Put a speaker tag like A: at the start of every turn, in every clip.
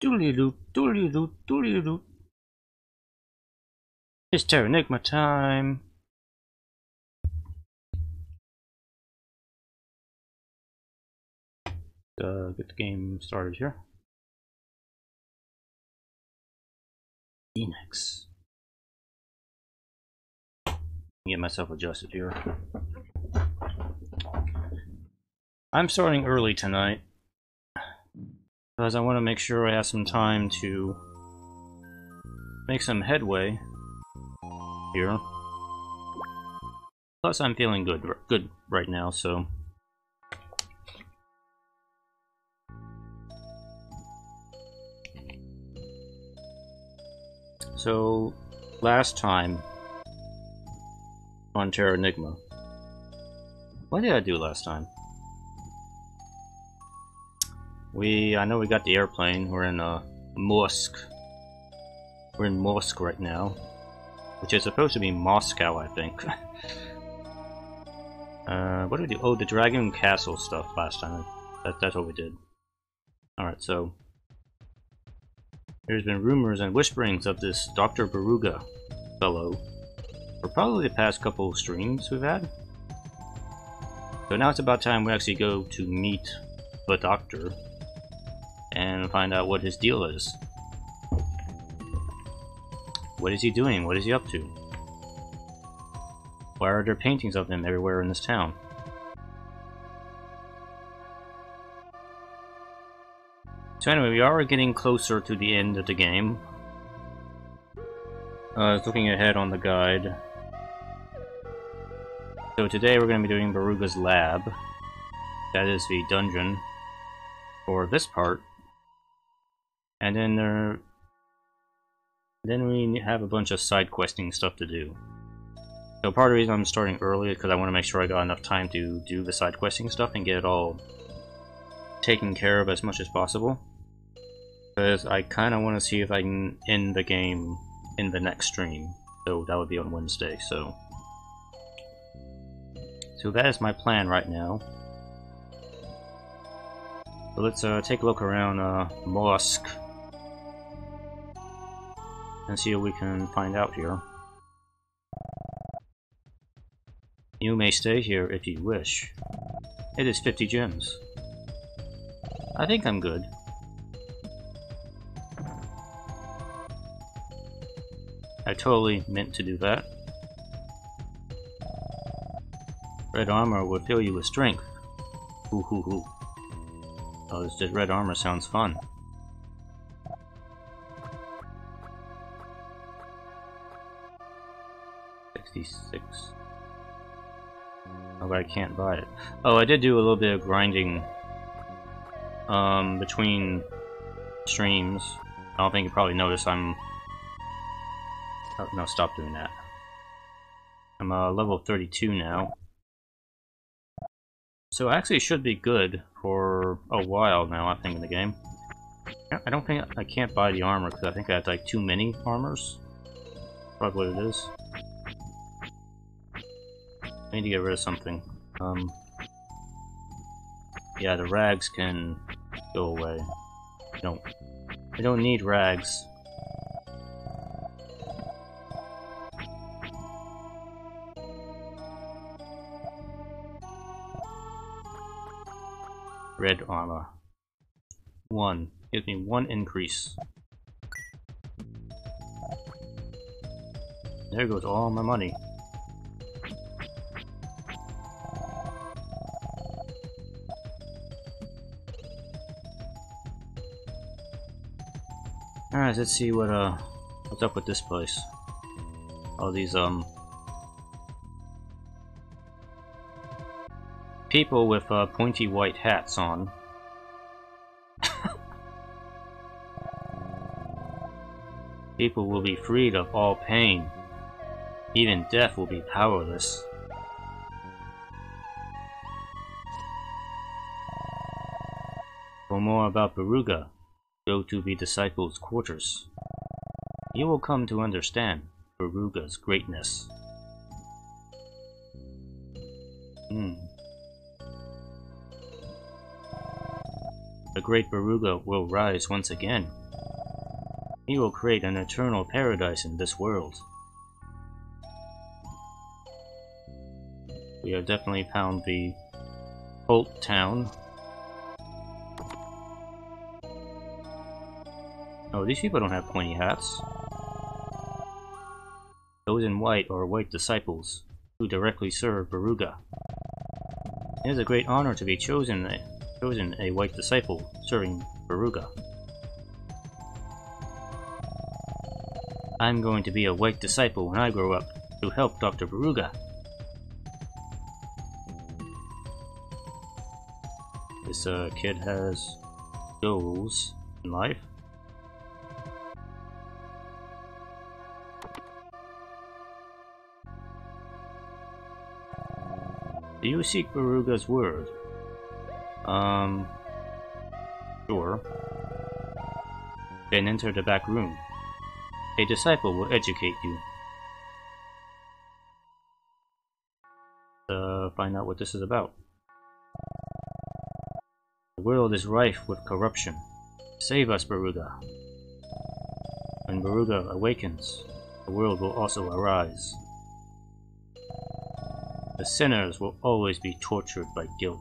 A: Doodly doop, doodly doop, doodly doop. It's Terranigma time. Uh, get the game started here. Phoenix. Get myself adjusted here. I'm starting early tonight because I want to make sure I have some time to make some headway here. Plus, I'm feeling good, good right now, so. So, last time on Terranigma. What did I do last time? We, I know we got the airplane. We're in uh, Morsk. We're in Morsk right now, which is supposed to be Moscow, I think. uh, what did we do? Oh, the Dragon Castle stuff last time. That, that's what we did. Alright, so there's been rumors and whisperings of this Dr. Beruga fellow for probably the past couple of streams we've had. So now it's about time we actually go to meet the doctor and find out what his deal is. What is he doing? What is he up to? Why are there paintings of him everywhere in this town? So anyway, we are getting closer to the end of the game. Uh, I was looking ahead on the guide. So today we're going to be doing Beruga's Lab. That is the dungeon for this part. And then there... Then we have a bunch of side questing stuff to do. So part of the reason I'm starting early is because I want to make sure I got enough time to do the side questing stuff and get it all taken care of as much as possible. Because I kind of want to see if I can end the game in the next stream. So that would be on Wednesday, so... So that is my plan right now. So let's uh, take a look around uh, Morsk and see what we can find out here. You may stay here if you wish. It is 50 gems. I think I'm good. I totally meant to do that. Red armor will fill you with strength. Hoo hoo hoo. Oh, this, this red armor sounds fun. Sixty-six. Oh, but I can't buy it. Oh, I did do a little bit of grinding um, between streams. I don't think you probably noticed I'm... Oh, no, stop doing that. I'm uh, level 32 now. So I actually should be good for a while now, I think, in the game. I don't think I can't buy the armor because I think I have like too many armors. Probably what it is. I need to get rid of something. Um, yeah, the rags can go away. I don't. I don't need rags. Red armor. One. Gives me one increase. There goes all my money. Alright, let's see what uh what's up with this place. All these um people with uh, pointy white hats on. people will be freed of all pain. Even death will be powerless. For more about Beruga, go to the Disciples' quarters. You will come to understand Beruga's greatness. Hmm. The great Beruga will rise once again. He will create an eternal paradise in this world. We have definitely found the Holt town. Oh, these people don't have pointy hats. Those in white are white disciples, who directly serve Beruga. It is a great honor to be chosen a, chosen a white disciple serving Beruga. I'm going to be a white disciple when I grow up to help Dr. Beruga. This uh, kid has goals in life. Do you seek Beruga's word? Um, sure. Then enter the back room. A disciple will educate you. Uh, find out what this is about. The world is rife with corruption. Save us, Beruga. When Beruga awakens, the world will also arise. The sinners will always be tortured by guilt.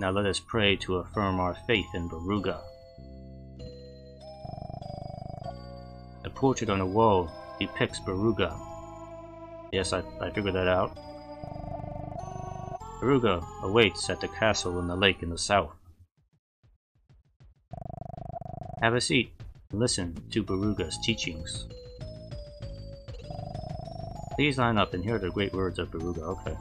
A: Now let us pray to affirm our faith in Beruga. The portrait on the wall depicts Beruga. Yes, I, I figured that out. Beruga awaits at the castle in the lake in the south. Have a seat and listen to Beruga's teachings. Please line up and hear the great words of Beruga. Okay.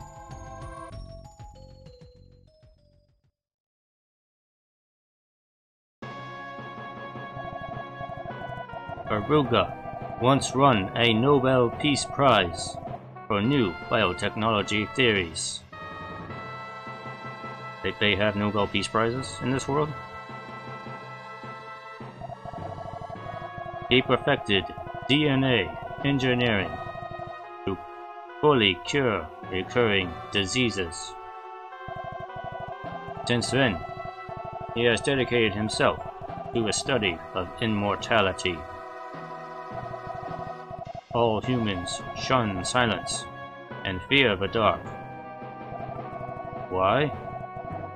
A: Beruga once won a Nobel Peace Prize for new biotechnology theories. They, they have Nobel Peace Prizes in this world? He perfected DNA engineering fully cure recurring diseases. Since then, he has dedicated himself to a study of immortality. All humans shun silence and fear the dark. Why?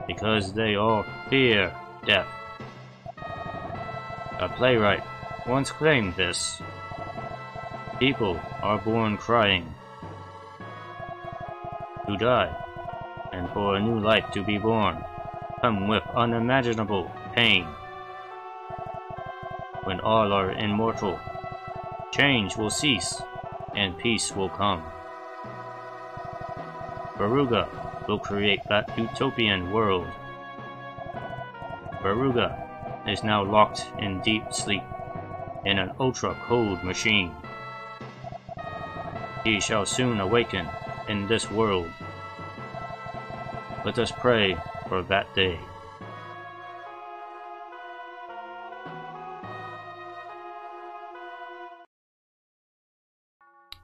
A: Because they all fear death. A playwright once claimed this. People are born crying to die, and for a new life to be born, come with unimaginable pain. When all are immortal, change will cease, and peace will come. Beruga will create that utopian world. Beruga is now locked in deep sleep in an ultra-cold machine. He shall soon awaken in this world. Let us pray for that day.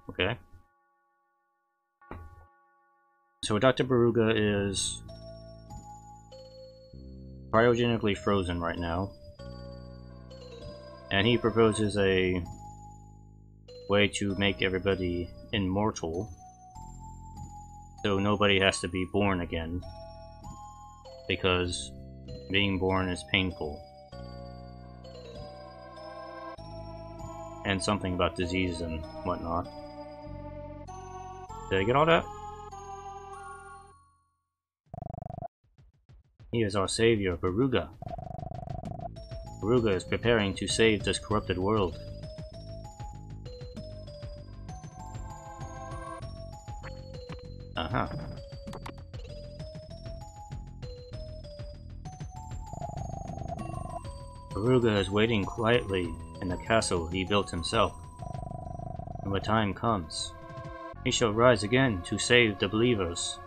A: Okay. So Dr. Beruga is cryogenically frozen right now. And he proposes a way to make everybody immortal. So nobody has to be born again. Because being born is painful. And something about disease and whatnot. Did I get all that? He is our savior, Beruga. Beruga is preparing to save this corrupted world. Beruga is waiting quietly in the castle he built himself. And when time comes, he shall rise again to save the believers.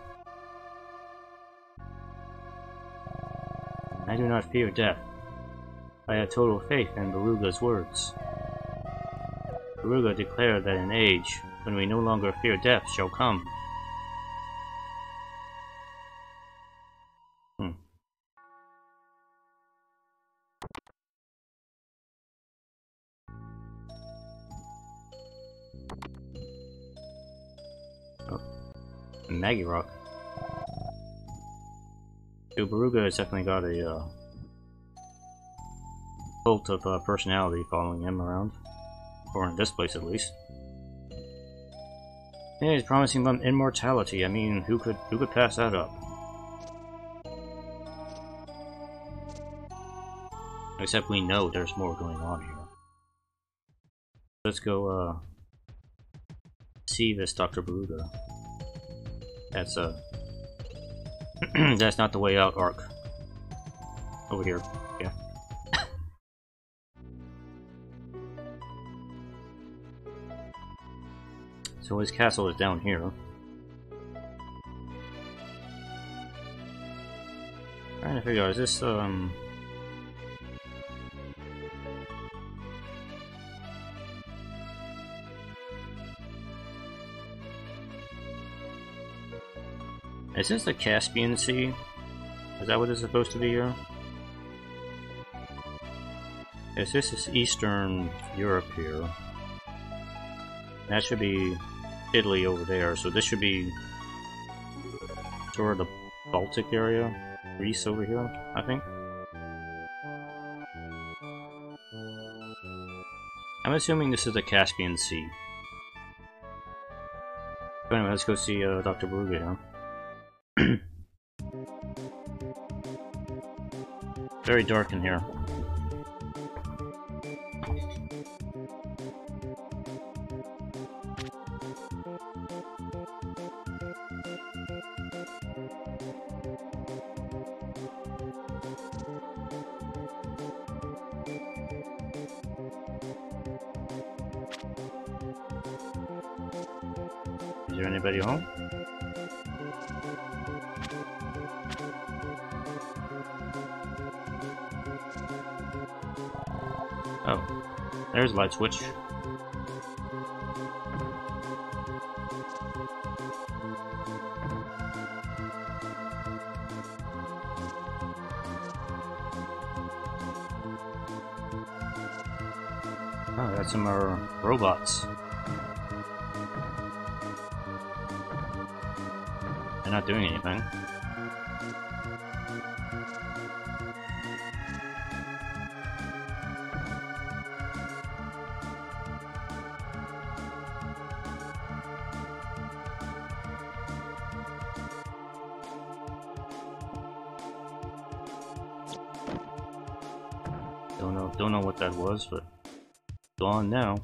A: I do not fear death. I have total faith in Beruga's words. Beruga declared that an age when we no longer fear death shall come. Magirock. Dude, Beruga has definitely got a uh, cult of uh, personality following him around. Or in this place, at least. Yeah, he's promising them immortality. I mean, who could who could pass that up? Except we know there's more going on here. Let's go uh, see this Dr. Beruga. That's uh that's not the way out Ark. Over here. Yeah. so his castle is down here. Trying to figure out, is this um Is this the Caspian Sea? Is that what it's supposed to be here? Yes, this is Eastern Europe here. That should be Italy over there, so this should be sort of the Baltic area. Greece over here, I think. I'm assuming this is the Caspian Sea. But anyway, let's go see uh, Dr. Beruga here. Very dark in here. Light switch. Oh, that's some more robots. They're not doing anything. Now.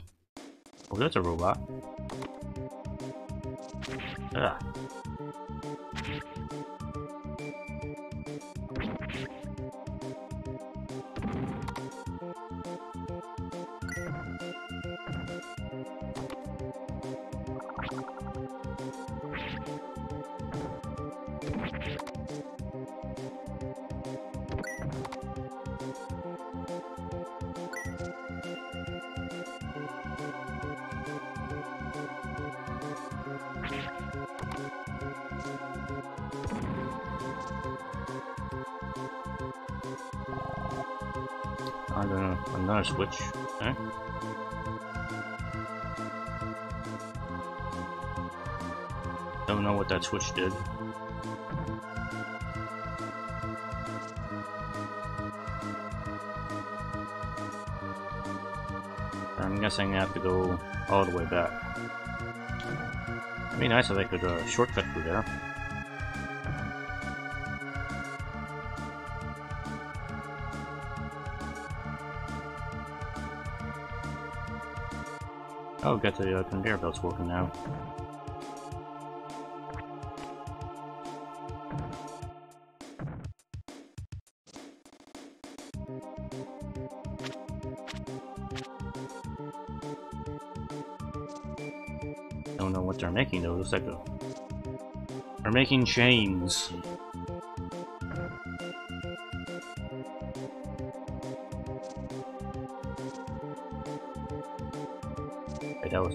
A: Oh, that's a robot. Switch. Okay. Don't know what that switch did. I'm guessing I have to go all the way back. It'd be nice if I could uh, shortcut through there. Got the uh, conveyor belts working now. Don't know what they're making though. Looks like. They're making chains.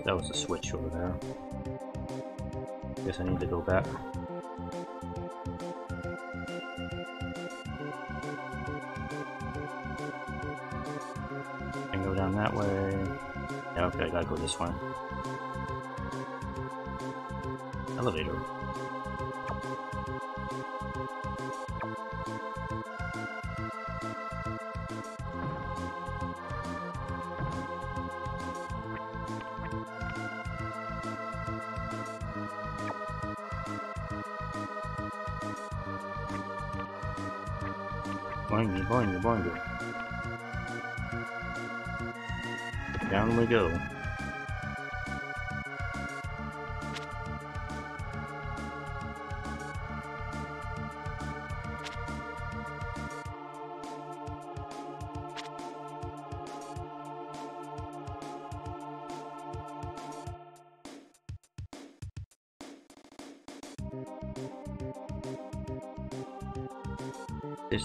A: That was a switch over there. Guess I need to go back. And go down that way. Yeah, okay, I gotta go this way. Boingy, boingy, boingy. Down we go.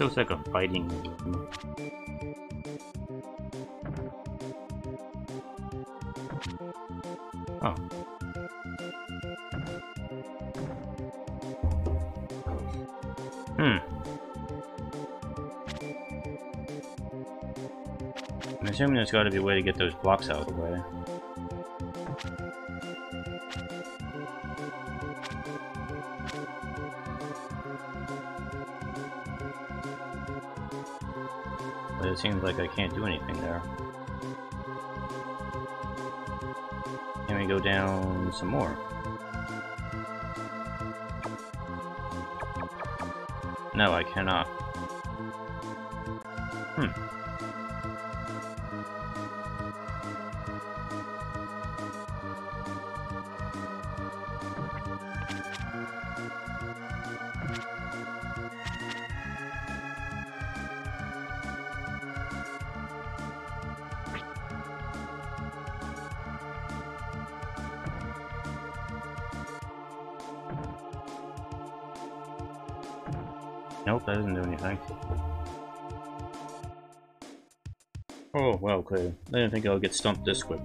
A: Looks like a fighting room. Oh. Hmm. I'm assuming there's got to be a way to get those blocks out of the way. Seems like I can't do anything there. Can we go down some more? No, I cannot. I didn't think I would get stumped this quick.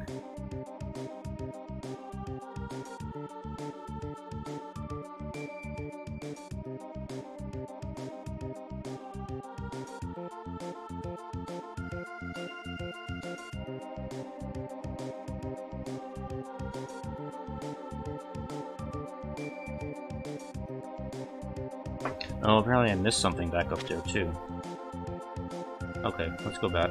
A: Oh, apparently I missed something back up there, too. Okay, let's go back.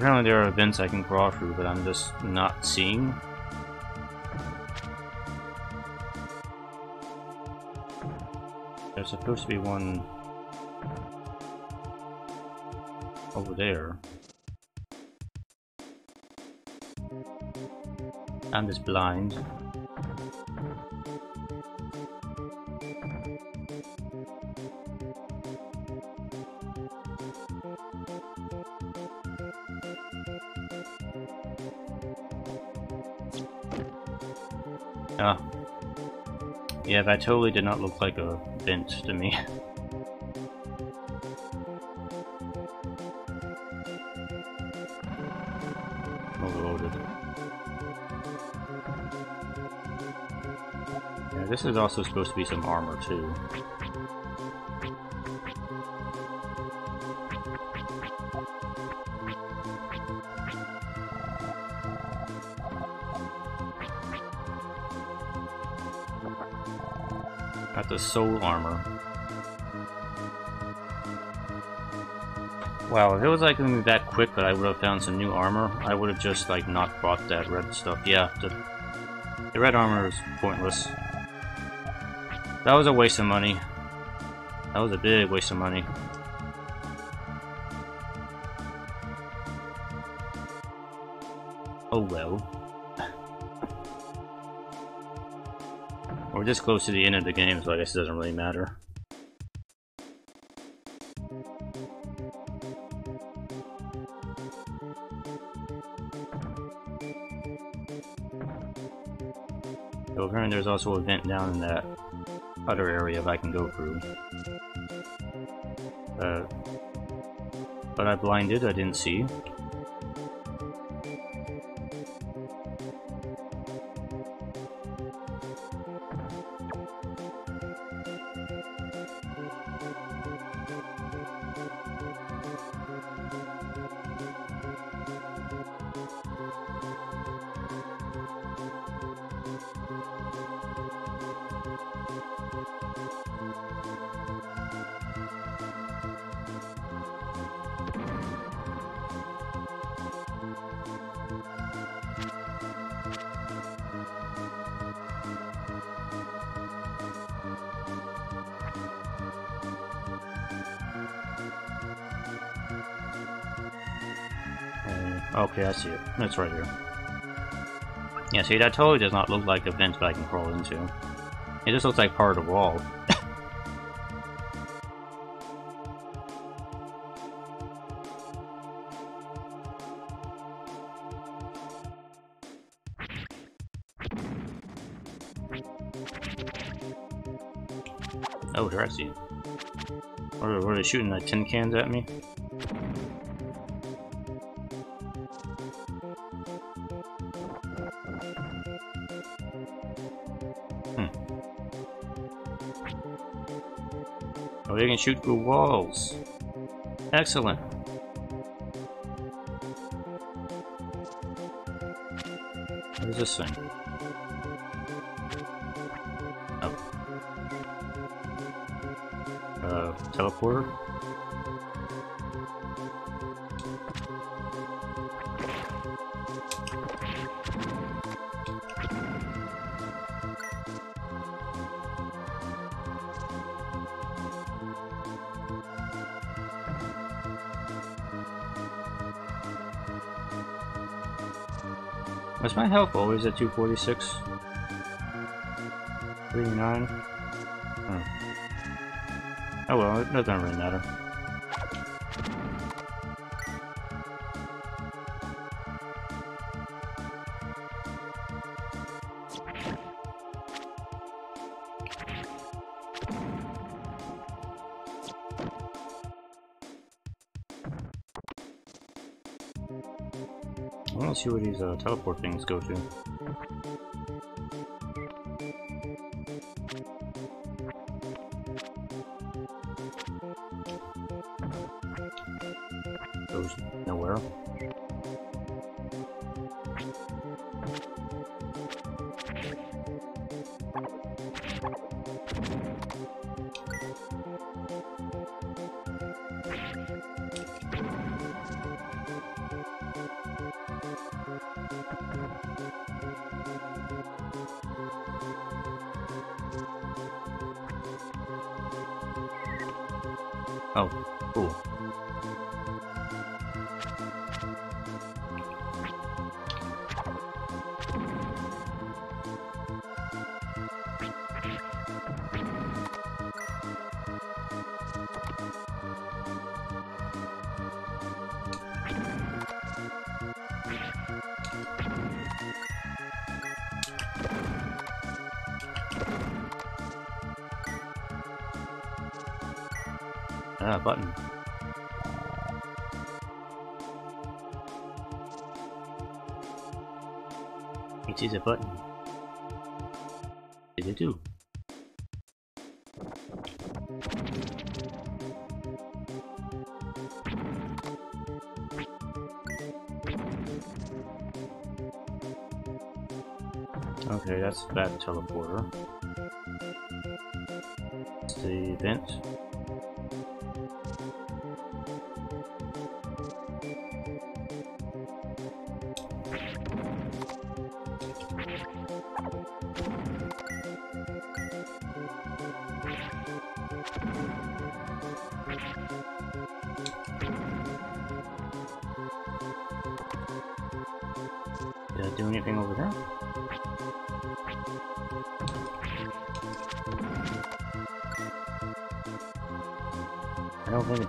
A: Apparently there are events I can crawl through, but I'm just not seeing. There's supposed to be one over there. I'm just blind. Yeah, that totally did not look like a vent to me. Overloaded. Yeah, this is also supposed to be some armor too. The soul armor. Wow, if it was like that quick that I would have found some new armor, I would have just like not bought that red stuff. Yeah, the, the red armor is pointless. That was a waste of money. That was a big waste of money. This close to the end of the game, so I guess it doesn't really matter. So apparently there's also a vent down in that other area if I can go through. Uh, but I blinded, I didn't see. Okay, I see it. That's right here. Yeah, see, that totally does not look like a vent that I can crawl into. It just looks like part of the wall. oh, here I see it. What are, what are they shooting, like tin cans at me? Shoot through walls. Excellent. What is this thing? Oh. Uh, teleporter? Was my health always at 246? 39? Hmm. Oh well, it doesn't really matter. Teleport things go to. Oh, cool. Is a button. Did it do? Okay, that's that teleporter. It's the vent.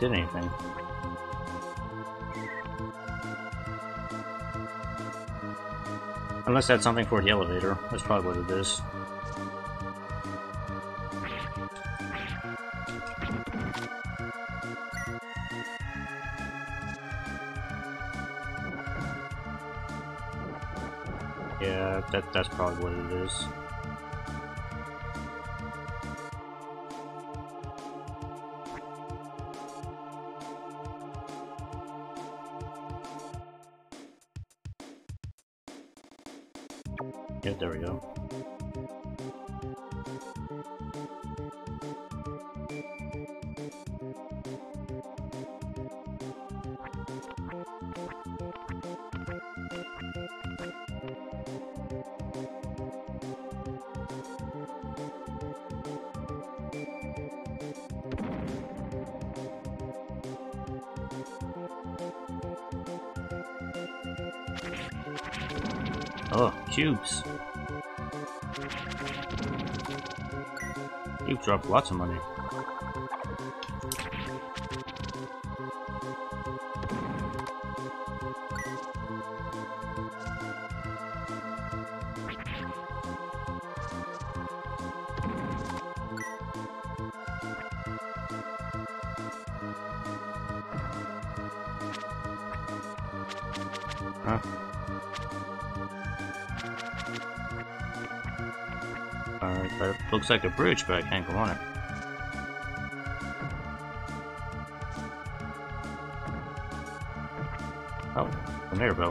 A: Did anything. Unless that's something for the elevator. That's probably what it is. Yeah, that, that's probably what it is. Lots of money. Looks like a bridge, but I can't go on it. Oh, conveyor belt. I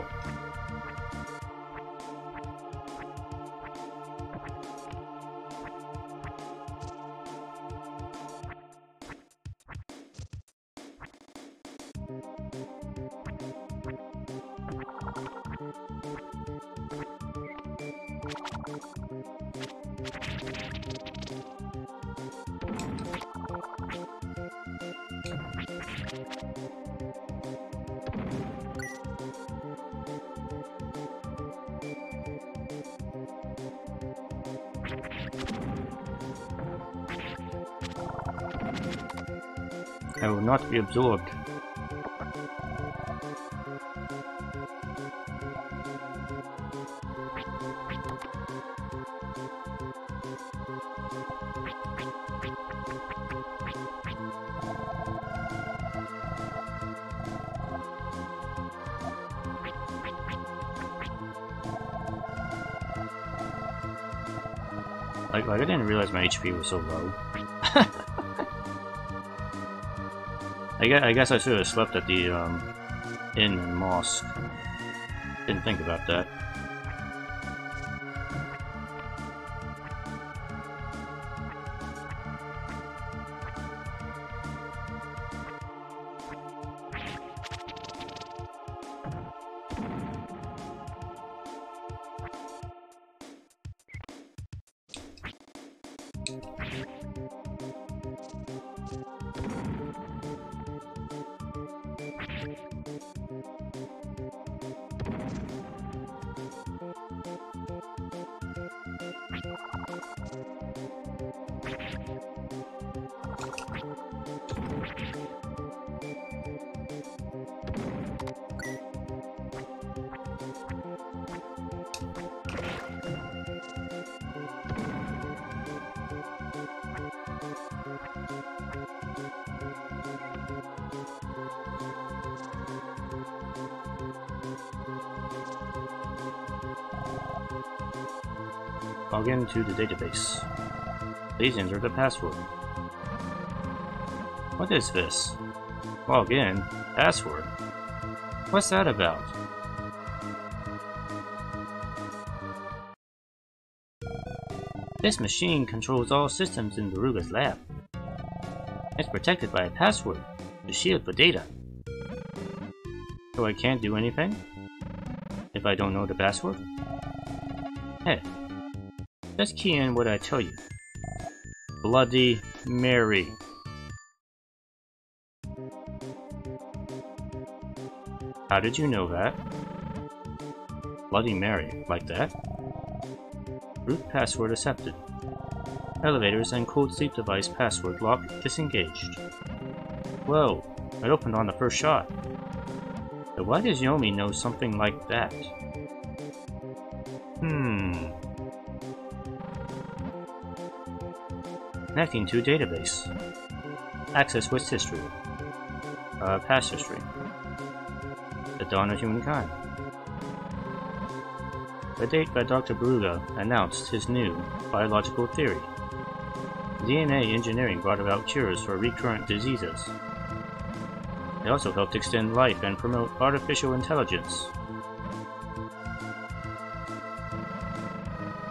A: be absorbed. Like, like I didn't realize my HP was so low. I guess, I guess I should have slept at the um, inn in mosque. Didn't think about that. Into the database. Please enter the password. What is this? Log in. Password. What's that about? This machine controls all systems in Beruga's lab. It's protected by a password to shield the data. So I can't do anything? If I don't know the password? Hey, just key in what I tell you. Bloody Mary. How did you know that? Bloody Mary, like that? Root password accepted. Elevators and cold sleep device password lock disengaged. Whoa, it opened on the first shot. But why does Yomi know something like that? Hmm. Connecting to database. Access with history. Uh, past history. The dawn of humankind. The date by Dr. Beruga announced his new biological theory. DNA engineering brought about cures for recurrent diseases. It also helped extend life and promote artificial intelligence.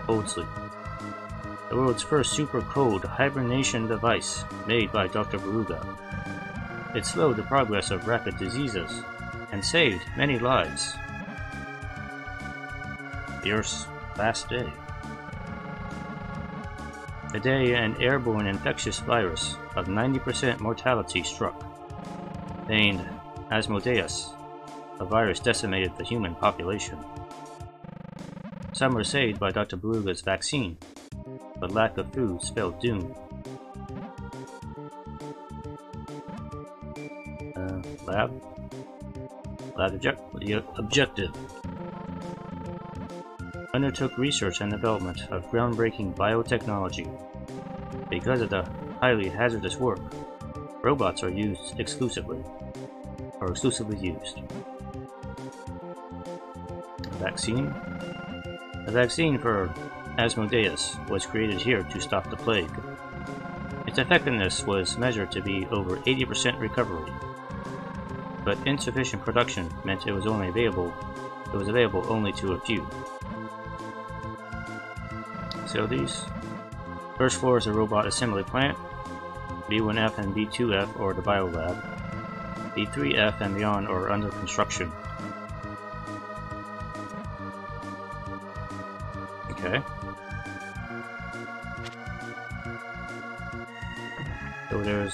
A: Cold Sleep. The world's first super cold hibernation device made by Dr. Beruga. It slowed the progress of rapid diseases and saved many lives. The Earth's last day. The day an airborne infectious virus of 90% mortality struck. Named Asmodeus, the virus decimated the human population. Some were saved by Dr. Beruga's vaccine, but lack of food spelled doom. Uh, lab? Lab object objective. Undertook research and development of groundbreaking biotechnology. Because of the highly hazardous work, robots are used exclusively, or exclusively used. A vaccine? A vaccine for Asmodeus was created here to stop the plague. Its effectiveness was measured to be over 80% recovery, but insufficient production meant it was only available it was available only to a few. So these first floor is a robot assembly plant, B1F and B2F or the biolab, B3F and beyond are under construction.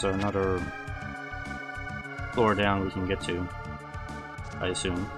A: There's another floor down we can get to, I assume.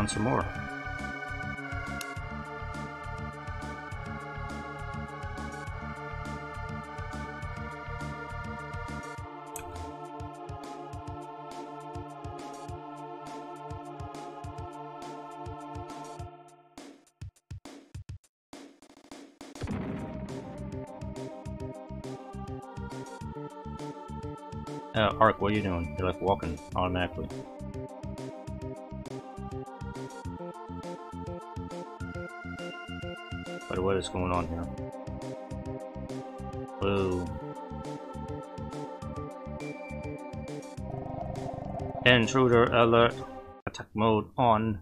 A: Down some more. Uh, Ark, what are you doing? You're like walking automatically. Is going on here? Whoa. Intruder alert. Attack mode on.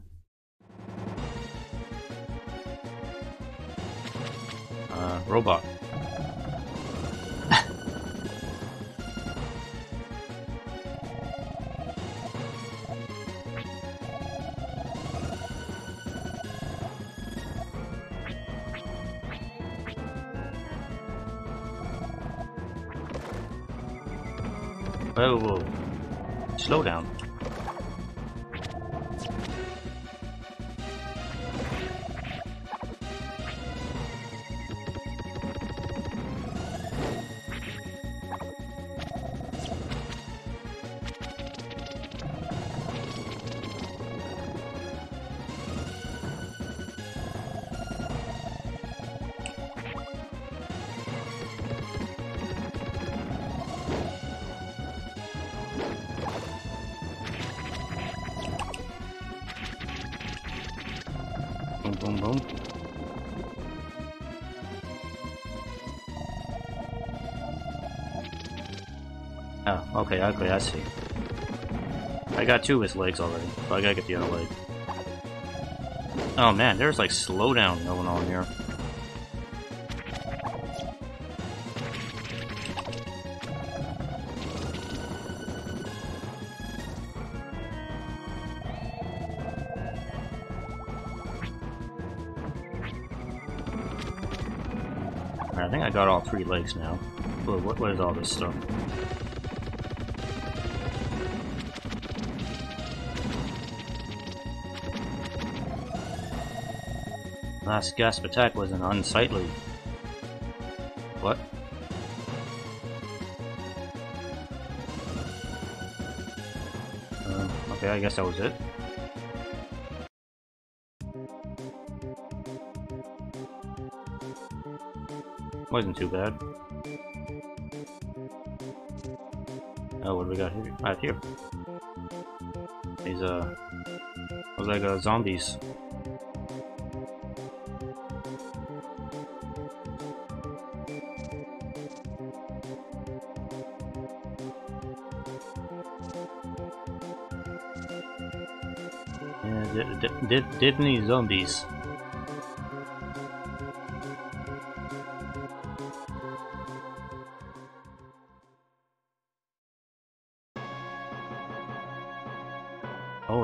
A: Oh, okay, okay, I see. I got two of his legs already, but I gotta get the other leg. Oh man, there's like slowdown going on here. three legs now. But what, what is all this stuff? Last gasp attack was an unsightly. What? Uh, okay, I guess that was it. Wasn't too bad. Oh, what do we got here? Right here. These, uh... Looks like, uh, zombies. Yeah, definitely zombies.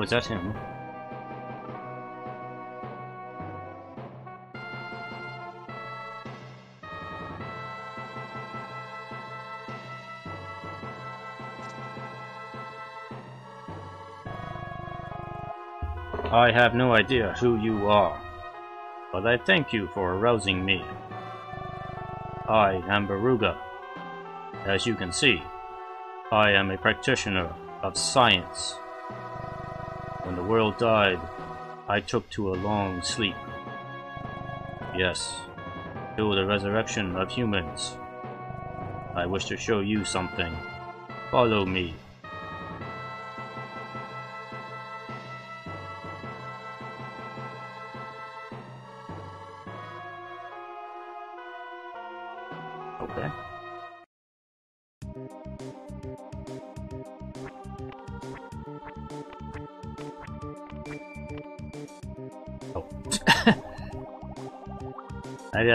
A: Is that him? I have no idea who you are, but I thank you for arousing me. I am Beruga. As you can see, I am a practitioner of science. World died, I took to a long sleep. Yes, to the resurrection of humans. I wish to show you something. Follow me.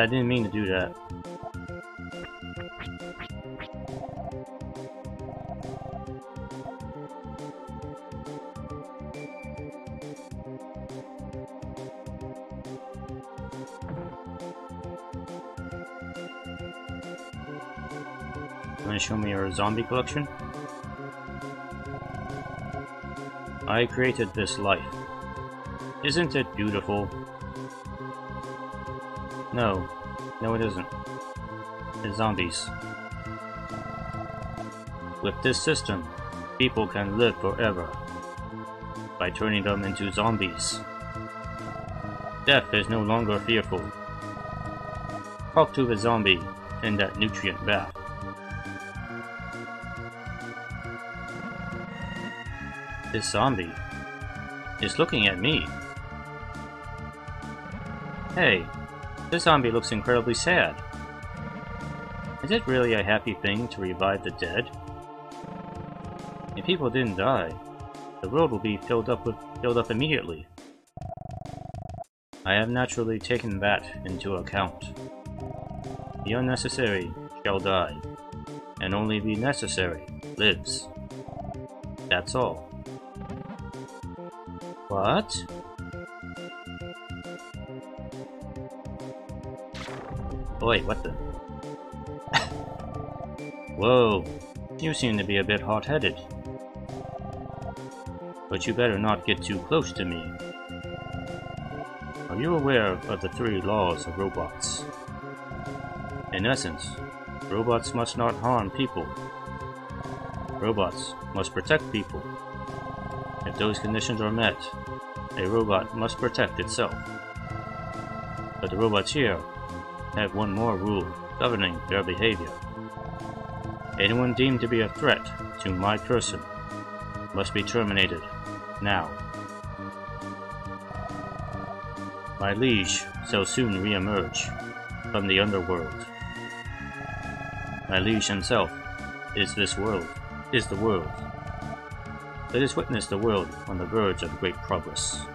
A: I, didn't mean to do that. Want to show me your zombie collection? I created this life. Isn't it beautiful? No. No it isn't. It's zombies. With this system, people can live forever by turning them into zombies. Death is no longer fearful. Talk to the zombie in that nutrient bath. This zombie is looking at me. Hey, this zombie looks incredibly sad. Is it really a happy thing to revive the dead? If people didn't die, the world will be filled up with filled up immediately. I have naturally taken that into account. The unnecessary shall die, and only the necessary lives. That's all. What? Wait, what the? Whoa, you seem to be a bit hot-headed. But you better not get too close to me. Are you aware of the three laws of robots? In essence, robots must not harm people. Robots must protect people. If those conditions are met, a robot must protect itself. But the robots here have one more rule governing their behavior. Anyone deemed to be a threat to my person must be terminated now. My liege shall soon re-emerge from the underworld. My liege himself is this world, is the world. Let us witness the world on the verge of great progress.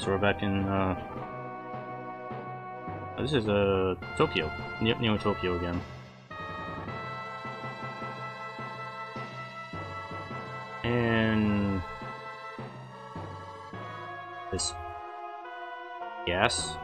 A: So we're back in, uh... This is, uh, Tokyo. Neo, Neo Tokyo again. And... This... Gas?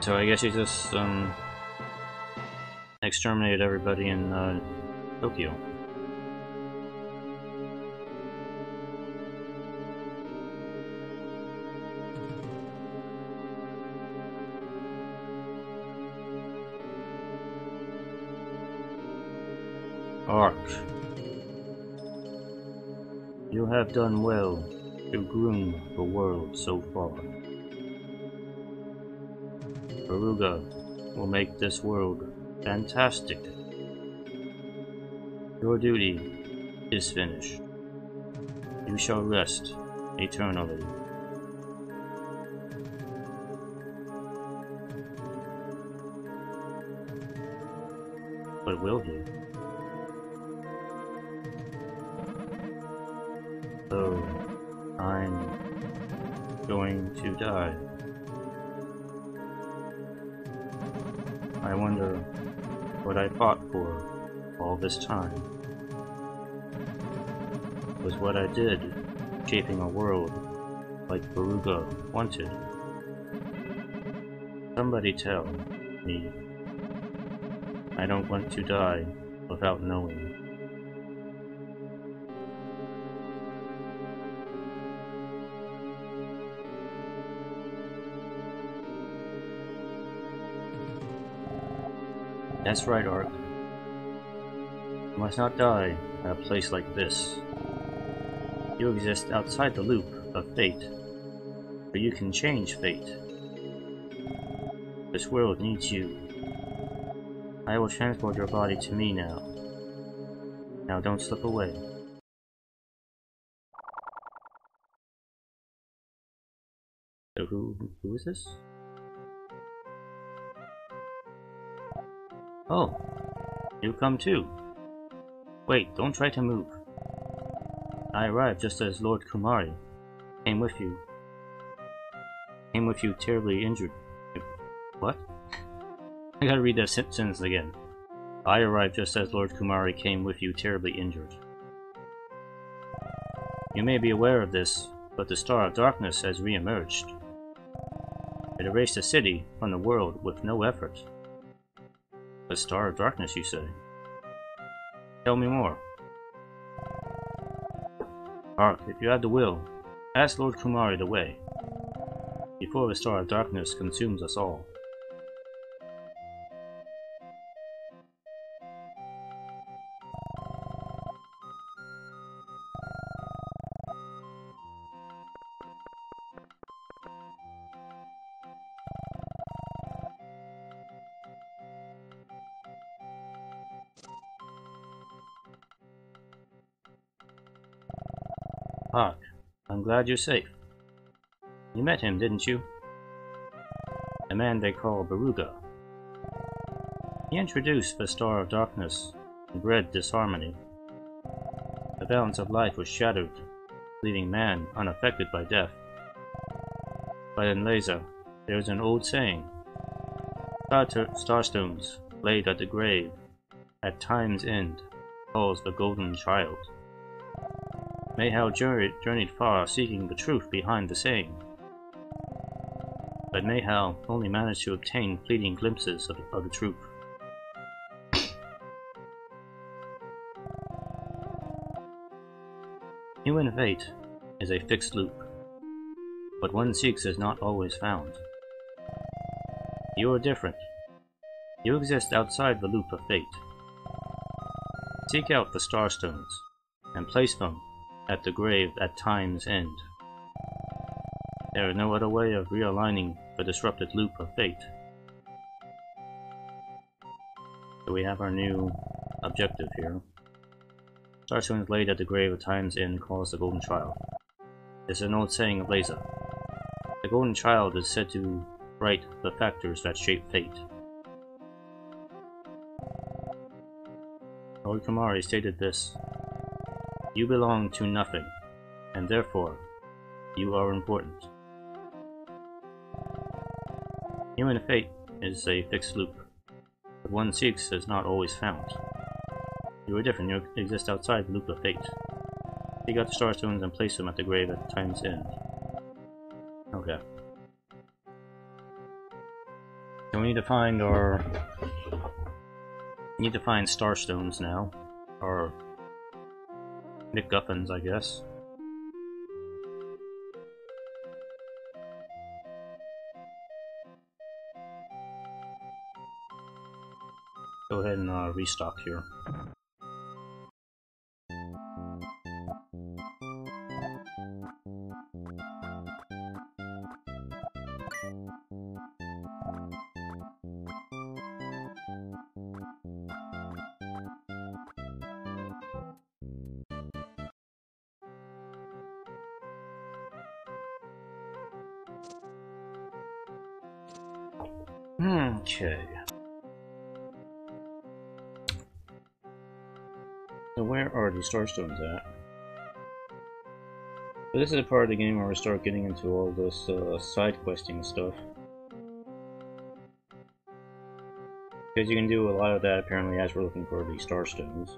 A: So I guess you just um, exterminated everybody in uh, Tokyo. Ark. You have done well to groom the world so far. Beruga will make this world fantastic. Your duty is finished. You shall rest eternally. But will he? This time. Was what I did shaping a world like Beruga wanted? Somebody tell me. I don't want to die without knowing. That's right, Ark. Must not die at a place like this. You exist outside the loop of fate, but you can change fate. This world needs you. I will transport your body to me now. Now don't slip away. So who who is this? Oh, you come too. Wait, don't try to move. I arrived just as Lord Kumari came with you. Came with you terribly injured. What? I gotta read that sentence again. I arrived just as Lord Kumari came with you terribly injured. You may be aware of this, but the Star of Darkness has re-emerged. It erased the city from the world with no effort. A Star of Darkness, you say? Tell me more. Ark, if you had the will, ask Lord Kumari the way, before the Star of Darkness consumes us all. Glad you're safe. You met him, didn't you? The man they call Beruga. He introduced the Star of Darkness and bred disharmony. The balance of life was shattered, leaving man unaffected by death. But in Leza, there is an old saying Starstones laid at the grave, at time's end, calls the golden child. Mayhau journeyed far seeking the truth behind the saying. But Mayhau only managed to obtain fleeting glimpses of, of the truth. Human fate is a fixed loop. What one seeks is not always found. You are different. You exist outside the loop of fate. Seek out the Starstones, and place them at the grave at time's end. There is no other way of realigning the disrupted loop of fate. So we have our new objective here. Starstones laid at the grave at time's end calls the Golden Child. It's an old saying of Leza. The Golden Child is said to write the factors that shape fate. Lord Kumari stated this you belong to nothing, and therefore, you are important. Human fate is a fixed loop. What one seeks is not always found. You are different, you exist outside the loop of fate. Take out the starstones and place them at the grave at time's end. Okay. So we need to find our... We need to find Starstones now. Or... MacGuffins, I guess. Go ahead and uh, restock here. Okay. So where are the starstones at? So this is a part of the game where we start getting into all this uh, side questing stuff. Because you can do a lot of that apparently as we're looking for the starstones.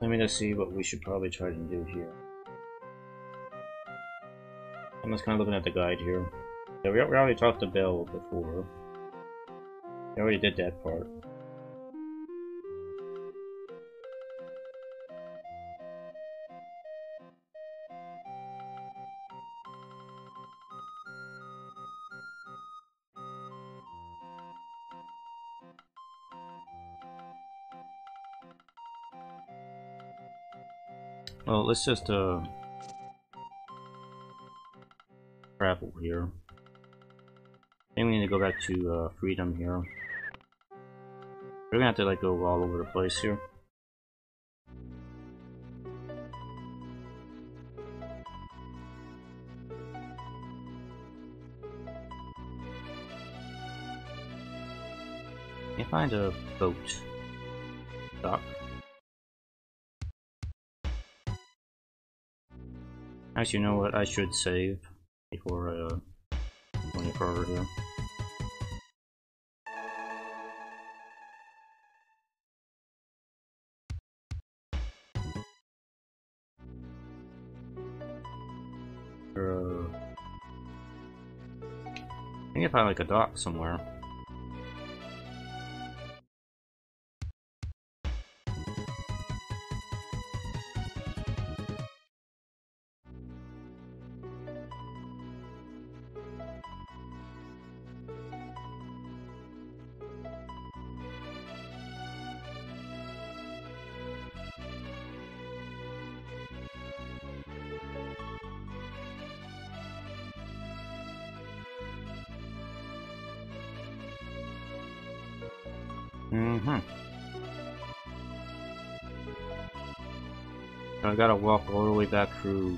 A: Let me just see what we should probably try to do here. I'm just kind of looking at the guide here. Yeah, we, we already talked to Belle before. We already did that part. Well, let's just uh here. Then we need to go back to uh, freedom here. We're gonna have to like go all over the place here. Can find a boat dock? Actually, you know what? I should save before uh, going further here. Uh, I think I find like a dock somewhere. Gotta walk all the way back through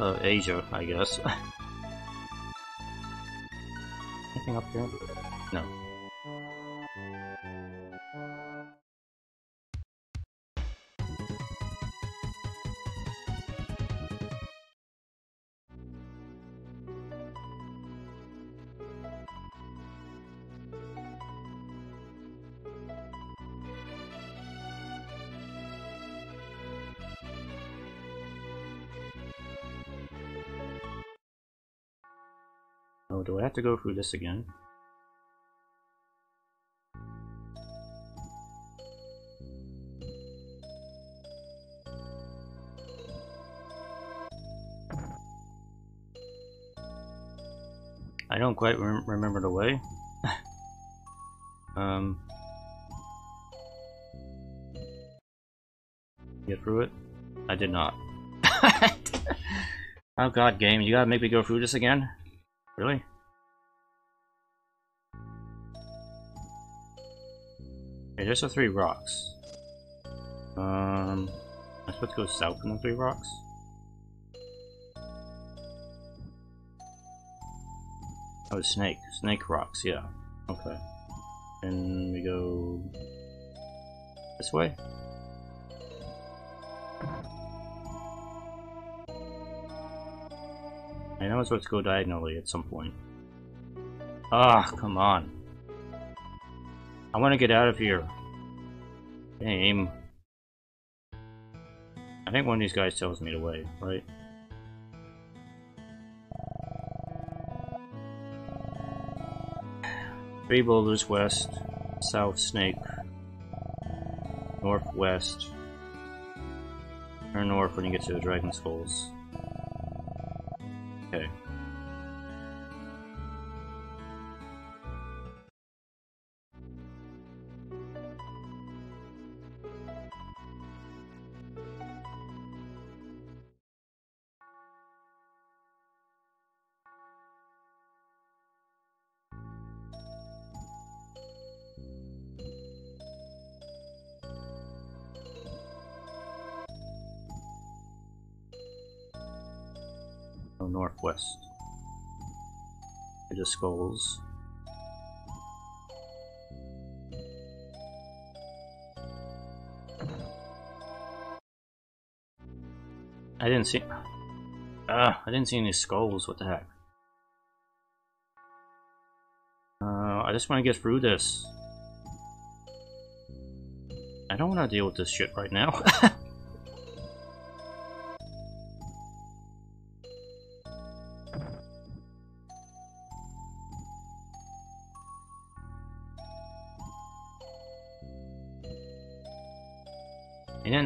A: uh, Asia, I guess. Anything up here? No. I have to go through this again? I don't quite rem remember the way. um, get through it? I did not. oh god, game, you gotta make me go through this again? Really? Okay, there's the three rocks. Um, I'm supposed to go south from the three rocks? Oh, snake. Snake rocks, yeah. Okay. And we go... this way? I know it's supposed to go diagonally at some point. Ah, oh, come on. I want to get out of here. Game. I think one of these guys tells me the way, right? Three boulders west, south snake, northwest. Turn north when you get to the dragon skulls. I didn't see. Ah, I didn't see any skulls. What the heck? Uh, I just want to get through this. I don't want to deal with this shit right now.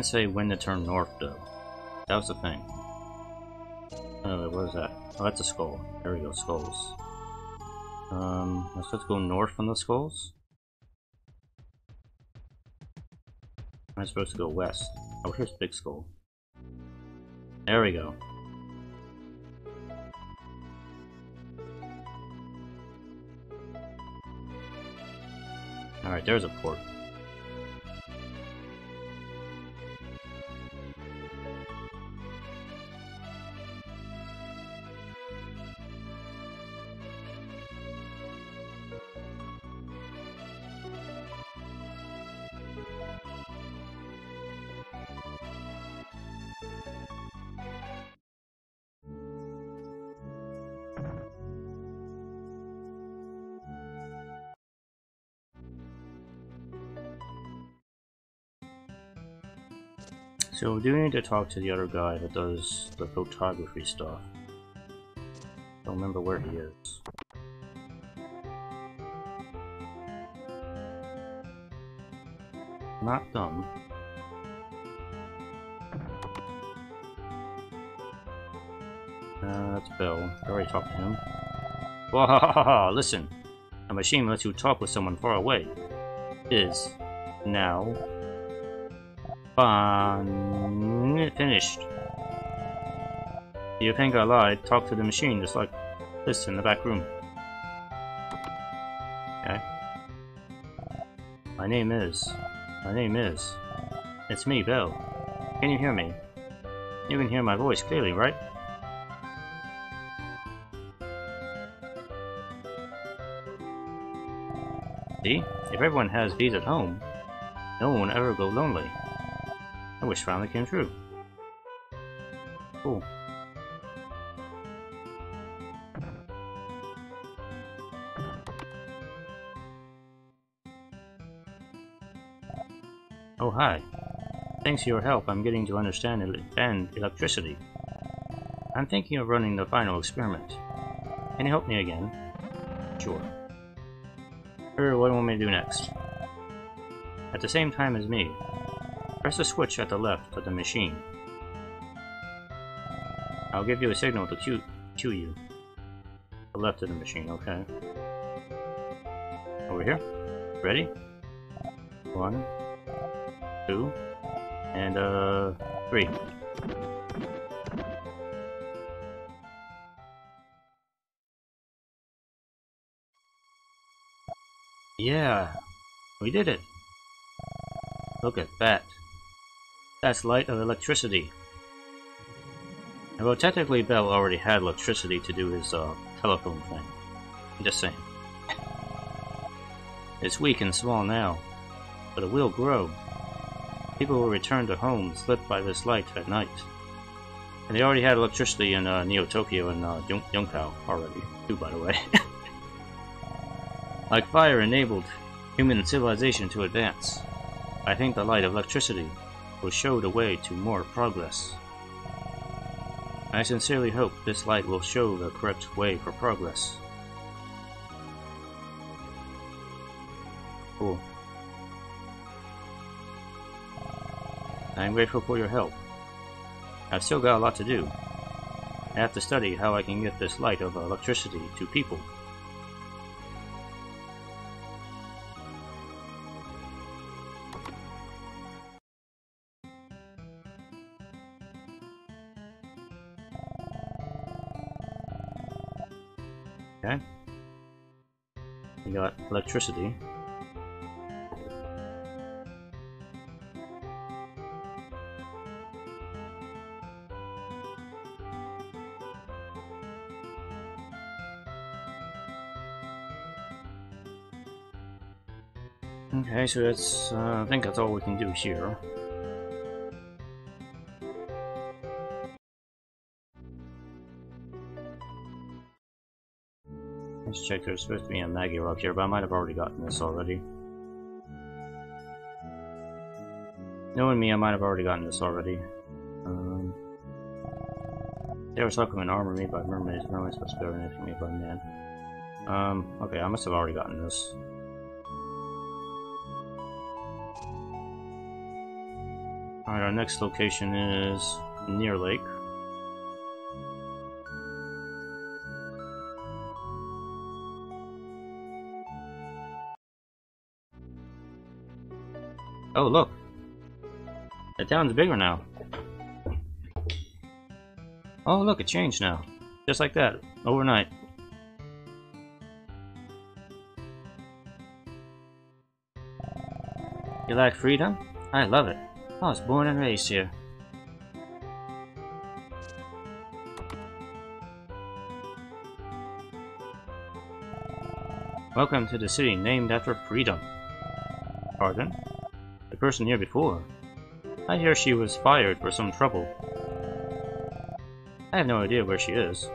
A: say when to turn north, though. That was the thing. Oh, what is that? Oh, that's a skull. There we go, skulls. Um, let's just go north from the skulls. I'm I supposed to go west? Oh, here's Big Skull. There we go. Alright, there's a port. So we do need to talk to the other guy that does the photography stuff. Don't remember where he is. Not dumb. Uh, that's Bill. I already talked to him. Wahahaha! Listen! A machine lets you talk with someone far away. Is. Now. Fun. Finished. You think I lied? Talk to the machine just like this in the back room. Okay. My name is. My name is. It's me, Bill. Can you hear me? You can hear my voice clearly, right? See? If everyone has bees at home, no one will ever go lonely. I wish finally came true. Cool. Oh, hi. Thanks to your help, I'm getting to understand and electricity. I'm thinking of running the final experiment. Can you help me again? Sure. Sure, what do you want me to do next? At the same time as me, press the switch at the left of the machine. I'll give you a signal to cue, cue you. The left of the machine, okay. Over here. Ready? One, two, and uh, three. Yeah, we did it. Look at that. Light of electricity. Well, technically Bell already had electricity to do his uh, telephone thing. I'm just saying. It's weak and small now, but it will grow. People will return to homes lit by this light at night. And they already had electricity in uh, Neo Tokyo and uh, Yun Yunkao already, too, by the way. like fire enabled human civilization to advance. I think the light of electricity will show the way to more progress. I sincerely hope this light will show the correct way for progress. Cool. I'm grateful for your help. I've still got a lot to do. I have to study how I can get this light of electricity to people. Electricity. Okay, so that's, uh, I think that's all we can do here. There's supposed to be a Magirock here, but I might have already gotten this already. Knowing me, I might have already gotten this already. Um, they were talking an armor made by mermaids, mermaids supposed to be anything made by man. Um, okay, I must have already gotten this. Alright, our next location is Nirlake. Oh, look! The town's bigger now. Oh, look, it changed now. Just like that, overnight. You like freedom? I love it. I was born and raised here. Welcome to the city named after freedom. Pardon? The person here before. I hear she was fired for some trouble. I have no idea where she is.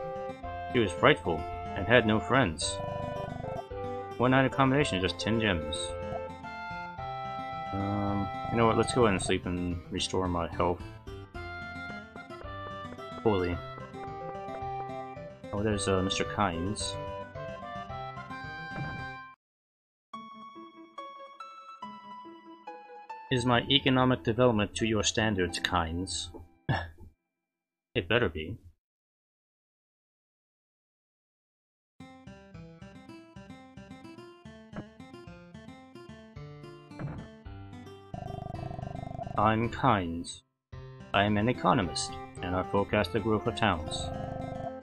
A: She was frightful and had no friends. One night accommodation, just 10 gems. Um, you know what, let's go ahead and sleep and restore my health. Fully. Oh, there's uh, Mr. Kynes. Is my economic development to your standards, Kynes? it better be. I'm Kynes. I am an economist, and I forecast the growth of towns.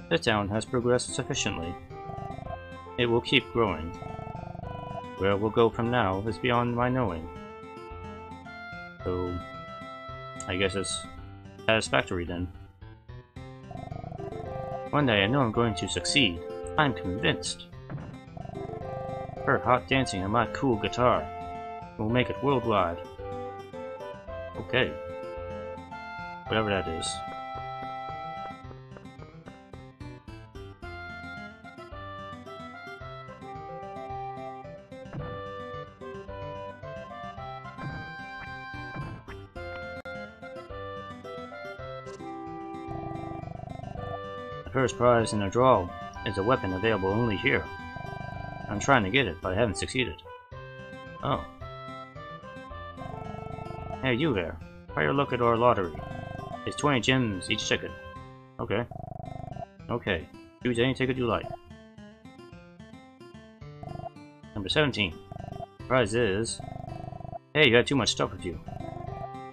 A: The town has progressed sufficiently. It will keep growing. Where it will go from now is beyond my knowing. So, I guess it's satisfactory then. One day I know I'm going to succeed. I'm convinced. Her hot dancing and my cool guitar will make it worldwide. Okay. Whatever that is. First prize in a draw is a weapon available only here. I'm trying to get it, but I haven't succeeded. Oh. Hey, you there. Try your luck at our lottery. It's 20 gems each ticket. Okay. Okay. Choose any ticket you like. Number 17. Prize is... Hey, you had too much stuff with you.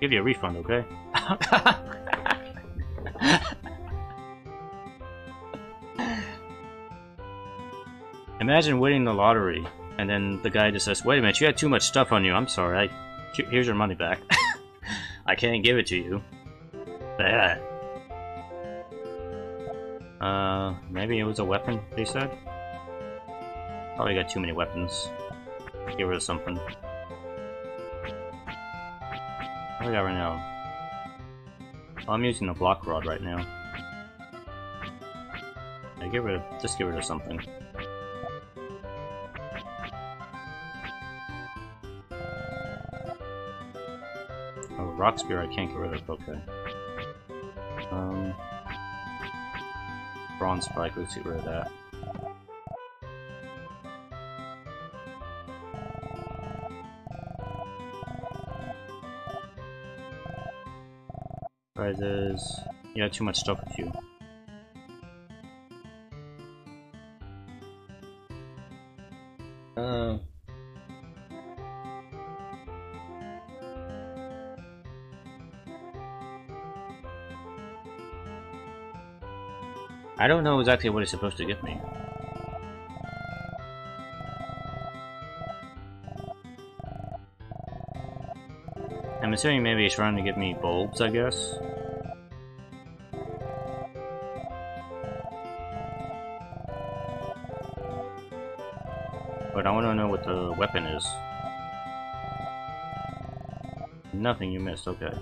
A: Give you a refund, okay? Imagine winning the lottery, and then the guy just says, Wait a minute, you had too much stuff on you. I'm sorry. I, here's your money back. I can't give it to you. Bad. Uh, maybe it was a weapon, they said? Probably got too many weapons. Get rid of something. What do I got right now? Well, I'm using the block rod right now. I get rid of, just get rid of something. Rock spear I can't get rid of, okay. Um, bronze spike, let's get rid of that. Prizes. You have too much stuff with you. I don't know exactly what it's supposed to give me. I'm assuming maybe it's trying to give me bulbs, I guess. But I want to know what the weapon is. Nothing you missed, okay.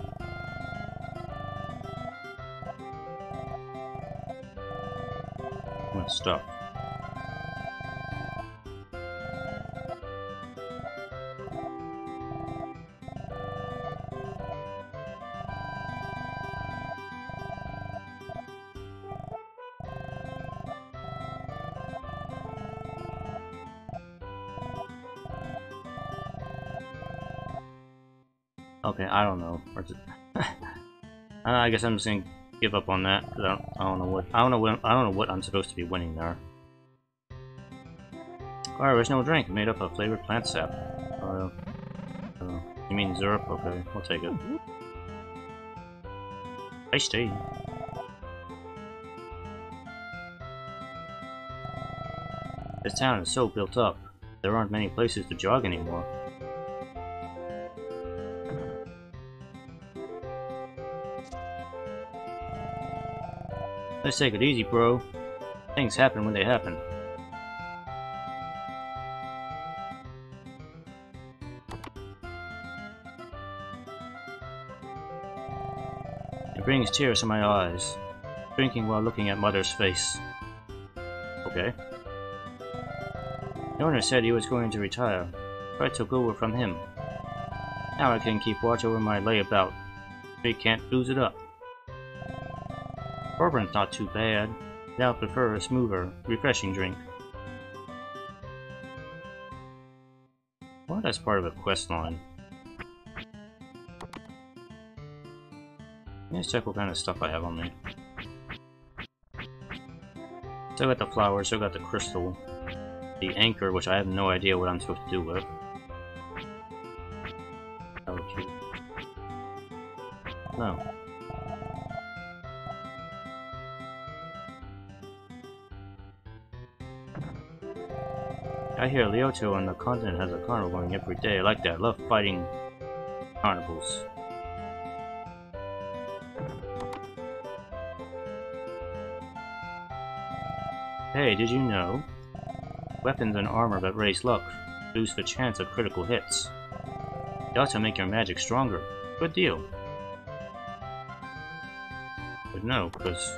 A: Okay, I don't know. Uh, I guess I'm just gonna give up on that I don't, I don't know what I don't know what I don't know what I'm supposed to be winning there. Alright, original drink made up of flavored plant sap. Uh, uh, you mean syrup? Okay, we'll take it. Iced tea. This town is so built up. There aren't many places to jog anymore. Let's take it easy, bro. Things happen when they happen. It brings tears to my eyes, drinking while looking at Mother's face. Okay. The owner said he was going to retire, but I took over from him. Now I can keep watch over my layabout. We can't lose it up. Bourbon's not too bad. Now I prefer a smoother, refreshing drink. Well, that's part of a quest line. Let's check what kind of stuff I have on me. Still got the flowers, still got the crystal. The anchor, which I have no idea what I'm supposed to do with. Oh, no. Hear Liotto on the continent has a carnival going every day. I like that. I love fighting carnivals. Hey, did you know? Weapons and armor that raise luck boost the chance of critical hits. They also make your magic stronger. Good deal. But no, because...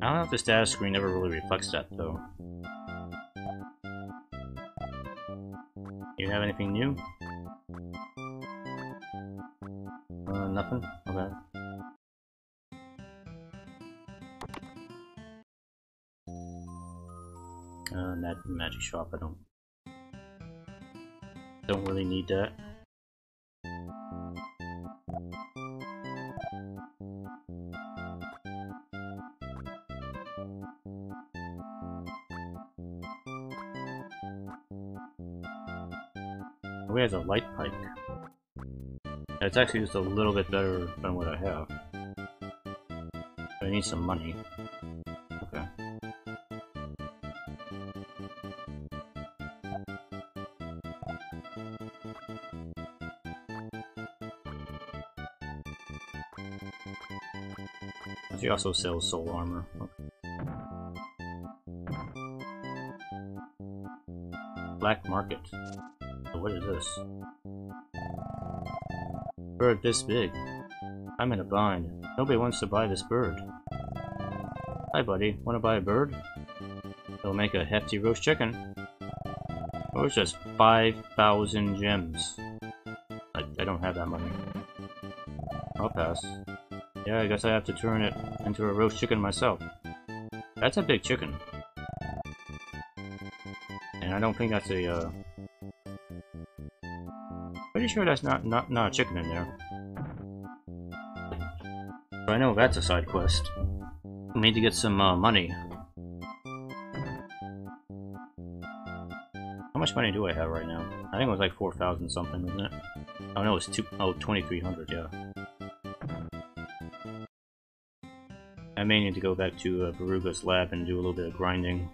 A: I don't know if the status screen ever really reflects that, though. Have anything new? Uh, nothing? Okay. Uh, mag magic shop, I don't... Don't really need that. Light pike. It's actually just a little bit better than what I have. I need some money. Okay. She also sells soul armor. Okay. Black market. What is this? Bird this big. I'm in a bind. Nobody wants to buy this bird. Hi buddy, wanna buy a bird? It'll make a hefty roast chicken. Or it's just 5,000 gems. I don't have that money. I'll pass. Yeah, I guess I have to turn it into a roast chicken myself. That's a big chicken. And I don't think that's a, uh... Pretty sure that's not, not, not a chicken in there. But I know that's a side quest. We need to get some, uh, money. How much money do I have right now? I think it was like 4,000 something, wasn't it? Oh no, it's two, oh, 2,300, yeah. I may need to go back to uh, Beruga's lab and do a little bit of grinding.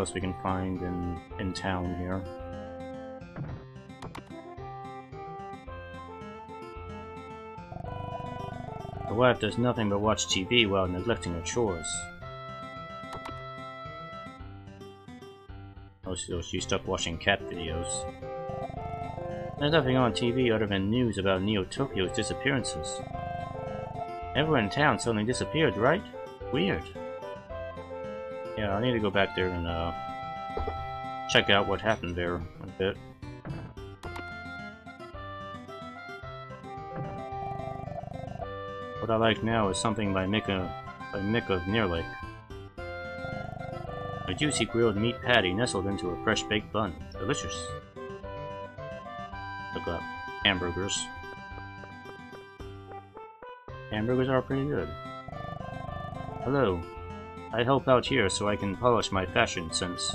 A: Else we can find in, in town here. The wife does nothing but watch TV while neglecting her chores. Oh, she stopped watching cat videos. There's nothing on TV other than news about Neo Tokyo's disappearances. Everyone in town suddenly disappeared, right? Weird. I need to go back there and uh, check out what happened there a bit. What I like now is something by Mika, by Mick of Nirlake. A juicy grilled meat patty nestled into a fresh baked bun. Delicious. Look up. Hamburgers. Hamburgers are pretty good. Hello. I help out here so I can polish my fashion sense.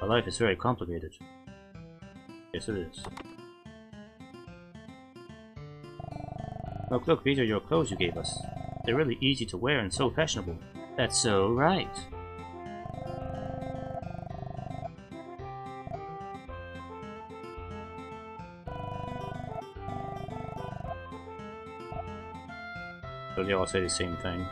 A: My life is very complicated. Yes, it is. Look, look, these are your clothes you gave us. They're really easy to wear and so fashionable. That's so right. So they all say the same thing.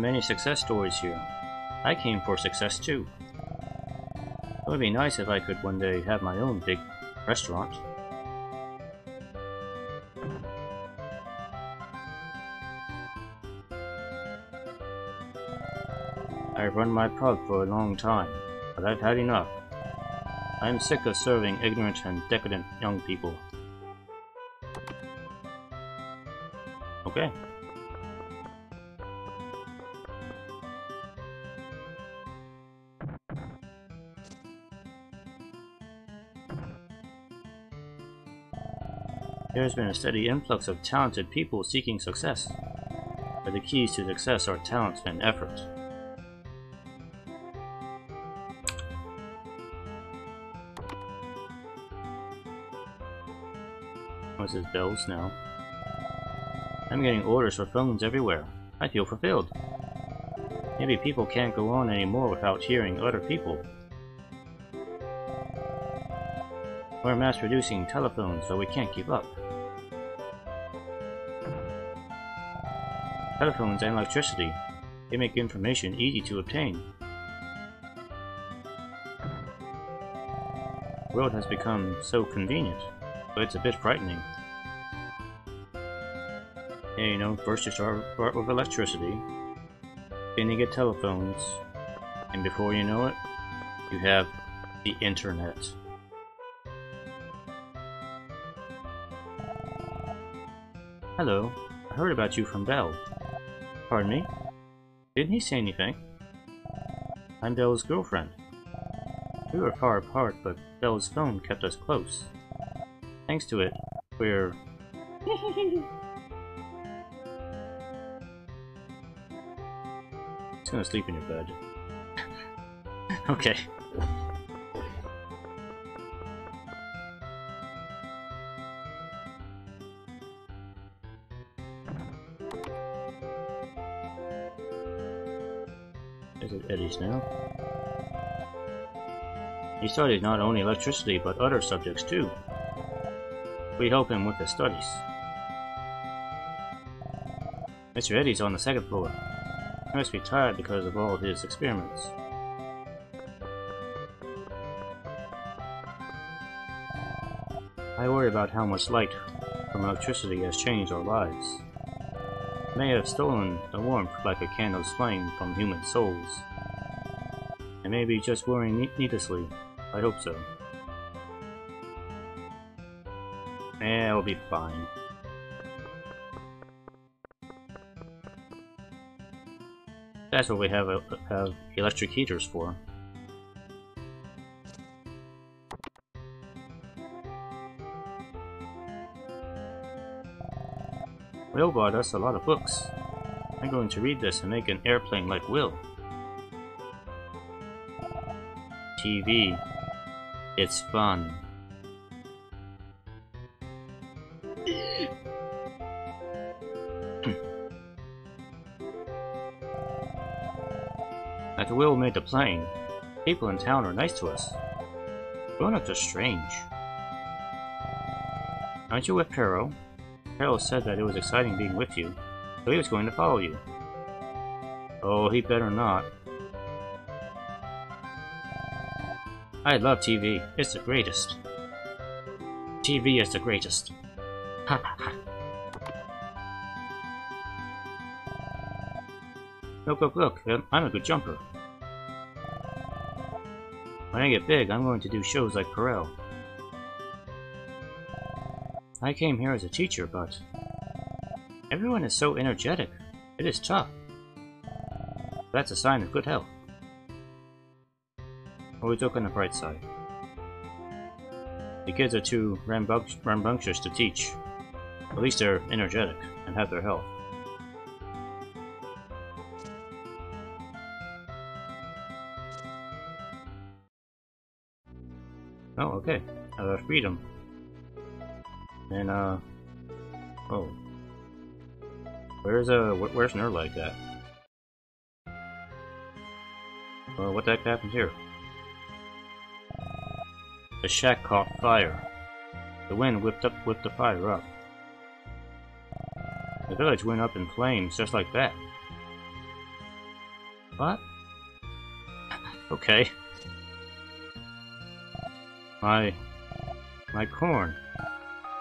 A: Many success stories here. I came for success too. It would be nice if I could one day have my own big restaurant. I've run my pub for a long time, but I've had enough. I'm sick of serving ignorant and decadent young people. Okay. There has been a steady influx of talented people seeking success, but the keys to success are talent and effort. What's his bells now? I'm getting orders for phones everywhere. I feel fulfilled. Maybe people can't go on anymore without hearing other people. We're mass producing telephones, so we can't keep up. Telephones and electricity. They make information easy to obtain. The world has become so convenient, but it's a bit frightening. You know, first you start with electricity, then you get telephones, and before you know it, you have the internet. Hello, I heard about you from Bell. Pardon me? Didn't he say anything? I'm Bell's girlfriend. We were far apart, but Bell's phone kept us close. Thanks to it, we're... Just gonna sleep in your bed. okay. now. He studied not only electricity, but other subjects too. We help him with his studies. Mr. Eddie's on the second floor. He must be tired because of all his experiments. I worry about how much light from electricity has changed our lives. It may have stolen the warmth like a candle's flame from human souls. And maybe just worrying needlessly. I hope so. Eh, it'll be fine. That's what we have, uh, have electric heaters for. Will bought us a lot of books. I'm going to read this and make an airplane like Will. TV. It's fun. After Will made the plane, people in town are nice to us. Grown-ups are strange. Aren't you with Pero? Pero said that it was exciting being with you, so he was going to follow you. Oh, he better not. I love TV. It's the greatest. TV is the greatest. Ha ha ha. Look, look, look, I'm a good jumper. When I get big, I'm going to do shows like Perel. I came here as a teacher, but... Everyone is so energetic. It is tough. That's a sign of good health. Always look on the bright side. The kids are too rambunctious to teach. At least they're energetic and have their health. Oh, okay. Uh, freedom. And, uh... Oh. Where's, uh, wh where's Nirlake at? Uh, what the heck happened here? The shack caught fire. The wind whipped up whipped the fire up. The village went up in flames just like that. What? okay. My... my corn.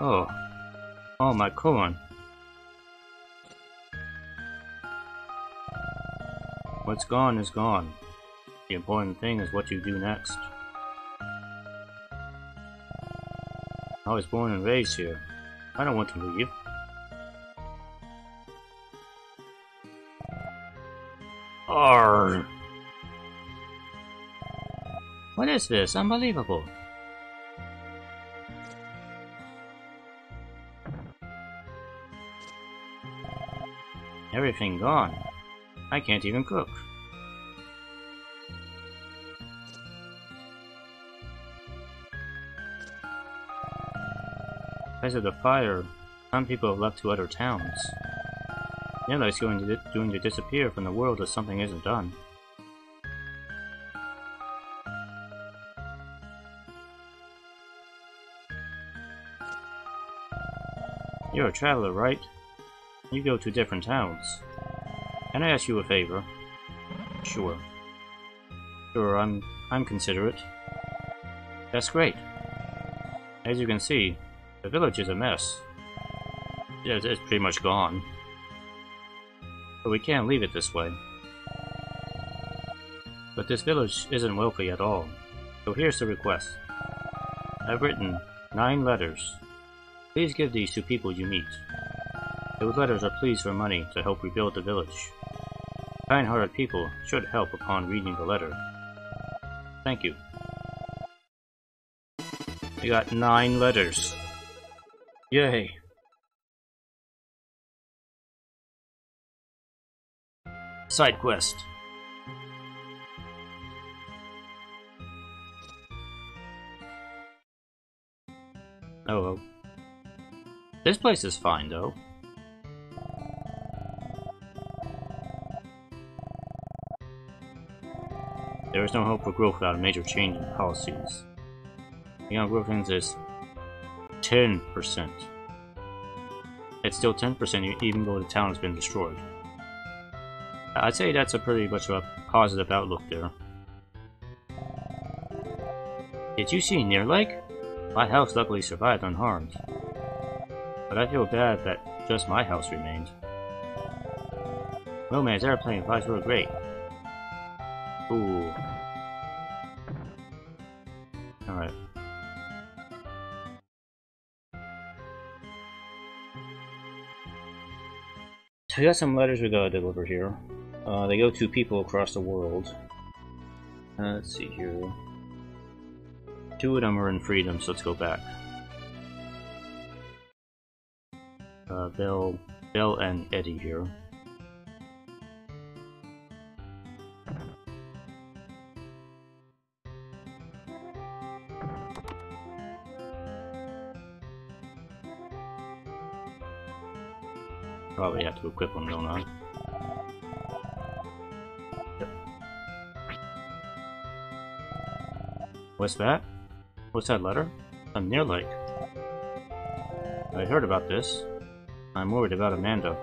A: Oh. Oh, my corn. What's gone is gone. The important thing is what you do next. I was born and raised here. I don't want to leave. Arr! What is this? Unbelievable. Everything gone. I can't even cook. Because of the fire, some people have left to other towns. Nirlake's going to, going to disappear from the world if something isn't done. You're a traveler, right? You go to different towns. Can I ask you a favor? Sure. Sure, I'm I'm considerate. That's great. As you can see, the village is a mess. It's, it's pretty much gone. But we can't leave it this way. But this village isn't wealthy at all, so here's the request. I've written nine letters. Please give these to people you meet. Those letters are pleas for money to help rebuild the village. Kind-hearted people should help upon reading the letter. Thank you. We got nine letters. Yay. Side quest. Oh, this place is fine though. There is no hope for growth without a major change in policies. Young growth is 10%. It's still 10% even though the town has been destroyed. I'd say that's a pretty much a positive outlook there. Did you see Nirlake? My house luckily survived unharmed. But I feel bad that just my house remained. Romance airplane flies real great. Ooh. I got some letters we gotta deliver here. Uh, they go to people across the world. Uh, let's see here. Two of them are in freedom, so let's go back. Uh, Bill and Eddie here. Probably have to equip them, don't I? Yep. What's that? What's that letter? A Nirlake. I heard about this. I'm worried about Amanda.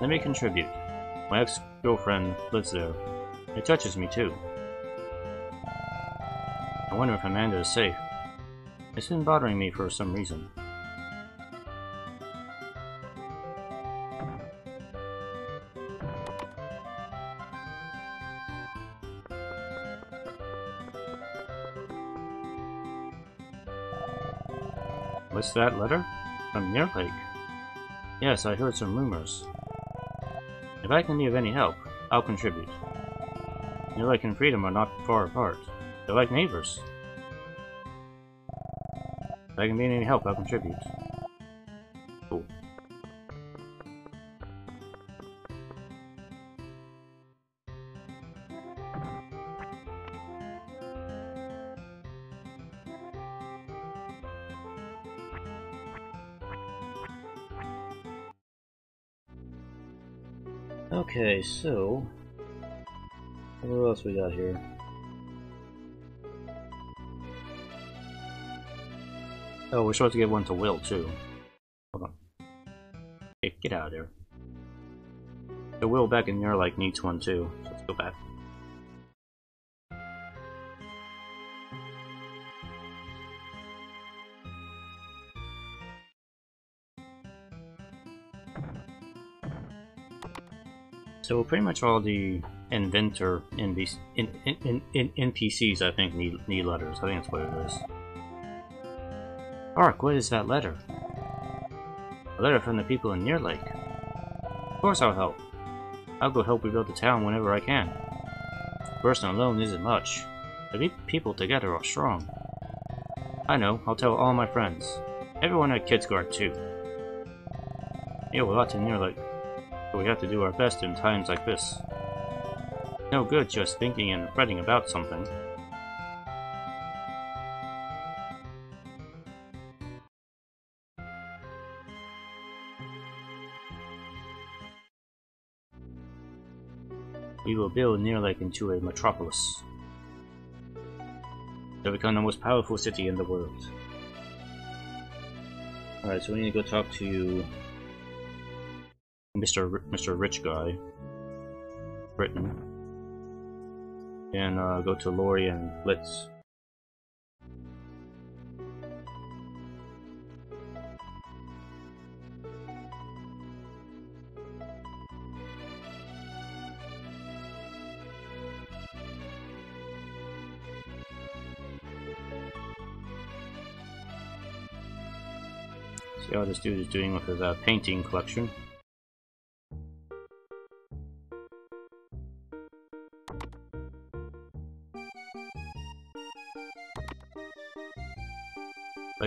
A: Let me contribute. My ex-girlfriend lives there. It touches me too. I wonder if Amanda is safe. It's been bothering me for some reason. What's that letter? From Nirlake. Yes, I heard some rumors. If I can be of any help, I'll contribute. Nirlake and Freedom are not far apart. They're like neighbors. If I can be of any help, I'll contribute. Okay, so what else we got here? Oh, we're supposed to give one to Will too. Hold on. Hey, get out of there. The Will back in there like needs one too. So let's go back. So pretty much all the inventor in, in, in, NPCs I think need, need letters. I think that's what it is. Ark, what is that letter? A letter from the people in Nirlake. Of course I'll help. I'll go help rebuild the town whenever I can. A person alone isn't much. The people together are strong. I know, I'll tell all my friends. Everyone at Kidsguard too. Yeah, we're lot to Nirlake we have to do our best in times like this. No good just thinking and fretting about something. We will build Nirlake into a metropolis. To become the most powerful city in the world. Alright, so we need to go talk to Mr. R Mr. Rich Guy, Britain, and uh, go to Lori and Blitz. See how this dude is doing with his uh, painting collection.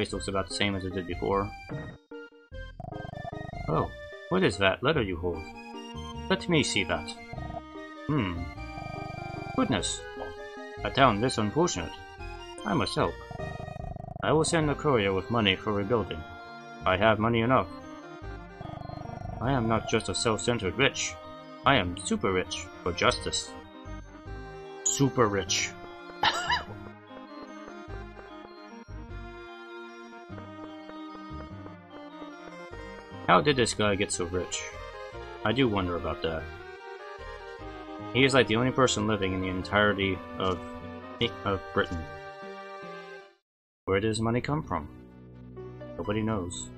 A: Place looks about the same as it did before. Oh, what is that letter you hold? Let me see that. Hmm. Goodness. A town this unfortunate. I must help. I will send a courier with money for rebuilding. I have money enough. I am not just a self-centered rich. I am super rich for justice. Super rich. How did this guy get so rich? I do wonder about that. He is like the only person living in the entirety of of Britain Where does money come from? Nobody knows.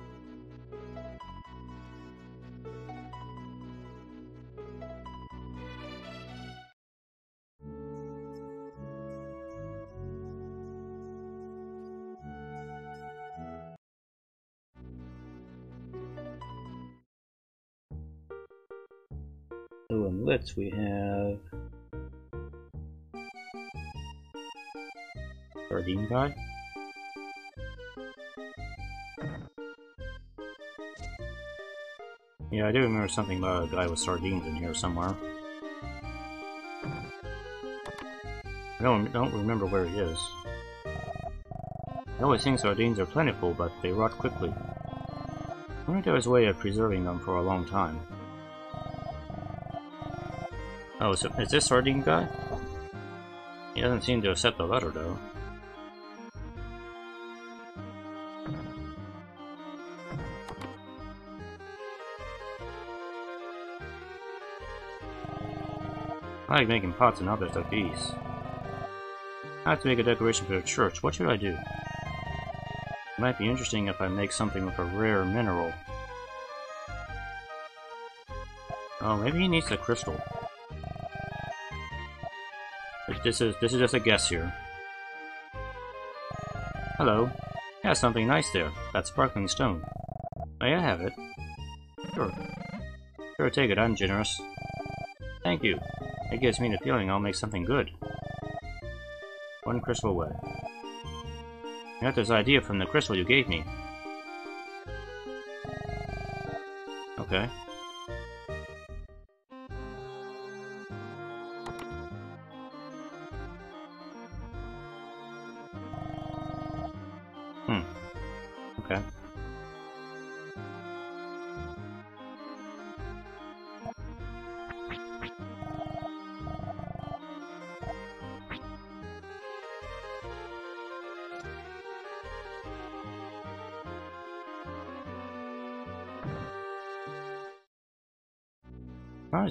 A: We have Sardine guy. Yeah, I do remember something about a guy with sardines in here somewhere. I don't, don't remember where he is. I always think sardines are plentiful, but they rot quickly. I wonder if a way of preserving them for a long time. Oh, is this sardine guy? He doesn't seem to have set the letter, though. I like making pots and others like these. I have to make a decoration for the church. What should I do? It might be interesting if I make something with a rare mineral. Oh, maybe he needs a crystal. This is this is just a guess here. Hello. Yeah, something nice there. That sparkling stone. May I have it? Sure. Sure, take it. I'm generous. Thank you. It gives me the feeling I'll make something good. One crystal away. I got this idea from the crystal you gave me. Okay.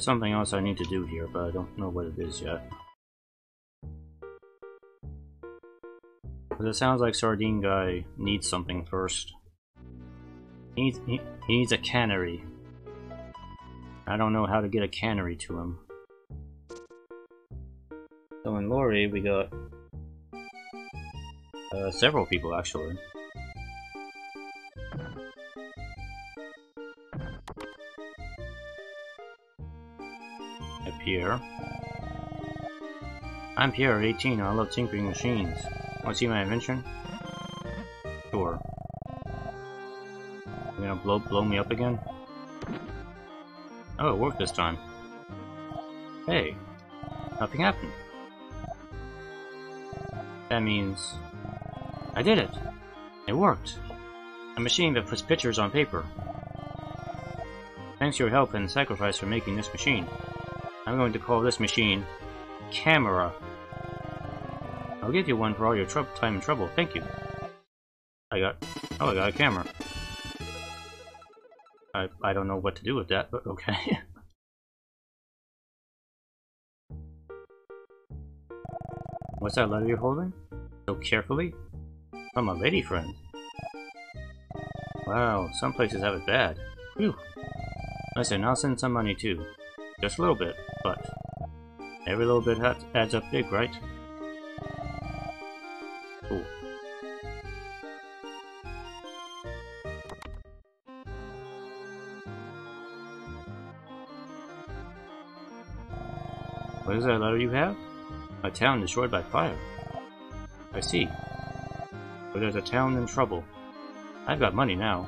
A: Probably something else I need to do here, but I don't know what it is yet. But it sounds like Sardine Guy needs something first. He needs, he, he needs a cannery. I don't know how to get a cannery to him. So in Lori, we got uh, several people actually. I'm Pierre, 18, and I love tinkering machines. Want to see my invention? Sure. You gonna blow, blow me up again? Oh, it worked this time. Hey, nothing happened. That means... I did it! It worked! A machine that puts pictures on paper. Thanks to your help and sacrifice for making this machine. I'm going to call this machine Camera. I'll give you one for all your time and trouble. Thank you. I got... Oh, I got a camera. I, I don't know what to do with that, but okay. What's that letter you're holding? So carefully? From a lady friend. Wow, some places have it bad. Phew. Listen, I'll send some money too. Just a little bit, but every little bit adds up big, right? You have? A town destroyed by fire. I see. But there's a town in trouble. I've got money now.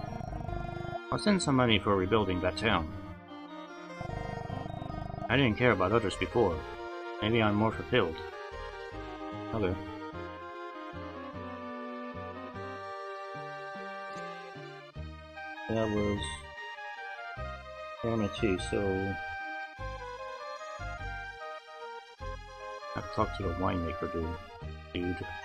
A: I'll send some money for rebuilding that town. I didn't care about others before. Maybe I'm more fulfilled. Okay. That was Amity, so talk to the winemaker dude. dude.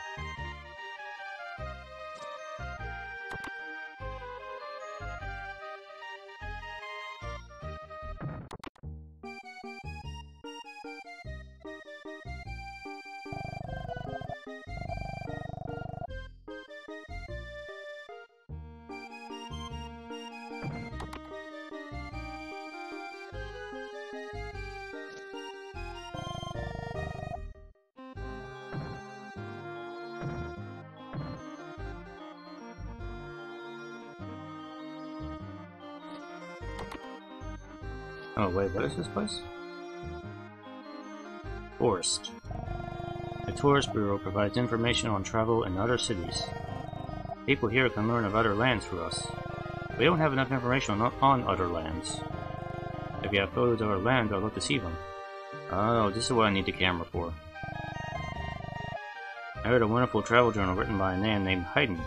A: Is this place? Forest. The Tourist Bureau provides information on travel in other cities. People here can learn of other lands for us. We don't have enough information on, on other lands. If you have photos of our land, I'd love to see them. Oh, this is what I need the camera for. I read a wonderful travel journal written by a man named Haydn.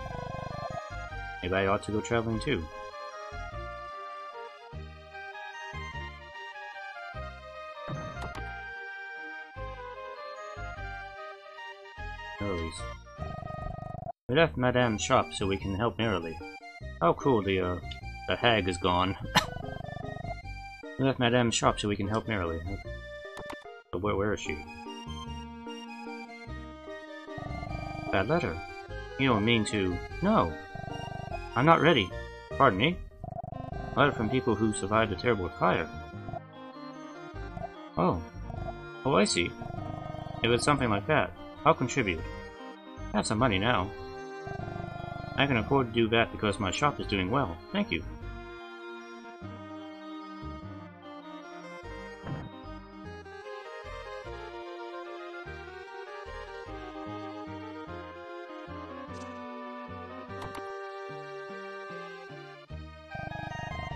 A: Maybe I ought to go traveling too. Left Madame's shop so we can help Merrily. Oh cool, the, uh, the hag is gone. we left Madame's shop so we can help Merrily. But where, where is she? Bad letter. You don't mean to... No! I'm not ready. Pardon me? A letter from people who survived the terrible fire. Oh. Oh, I see. If it's something like that, I'll contribute. I have some money now. I can afford to do that because my shop is doing well. Thank you.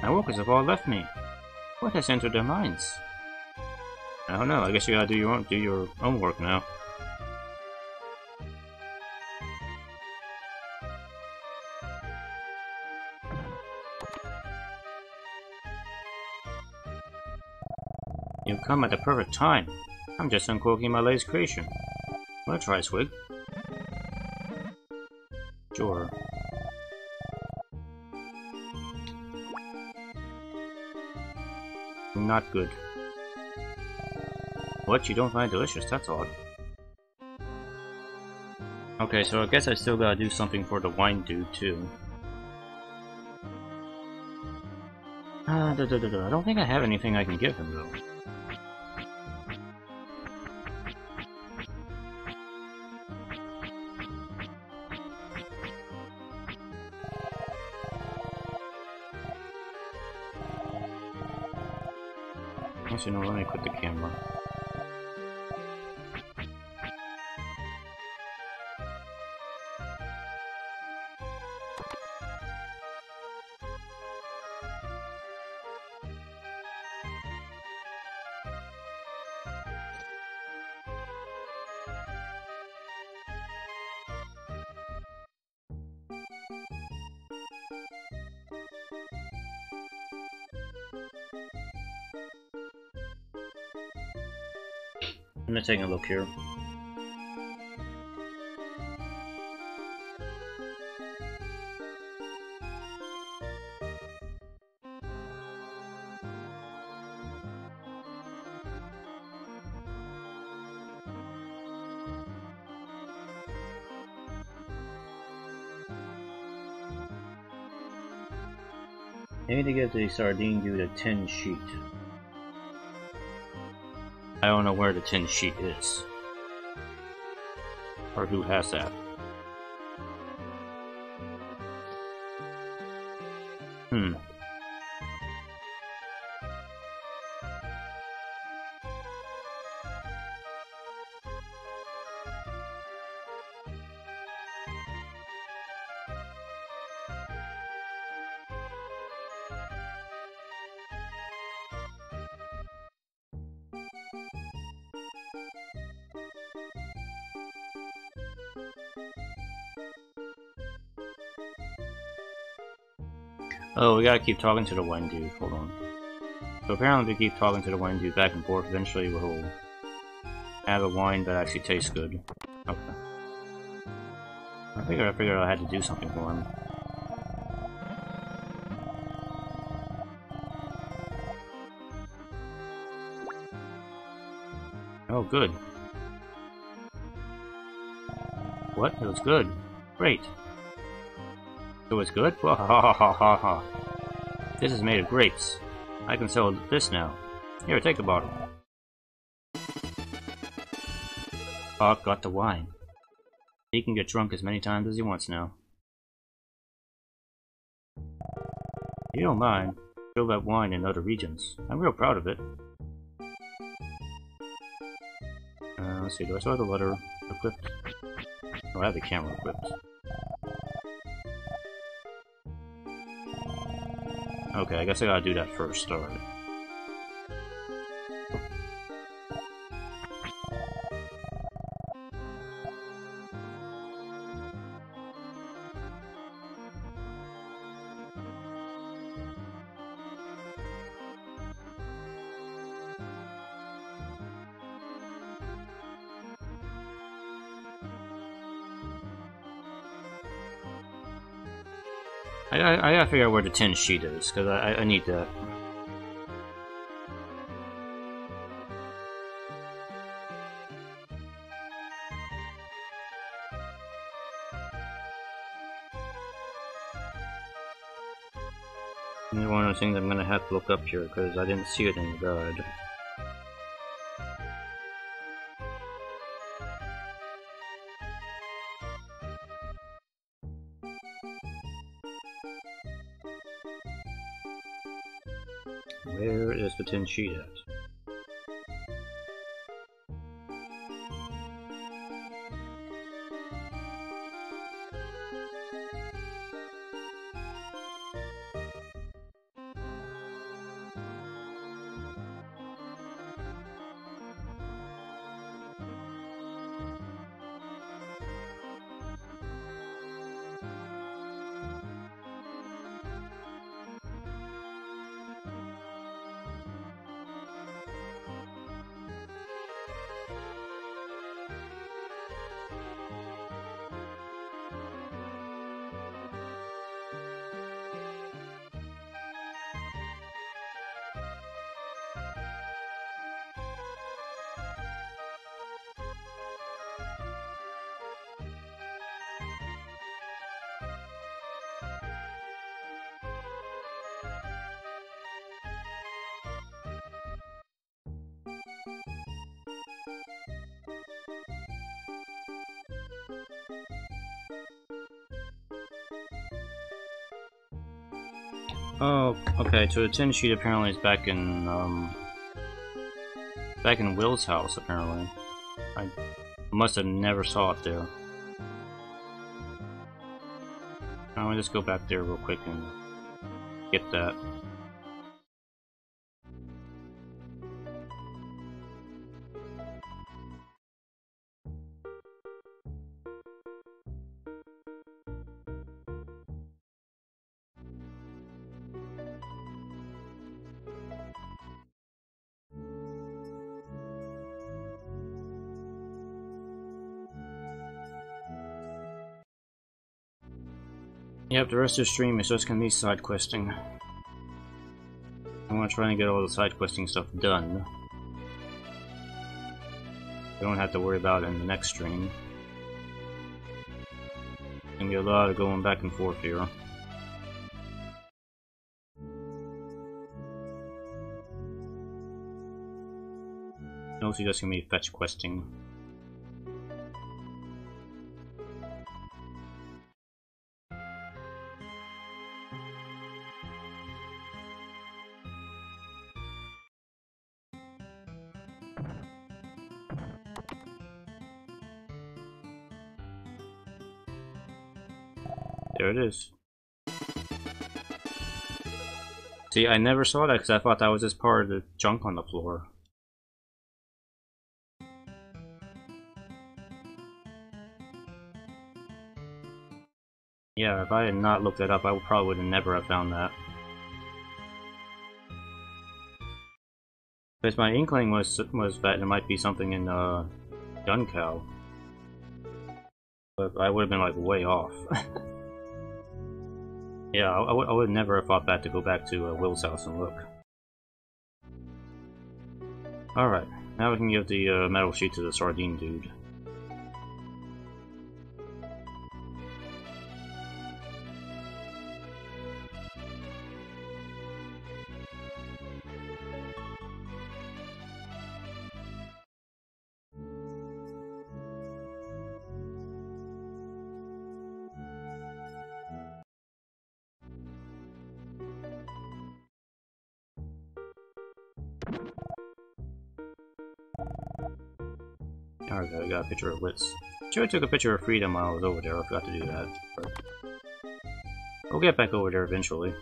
A: My workers have all left me. What has entered their minds? I don't know. I guess you gotta do your own do your own work now. You've come at the perfect time. I'm just uncorking my latest creation. Wanna try, Swig? Sure. Not good. What? You don't find delicious? That's odd. Okay, so I guess I still gotta do something for the wine dude, too. Uh, da, da, da, I don't think I have anything I can give him, though. The camera. Take a look here. I need to get the sardine dude a tin sheet. I don't know where the tin sheet is. Or who has that. Oh, we gotta keep talking to the wine dude. Hold on. So apparently if we keep talking to the wine dude back and forth. Eventually we'll have a wine that actually tastes good. Okay. I figured I figured I had to do something for him. Oh, good. What? It was good. Great. So was good? Ha ha ha ha ha. This is made of grapes. I can sell this now. Here, take the bottle. Hawk got the wine. He can get drunk as many times as he wants now. You don't mind. show that wine in other regions. I'm real proud of it. Uh, let's see, do I still have the letter equipped? Oh, I have the camera equipped. Okay, I guess I gotta do that first, alright. Figure out where the tin sheet is, because I, I need that. one of the things I'm gonna have to look up here, because I didn't see it in the guide. The tin okay, so the tin sheet apparently is back in, um... Back in Will's house, apparently. I must have never saw it there. I'm gonna just go back there real quick and get that. The rest of the stream is just gonna be side questing. I want to try and get all the side questing stuff done. I don't have to worry about it in the next stream. Gonna be a lot of going back and forth here. Mostly just gonna be fetch questing. See, I never saw that because I thought that was just part of the junk on the floor. Yeah, if I had not looked that up, I probably would have never have found that. Because my inkling was was that it might be something in uh, Gun Cow. But I would have been like way off. Yeah, I, I would never have thought that to go back to uh, Will's house and look. Alright, now we can give the uh, metal sheet to the sardine dude. Picture of Wits. Sure, I took a picture of Freedom while I was over there. I forgot to do that. We'll get back over there eventually.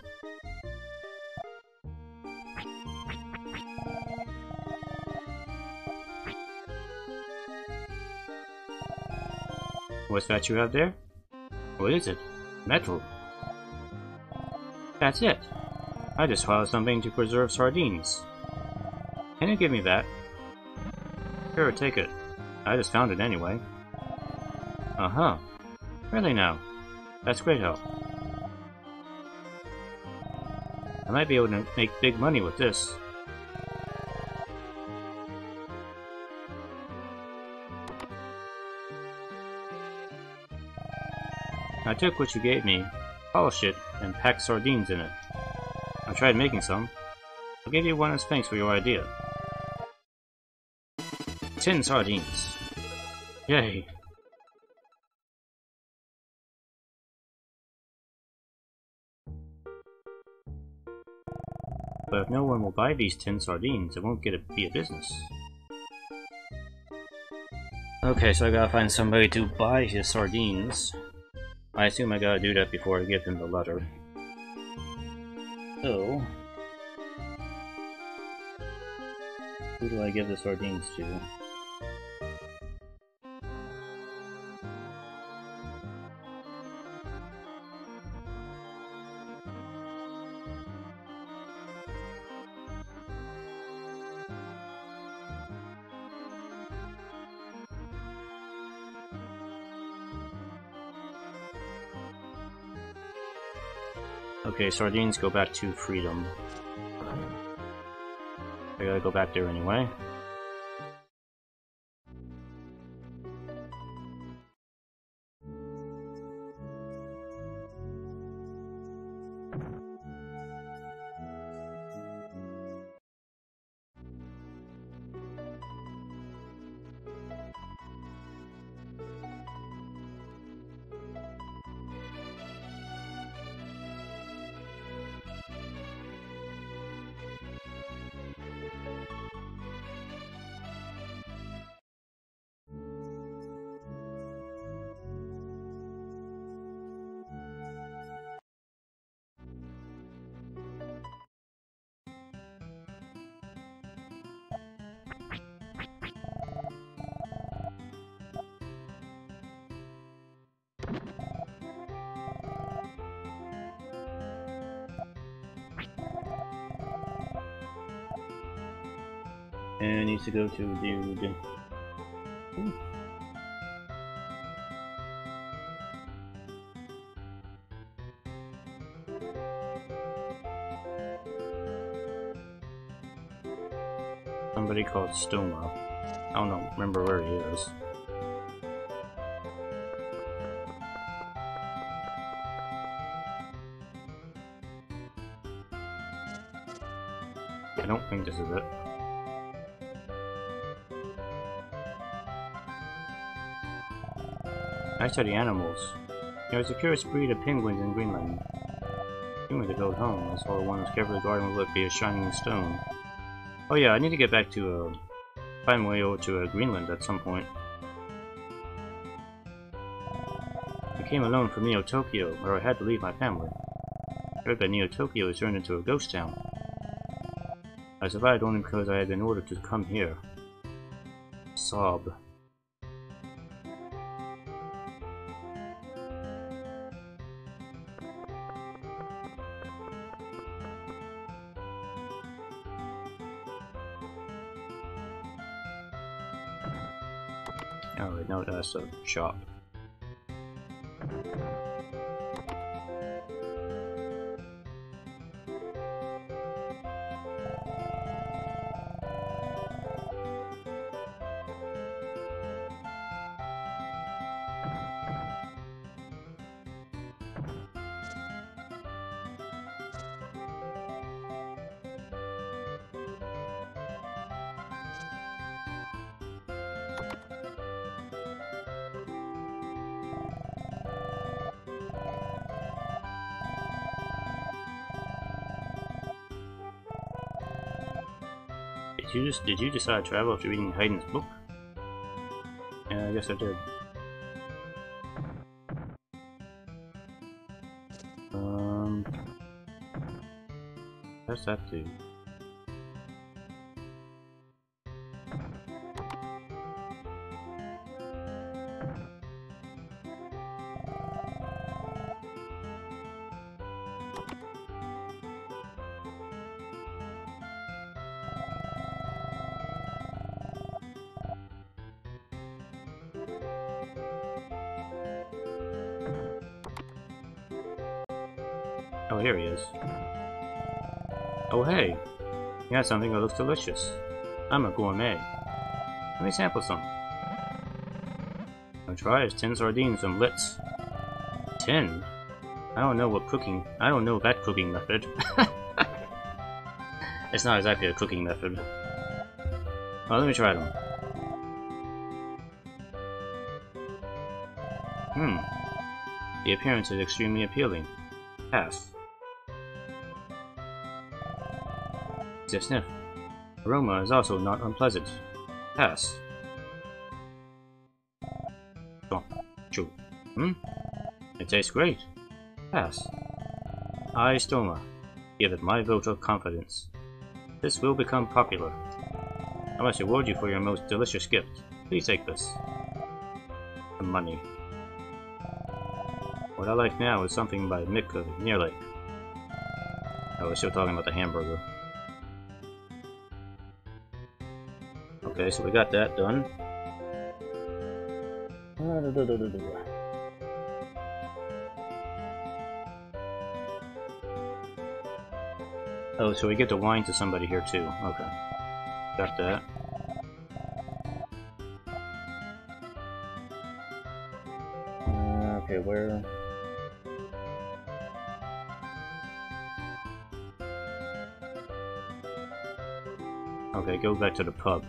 A: What's that you have there? What is it? Metal. That's it. I just found something to preserve sardines. Can you give me that? Here, take it. I just found it anyway. Uh-huh. Really now? That's great help. I might be able to make big money with this. I took what you gave me, polished it, and packed sardines in it. I tried making some. I'll give you one as thanks for your idea. Ten sardines. Yay. But if no one will buy these tin sardines, it won't get a, be a business. Okay, so I gotta find somebody to buy his sardines. I assume I gotta do that before I give him the letter. So... Who do I give the sardines to? Okay, sardines go back to freedom. I gotta go back there anyway. Go to dude. Somebody called Stoma. I don't know, remember where he is. I don't think this is it. I study animals. There is a curious breed of penguins in Greenland. Anyway, to go home, I saw one was carefully guarding what be a shining stone. Oh yeah, I need to get back to, uh, find my way over to uh, Greenland at some point. I came alone from Neo Tokyo, where I had to leave my family. I heard that Neo Tokyo has turned into a ghost town. I survived only because I had been ordered to come here. Sob. Shop. You, did you decide to travel after reading Hayden's book? I guess I did. Um... What's that do? Something that looks delicious. I'm a gourmet. Let me sample some. I'll try is tin sardines and blitz. Tin? I don't know what cooking... I don't know that cooking method. it's not exactly a cooking method. Oh, let me try them. Hmm. The appearance is extremely appealing. Pass. Sniff sniff. Aroma is also not unpleasant. Pass. Hmm? It tastes great. Pass. I, Stoma, give it my vote of confidence. This will become popular. I must reward you for your most delicious gift. Please take this. The money. What I like now is something by Mick of Nirlake. Oh, we're still talking about the hamburger. Okay, so we got that done. Oh, so we get to wine to somebody here too. Okay. Got that. Uh, okay, where... Okay, go back to the pub.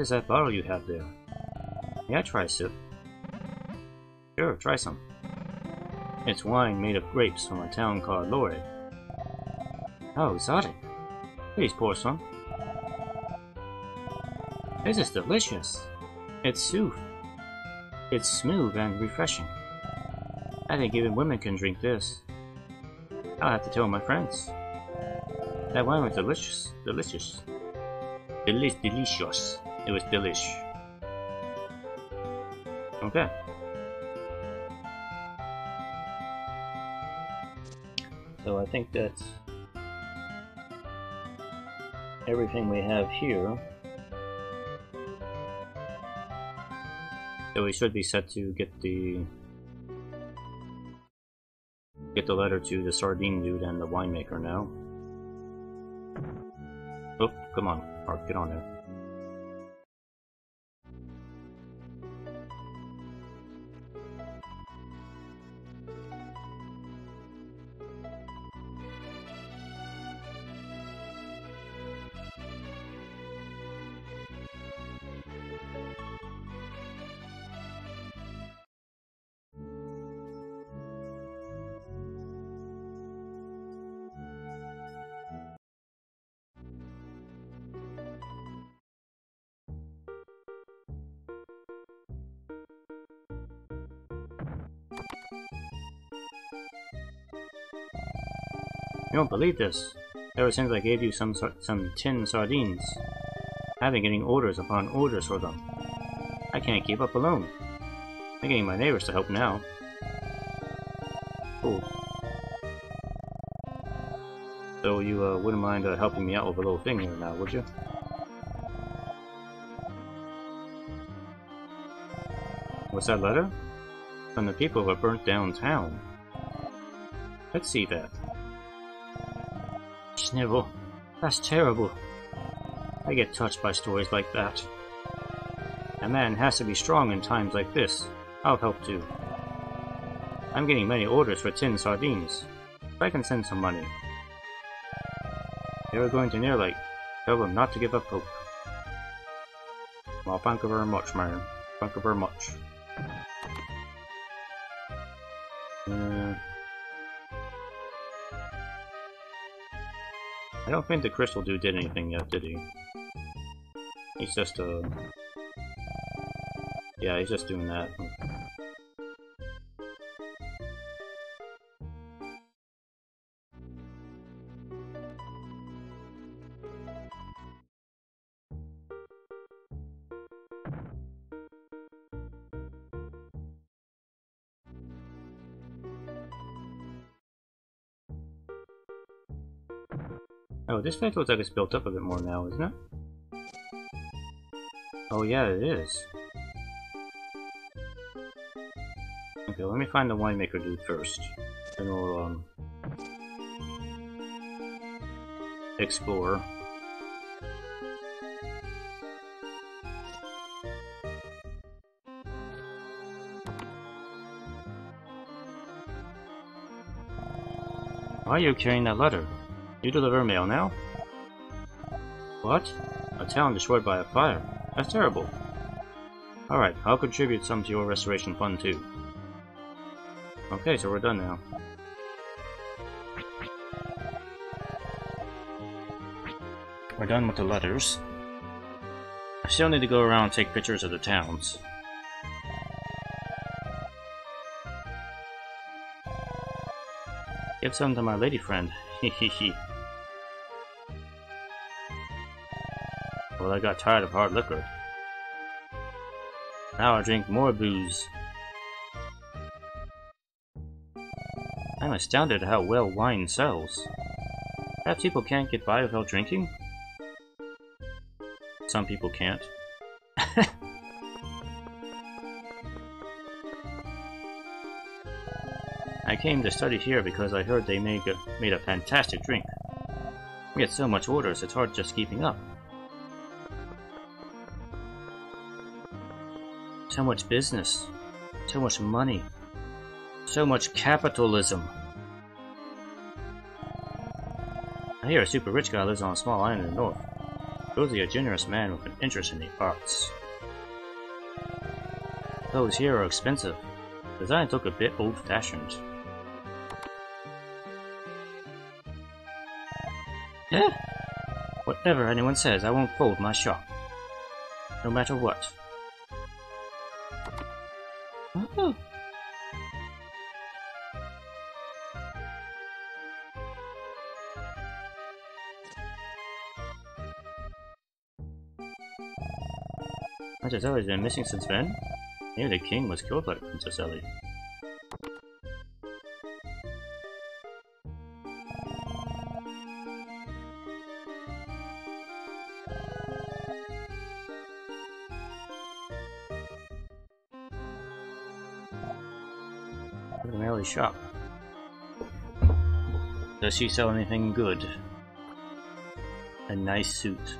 A: Is that bottle you have there? May I try a sip. Sure, try some. It's wine made of grapes from a town called Lore. Oh, exotic. Please pour some. This is delicious. It's soup. It's smooth and refreshing. I think even women can drink this. I'll have to tell my friends. That wine was delicious. Delicious. Delish, delicious. It was delish. Okay. So I think that's everything we have here. So we should be set to get the get the letter to the sardine dude and the winemaker now. Oh, come on, Mark, get on there. Don't believe this. Ever since I gave you some some tin sardines, I've been getting orders upon orders for them. I can't keep up alone. I'm getting my neighbors to help now. Cool. So you uh, wouldn't mind uh, helping me out with a little thing here now, would you? What's that letter? From the people who burnt down town. Let's see that. Snivel. That's terrible. I get touched by stories like that. A man has to be strong in times like this. I'll help too. I'm getting many orders for tin sardines. If I can send some money. They were going to Nirlake. Tell them not to give up hope. Well, thank you very much, man. Thank you very much. I don't think the Crystal Dude did anything yet, did he? He's just, uh... Yeah, he's just doing that. This place looks like it's built up a bit more now, isn't it? Oh yeah, it is. Okay, let me find the winemaker dude first. Then we'll, um... Explore. Why are you carrying that letter? You deliver mail now? What? A town destroyed by a fire? That's terrible. Alright, I'll contribute some to your restoration fund too. Okay, so we're done now. We're done with the letters. I still need to go around and take pictures of the towns. Give some to my lady friend. Hehehe. Well, I got tired of hard liquor. Now I drink more booze. I'm astounded at how well wine sells. Perhaps people can't get by without drinking? Some people can't. I came to study here because I heard they make a, made a fantastic drink. We get so much orders, it's hard just keeping up. So much business. So much money. So much capitalism. I hear a super rich guy lives on a small island in the north. Supposedly a generous man with an interest in the arts. Those here are expensive. Designs look a bit old-fashioned. Eh? Whatever anyone says, I won't fold my shop. No matter what. Princess Ellie's been missing since then? Maybe the king was killed by Princess Ellie. Shop. Does she sell anything good? A nice suit.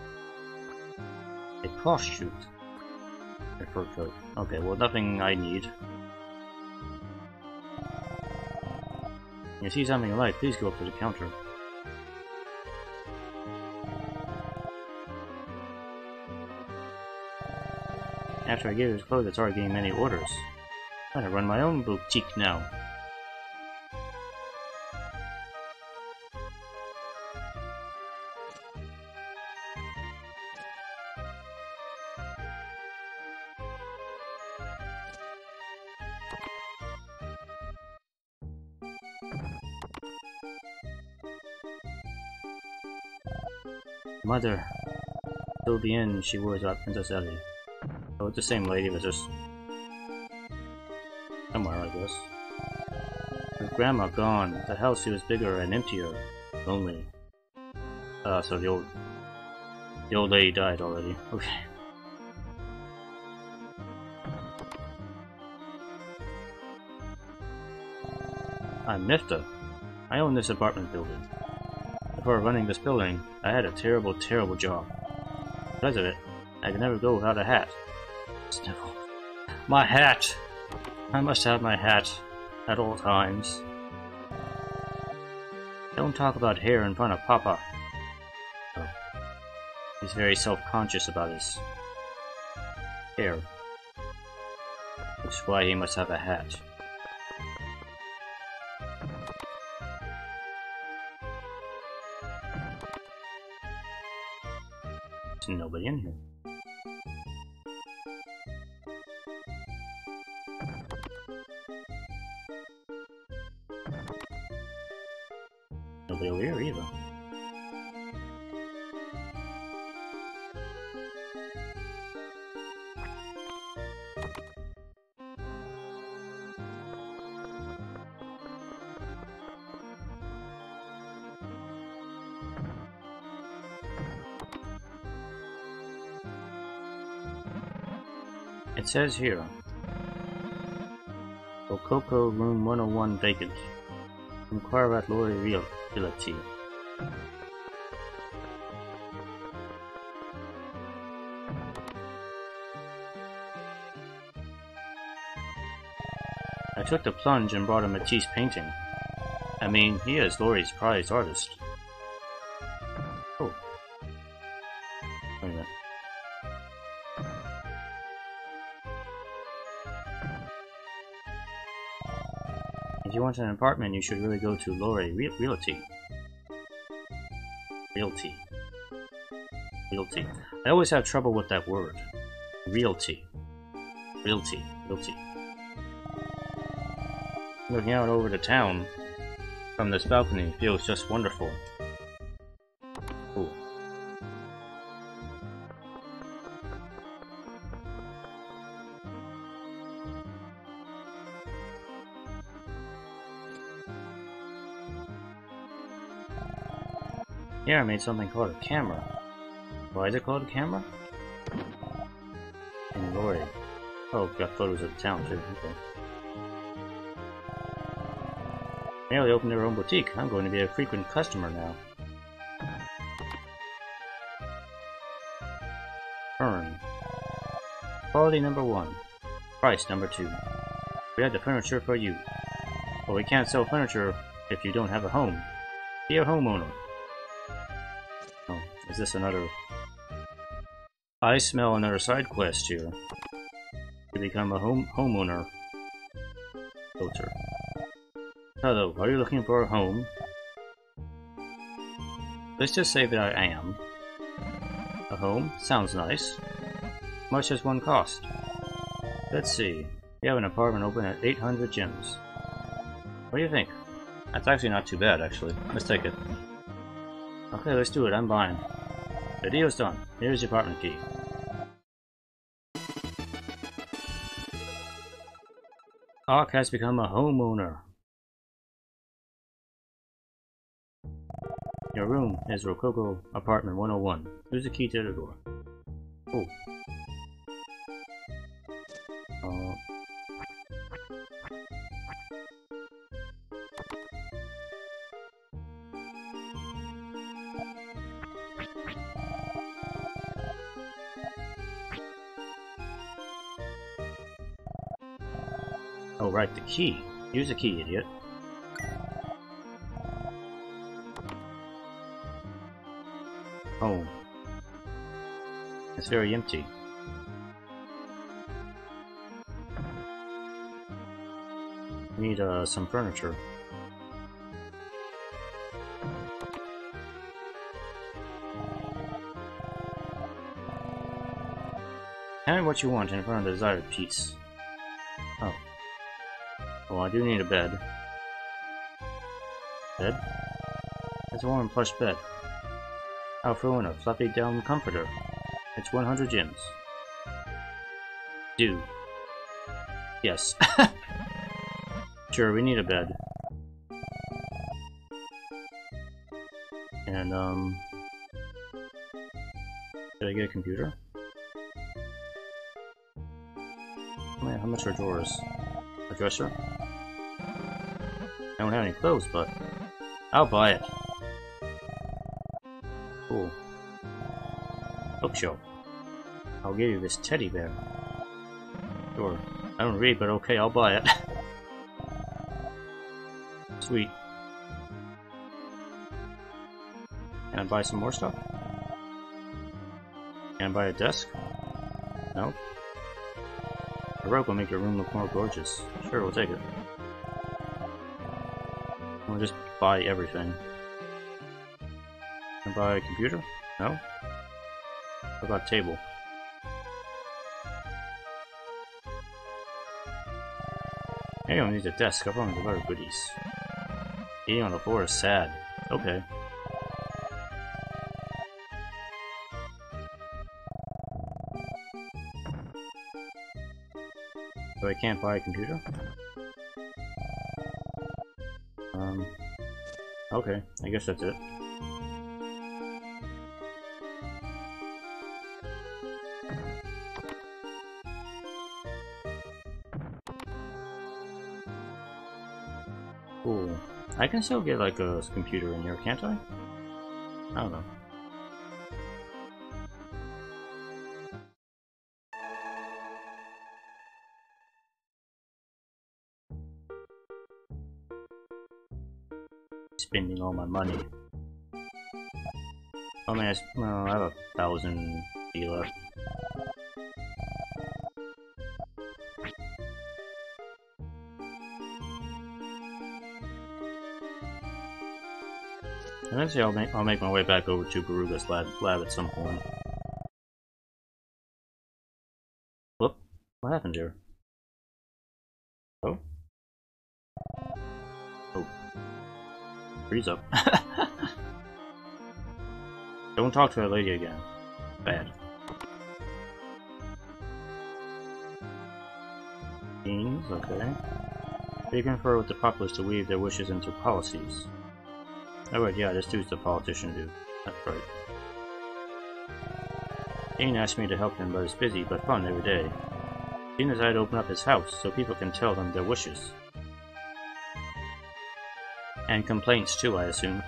A: A cloth coat. Okay, well nothing I need. If you see something like, please go up to the counter. After I get his clothes, I started getting many orders. I'm gonna run my own boutique now. Mother. Till the end, she worries about Princess Ellie. Oh, it's the same lady, but just... Somewhere, I guess. Her grandma gone. The house she was bigger and emptier. Lonely. Uh, so the old... The old lady died already. Okay. I'm Mifta. I own this apartment building. Before running this building, I had a terrible, terrible job. Because of it, I could never go without a hat. Sniffle. My hat! I must have my hat at all times. Don't talk about hair in front of Papa. Oh. He's very self-conscious about his hair. Which is why he must have a hat. Nobody in here. Nobody over here either. Says here, Rococo Room 101 vacant. Inquire at Lori Real Realty. I took the plunge and brought a Matisse painting. I mean, he is Laurie's prized artist. Want an apartment, you should really go to Lore Re Realty. Realty. Realty. I always have trouble with that word. Realty. Realty. Realty. Looking out over the town from this balcony feels just wonderful. Here I made something called a camera. Why is it called a camera? And Lori. Oh, oh got photos of the town too. Okay. They opened their own boutique. I'm going to be a frequent customer now. Fern. Quality number one. Price number two. We have the furniture for you. But we can't sell furniture if you don't have a home. Be a homeowner. Is this another... I smell another side quest here. To become a home homeowner. Filter. Hello, are you looking for a home? Let's just say that I am. A home? Sounds nice. Much does one cost? Let's see. We have an apartment open at 800 gems. What do you think? That's actually not too bad, actually. Let's take it. Okay, let's do it. I'm buying. The deal's done. Here's your apartment key. Ark has become a homeowner. Your room is Rococo Apartment 101. Here's the key to the door. Oh. Key. Use a key, idiot. Oh. It's very empty. Need uh, some furniture. Me what you want in front of the desired piece. I do need a bed. Bed? It's a warm plush bed. I'll throw in a fluffy down comforter. It's 100 gems. Do. Yes. sure, we need a bed. And, um... Did I get a computer? Man, how much are drawers? A dresser? I don't have any clothes, but I'll buy it. Cool. Bookshelf. I'll give you this teddy bear. Sure. I don't read, but okay, I'll buy it. Sweet. Can I buy some more stuff? Can I buy a desk? No? A rug will make your room look more gorgeous. Sure, we'll take it. Just buy everything. Can I buy a computer? No? What about table? Anyone needs a desk, I've only delivered goodies. Eating on the floor is sad. Okay. So I can't buy a computer? Okay, I guess that's it. Cool. I can still get like a computer in here, can't I? I don't know. Spending all my money. I mean, I, well, I have a thousand B left. Eventually I'll make, I'll make my way back over to Beruga's lab, lab at some point. Freeze up. Don't talk to that lady again. Bad. Kings, okay. They confer with the populace to weave their wishes into policies. Oh right, yeah, this dude's the politician dude. That's right. Dean asked me to help him, but it's busy but fun every day. Dean decided to open up his house so people can tell them their wishes. And complaints too, I assume.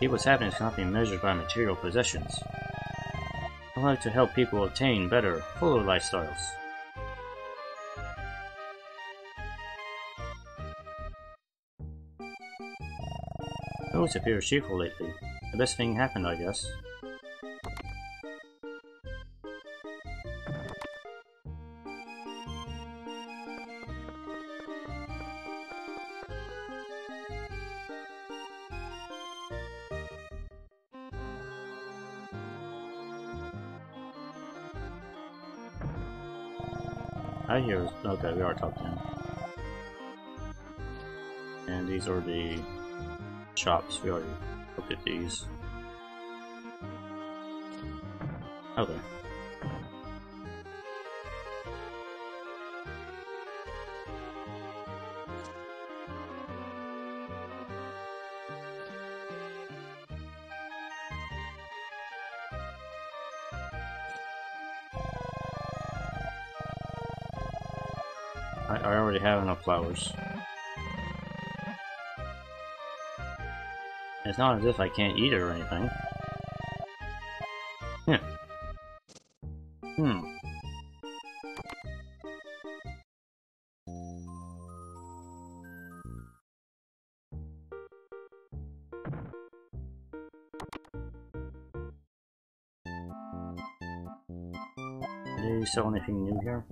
A: People's happiness cannot be measured by material possessions. I like to help people obtain better, fuller lifestyles. always appear cheerful lately. The best thing happened, I guess. Okay, we are talking. And these are the shops. We already looked at these. Okay. Flowers. It's not as if I can't eat it or anything. Yeah. Hmm. Do you sell anything new here?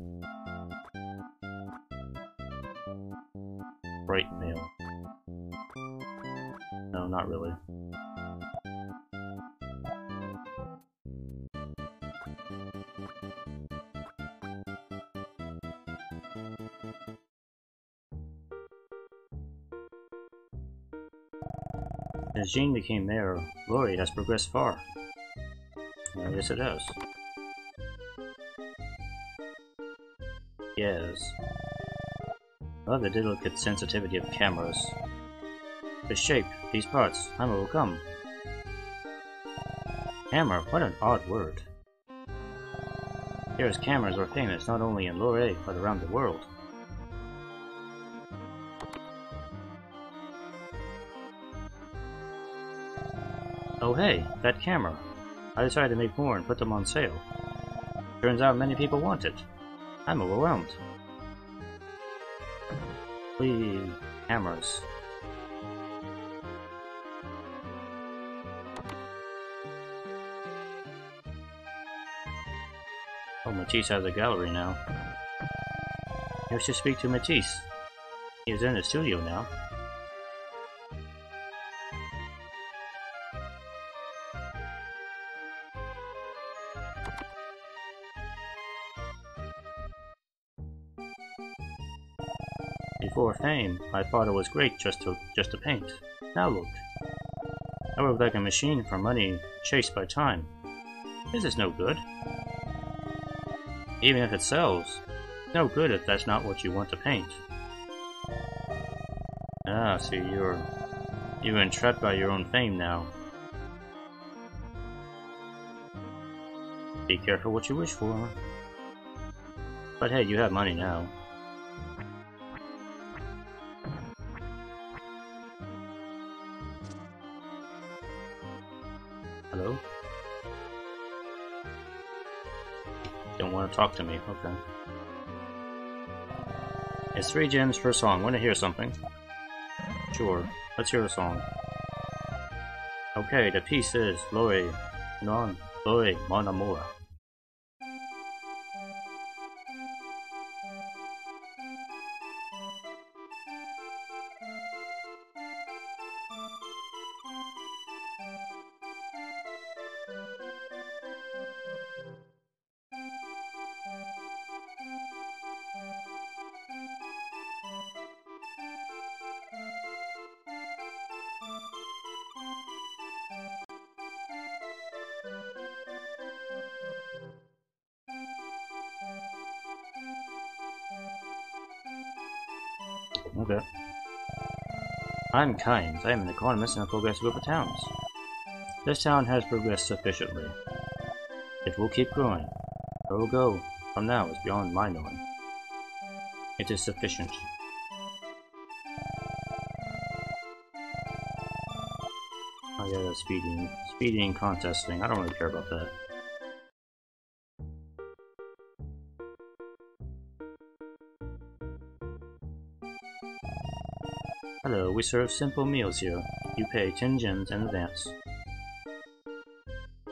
A: Jean became mayor, Lori has progressed far. I guess it has. Yes. I love the delicate sensitivity of cameras. The shape, these parts, hammer will come. Hammer, what an odd word. Here's cameras were famous not only in Lorre, but around the world. Oh hey, that camera. I decided to make more and put them on sale. Turns out many people want it. I'm overwhelmed. Please, cameras. Oh, Matisse has a gallery now. You should speak to Matisse. He's in the studio now. I thought it was great just to just to paint. Now look. I work like a machine for money chased by time. This is no good. Even if it sells, no good if that's not what you want to paint. Ah, see, you're you're entrapped by your own fame now. Be careful what you wish for. But hey, you have money now. Talk to me, okay. Uh, it's three gems per song. Want to hear something? Sure. Let's hear a song. Okay, the piece is Loe Non Loe Mon Amour. I'm Kynes. I am an economist in a progressive group of towns. This town has progressed sufficiently. It will keep growing. Where it will go from now is beyond my knowing. It is sufficient. Oh yeah, the speeding, speeding contest thing. I don't really care about that. We serve simple meals here. You pay 10 gems in advance.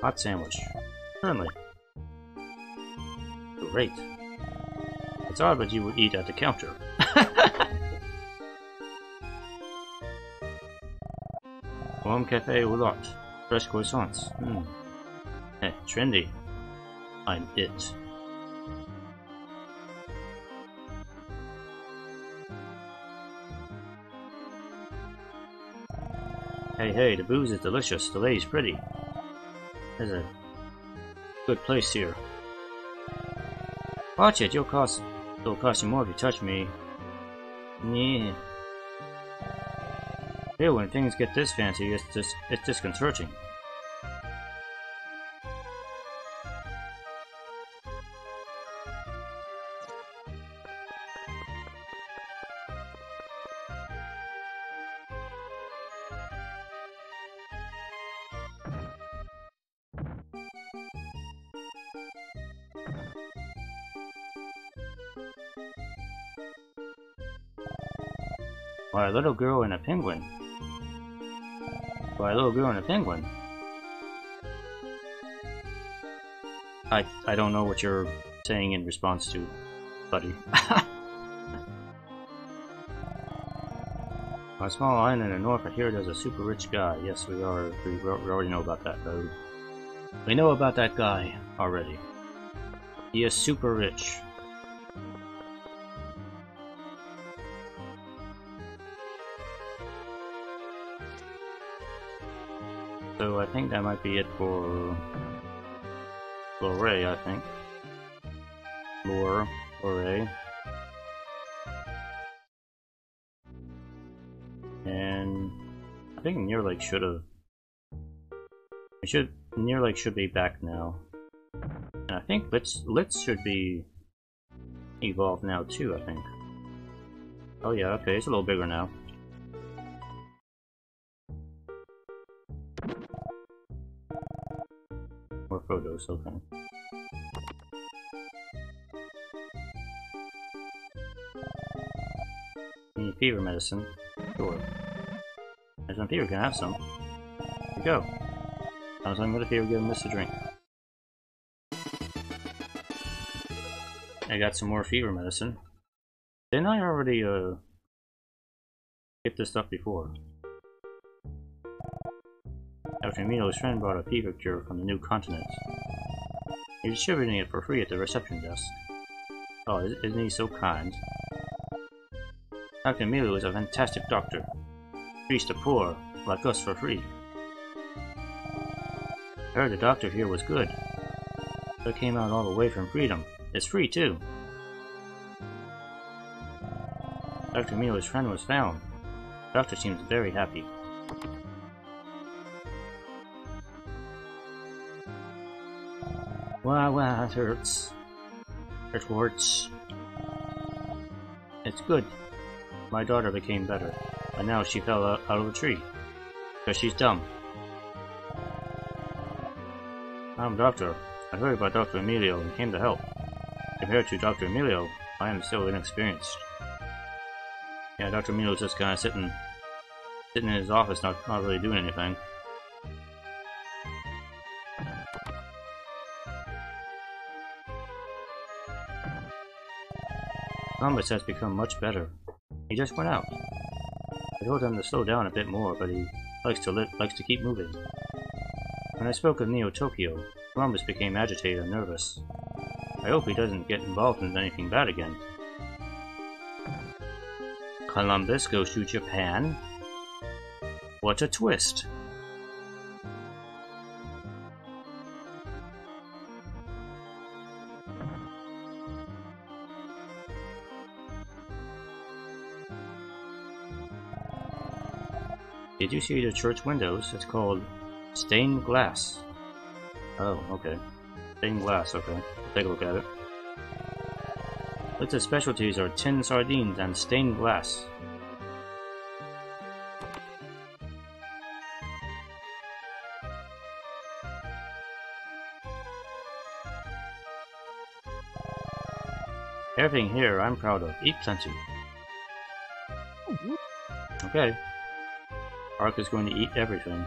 A: Hot sandwich. Certainly. Great. It's odd that you would eat at the counter. Warm cafe roulotte. Fresh croissants. Hmm. Eh, trendy. I'm it. Hey, the booze is delicious, the lady's pretty. There's a good place here. Watch it, you'll cost it'll cost you more if you touch me. Yeah. Yeah, when things get this fancy, it's just it's disconcerting. Little girl and a penguin. Why, a little girl and a penguin. I I don't know what you're saying in response to, buddy. A small island in the north, I hear there's a super rich guy. Yes, we are. We, we already know about that, though. We know about that guy already. He is super rich. Think that might be it for Lorray, I think. Lore, Lorray. And I think Nirlake should have. It should Nirlake should be back now. And I think Litz Litz should be evolved now too, I think. Oh yeah, okay, it's a little bigger now. More photos, okay. Need fever medicine. Sure. There's some fever, can I have some? Here you go. I was going to fever, give him this to drink. I got some more fever medicine. Didn't I already uh get this stuff before? Dr. Milo's friend brought a fever cure from the new continent. He's distributing it for free at the reception desk. Oh, isn't he so kind? Dr. Milo is a fantastic doctor. Treats the poor, like us, for free. I heard the doctor here was good. I came out all the way from Freedom. It's free, too. Dr. Milo's friend was found. The doctor seems very happy. It hurts. It hurts. It's good. My daughter became better, but now she fell out, out of a tree. Because she's dumb. I'm doctor. I heard about Dr. Emilio and came to help. Compared to Dr. Emilio, I am still inexperienced. Yeah, Dr. Emilio's just kinda sitting sitting in his office not, not really doing anything. Columbus has become much better. He just went out. I told him to slow down a bit more, but he likes to likes to keep moving. When I spoke of Neo Tokyo, Columbus became agitated and nervous. I hope he doesn't get involved in anything bad again. Columbus goes to Japan? What a twist! Did you see the church windows? It's called stained glass. Oh, okay. Stained glass, okay. Take a look at it. Its specialties are tin sardines and stained glass. Everything here I'm proud of. Eat plenty. Oh, okay. Ark is going to eat everything.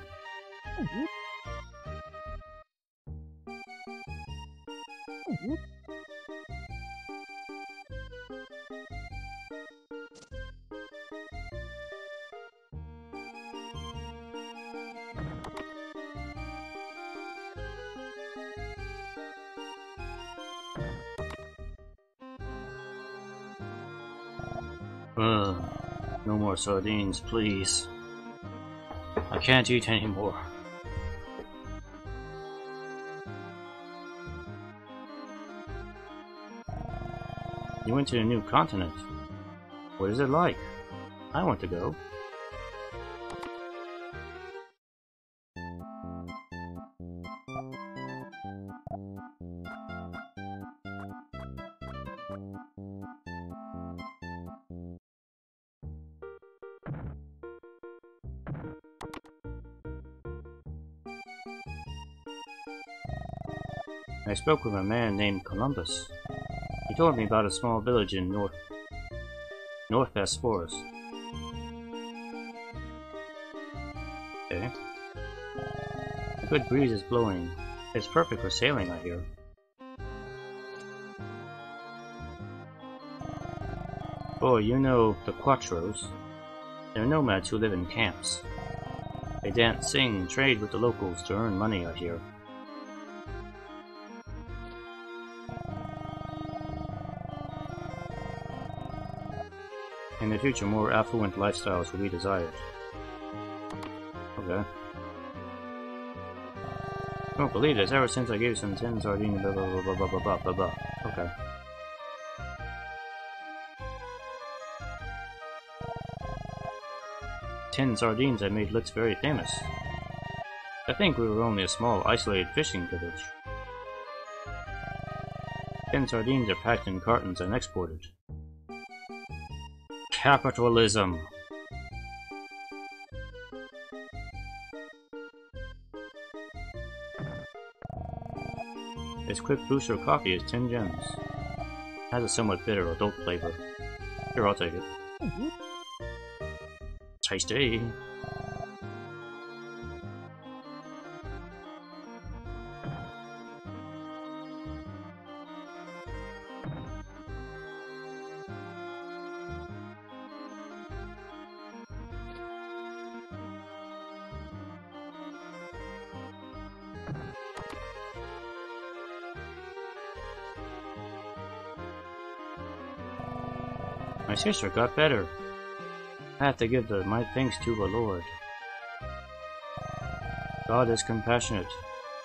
A: Ugh. No more sardines, please. I can't eat anymore. You went to a new continent. What is it like? I want to go. Spoke with a man named Columbus. He told me about a small village in North North Forest. Eh? Okay. A good breeze is blowing. It's perfect for sailing, I hear. Oh, you know the Quattros. They're nomads who live in camps. They dance, sing, trade with the locals to earn money, I hear. Future, more affluent lifestyles will be desired. Okay. I don't believe this. Ever since I gave some tin sardine, blah blah blah blah blah blah blah blah. Okay. Tin sardines I made looks very famous. I think we were only a small, isolated fishing village. Tin sardines are packed in cartons and exported. Capitalism. This quick booster coffee is 10 gems. It Has a somewhat bitter adult flavor. Here, I'll take it. Tasty! Sister got better. I have to give the, my thanks to the Lord. God is compassionate.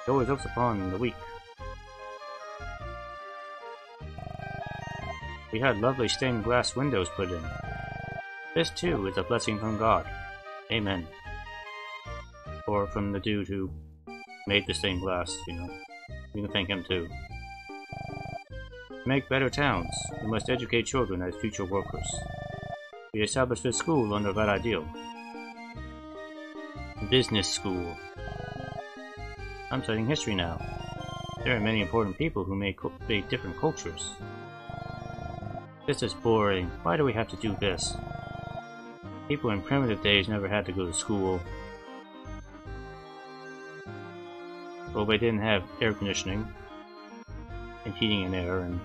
A: He always looks upon the weak. We had lovely stained glass windows put in. This too is a blessing from God. Amen. Or from the dude who made the stained glass, you know. You can thank him too. To make better towns, we must educate children as future workers. We established this school under that ideal. Business school. I'm studying history now. There are many important people who make, make different cultures. This is boring. Why do we have to do this? People in primitive days never had to go to school. Well, they didn't have air conditioning, and heating and air, and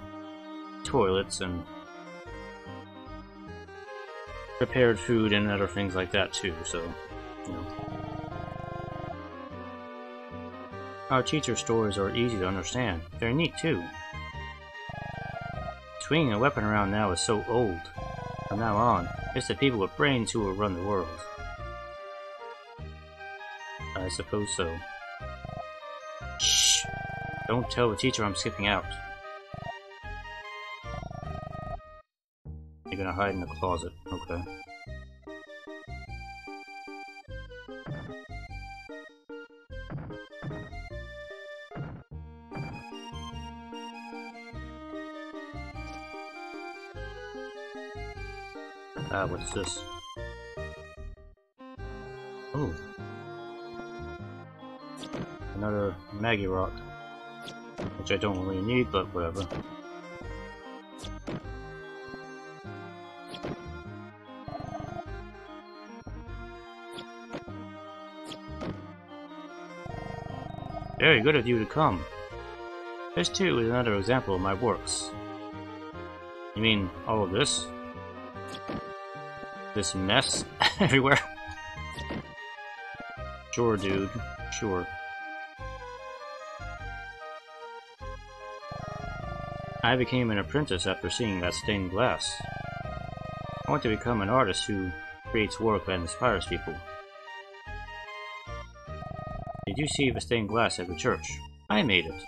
A: toilets, and prepared food and other things like that too, so, you know. Our teacher stories are easy to understand. They're neat too. Swinging a weapon around now is so old. From now on, it's the people with brains who will run the world. I suppose so. Shh! Don't tell the teacher I'm skipping out. Hide in the closet, okay. Ah, what's this? Oh. Another Magic Rock. Which I don't really need, but whatever. Very good of you to come. This too is another example of my works. You mean all of this? this mess everywhere. Sure, dude. Sure. I became an apprentice after seeing that stained glass. I want to become an artist who creates work that inspires people. Did you see the stained glass at the church? I made it.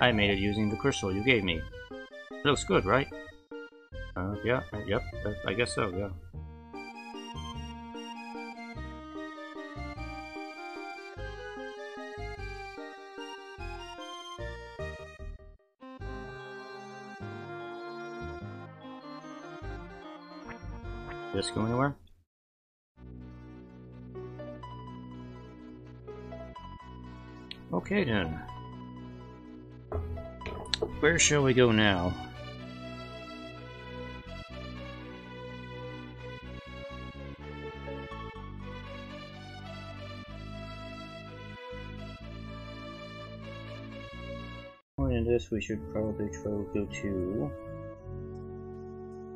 A: I made it using the crystal you gave me. It looks good, right? Uh, yeah, yep, I guess so, yeah. this go anywhere? Okay then. Where shall we go now? in this we should probably try to go to...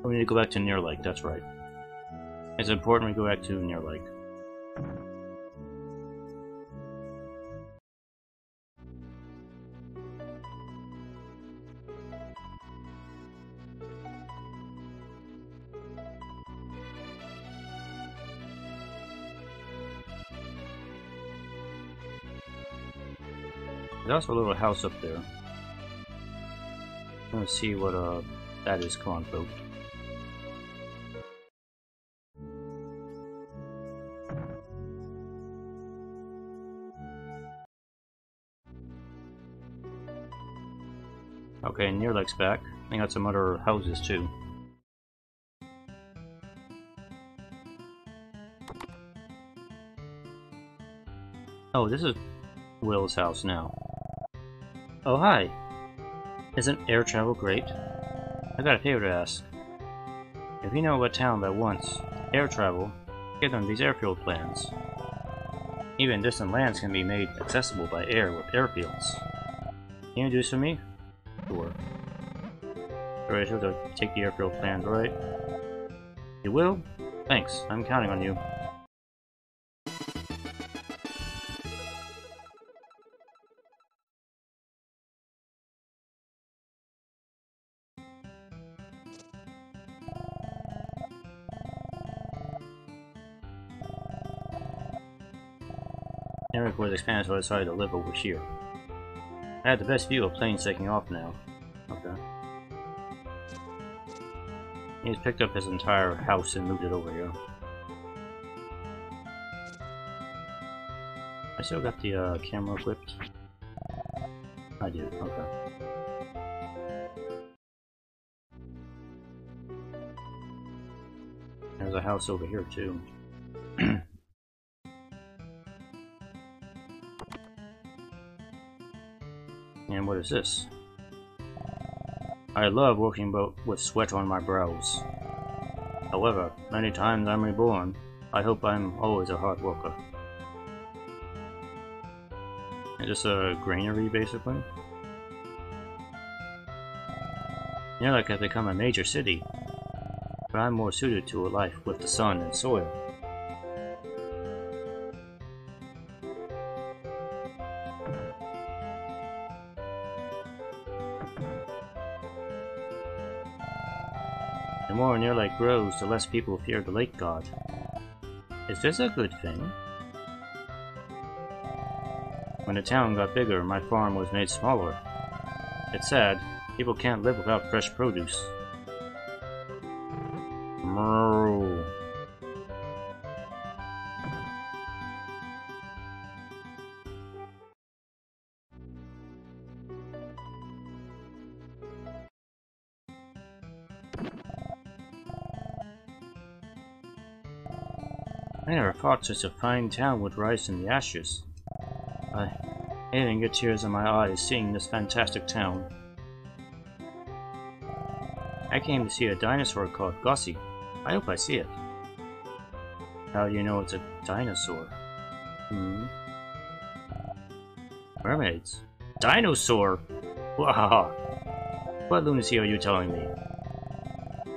A: We need to go back to Nirlake, that's right. It's important we go back to Nirlake. Also a little house up there. Gonna see what uh that is. Come on, folks. Okay, Nirlake's back. I got some other houses too. Oh, this is Will's house now. Oh, hi! Isn't air travel great? I got a favor to ask. If you know a town that wants air travel, give them these airfield plans. Even distant lands can be made accessible by air with airfields. Can you do this for me? Sure. Alright, so take the airfield plans, right? You will? Thanks, I'm counting on you. So I decided to live over here. I had the best view of planes taking off now. Okay. He's picked up his entire house and moved it over here. I still got the uh, camera equipped. I do, okay. There's a house over here too. Is this? I love working with sweat on my brows. However, many times I'm reborn. I hope I'm always a hard worker. It's just a granary, basically. Nirlake has become a major city, but I'm more suited to a life with the sun and soil. Grows, the less people fear the lake god. Is this a good thing? When the town got bigger, my farm was made smaller. It's sad, people can't live without fresh produce. Thought such a fine town would rise in the ashes. I even get tears in my eyes seeing this fantastic town. I came to see a dinosaur called Gussie. I hope I see it. How do you know it's a dinosaur? Hmm? Mermaids? Dinosaur? Wow! What lunacy are you telling me?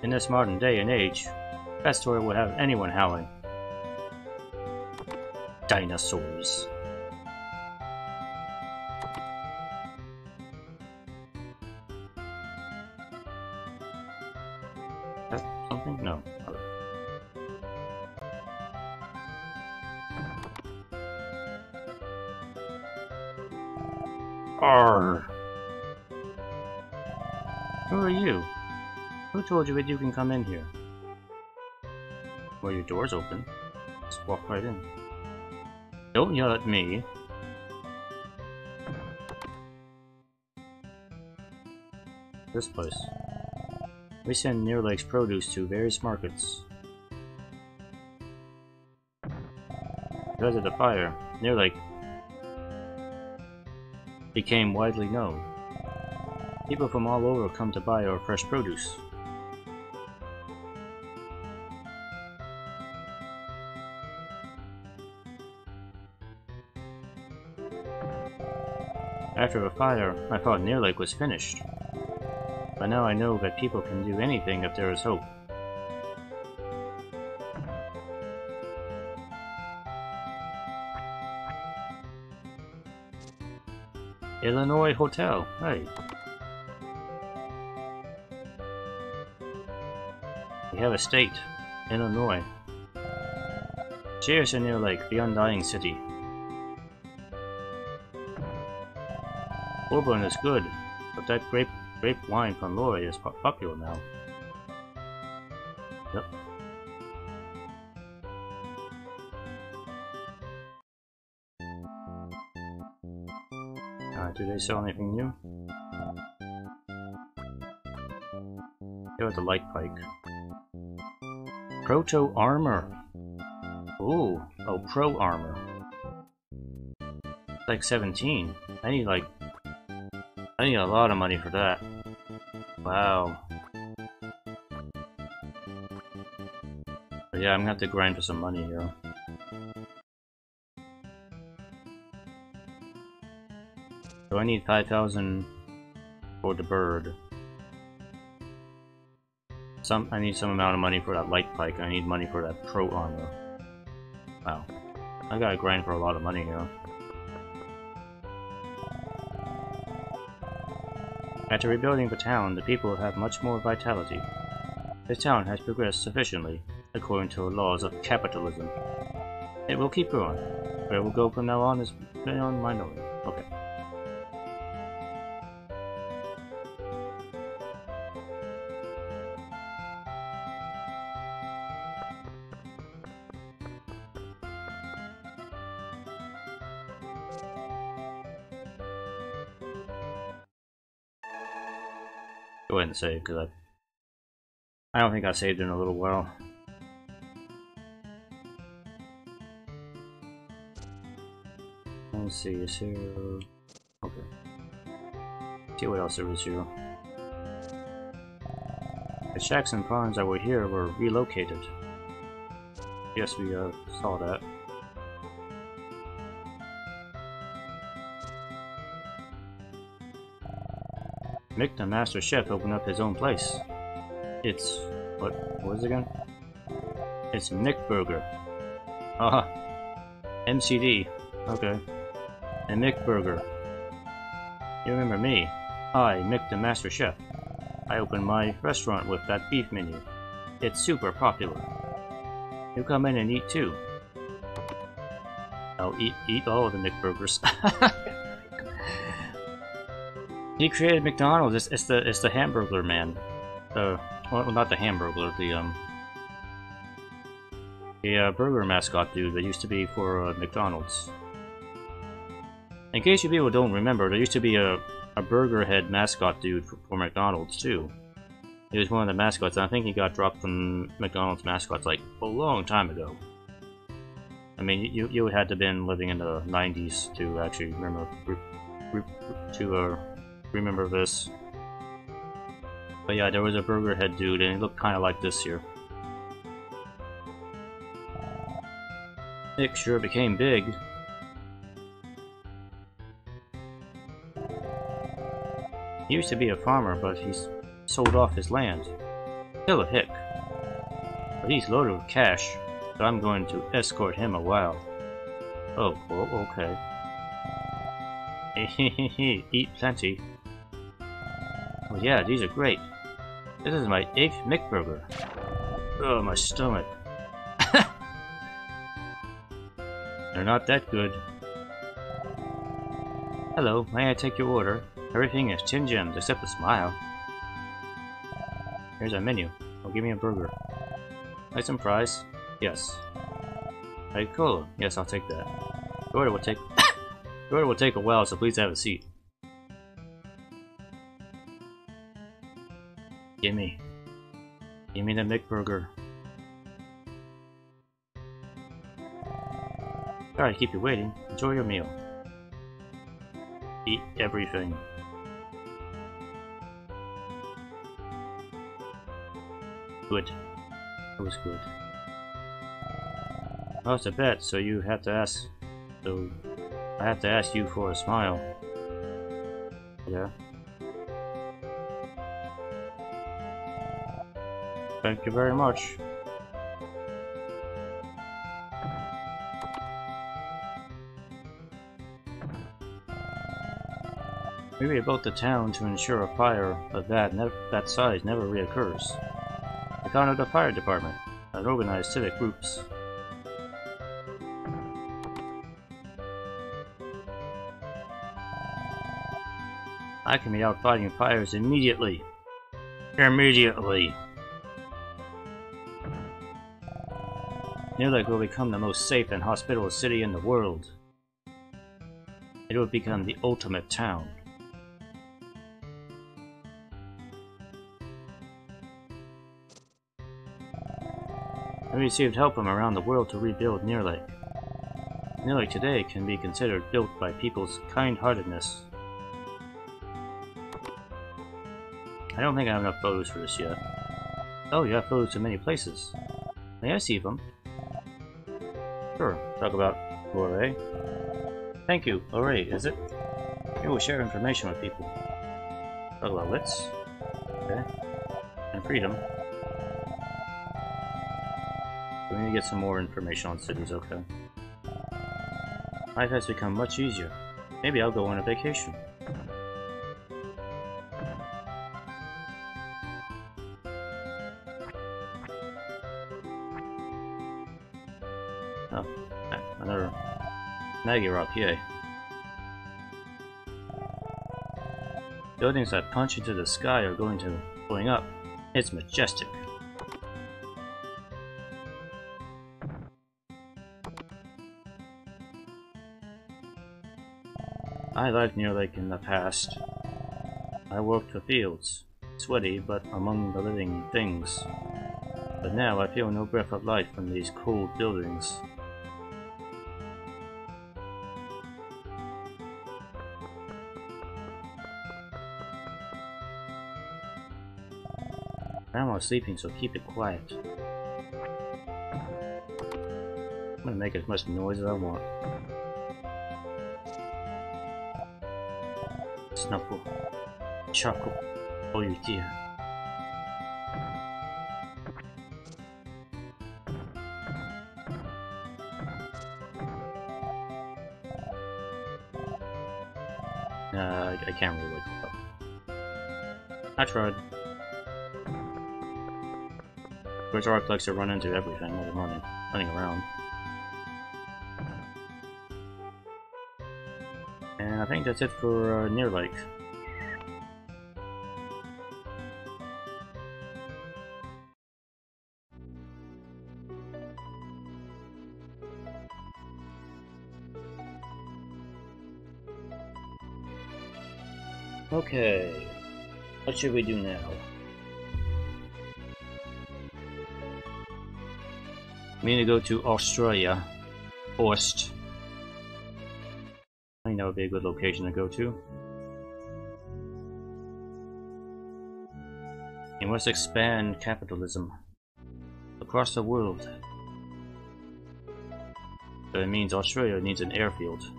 A: In this modern day and age, that story would have anyone howling dinosaurs. Something? No. Who are you? Who told you that you can come in here? Well, your door's open. Just walk right in. Don't yell at me. This place. We send Nirlake's produce to various markets. Because of the fire, Nerlac became widely known. People from all over come to buy our fresh produce. After the fire, I thought Nirlake was finished. But now I know that people can do anything if there is hope. Illinois Hotel, hey. We have a state, Illinois. Cheers to Lake, the undying city. Bourbon is good, but that grape grape wine from Lori is popular now. Yep. Uh, do they sell anything new? Here at the light pike. Proto armor. Ooh, oh, pro armor. Like 17. I need like I need a lot of money for that. Wow. But yeah, I'm gonna have to grind for some money here. So I need 5,000 for the bird. Some I need some amount of money for that light pike. I need money for that pro armor. Wow. I gotta grind for a lot of money here. After rebuilding the town, the people have much more vitality. The town has progressed sufficiently, according to the laws of capitalism. It will keep going. Where we'll go from now on is on my knowing. Save, because I, I don't think I saved in a little while. Let's see, here... Okay. See what else there is here. The shacks and farms that were here were relocated. Yes, we uh, saw that. Mick the Master Chef opened up his own place. It's... what was it again? It's Mick Burger. Ah, uh. MCD. Okay. And Mick Burger. You remember me? I, Mick the Master Chef. I opened my restaurant with that beef menu. It's super popular. You come in and eat too. I'll eat eat all of the Mick Burgers. He created McDonald's. It's, it's the it's the Hamburglar man. Uh, well, not the Hamburglar. The um, the uh, burger mascot dude that used to be for uh, McDonald's. In case you people don't remember, there used to be a a burger head mascot dude for, for McDonald's too. He was one of the mascots, and I think he got dropped from McDonald's mascots like a long time ago. I mean, you you had to have been living in the 90s to actually remember to uh, remember this. But yeah, there was a burger head dude, and he looked kind of like this here. Nick sure became big. He used to be a farmer, but he's sold off his land. Still a hick. But he's loaded with cash, so I'm going to escort him a while. Oh, oh okay. Eat plenty. Oh yeah, these are great. This is my eighth McBurger. Oh, my stomach. They're not that good. Hello, may I take your order? Everything is 10 gems except the smile. Here's our menu. Oh, give me a burger. Like some fries? Yes. Hey, cola. Yes, I'll take that. The order will take the order will take a while, so please have a seat. Gimme. Gimme the McBurger. Sorry to keep you waiting. Enjoy your meal. Eat everything. Good. It was good. I was a bet, so you have to ask... So... I have to ask you for a smile. Yeah. Thank you very much. We rebuilt the town to ensure a fire of that, that size never reoccurs. I counted a fire department and organized civic groups. I can be out fighting fires immediately. Immediately. Lake will become the most safe and hospitable city in the world. It will become the ultimate town. We received help from around the world to rebuild Nirlake. Near Lake today can be considered built by people's kind-heartedness. I don't think I have enough photos for this yet. Oh, you have photos of many places. May I see them? Talk about Lorraine. Thank you. Lorraine, is it? You will share information with people. Talk about wits. Okay. And freedom. We need to get some more information on cities, okay. Life has become much easier. Maybe I'll go on a vacation. Nagirok, yay. Buildings that punch into the sky are going to going up. It's majestic. I lived near Lake in the past. I worked the fields, sweaty but among the living things. But now I feel no breath of life from these cold buildings. Grandma's sleeping, so keep it quiet. I'm gonna make as much noise as I want. Snuffle. Chuckle. Oh, you dear. Uh, I can't really wake up. I tried. Which likes to run into everything running, running around. And I think that's it for uh, Nirlake. Okay, what should we do now? Need to go to Australia. Forst. I think that would be a good location to go to. We must expand capitalism across the world. But it means Australia needs an airfield.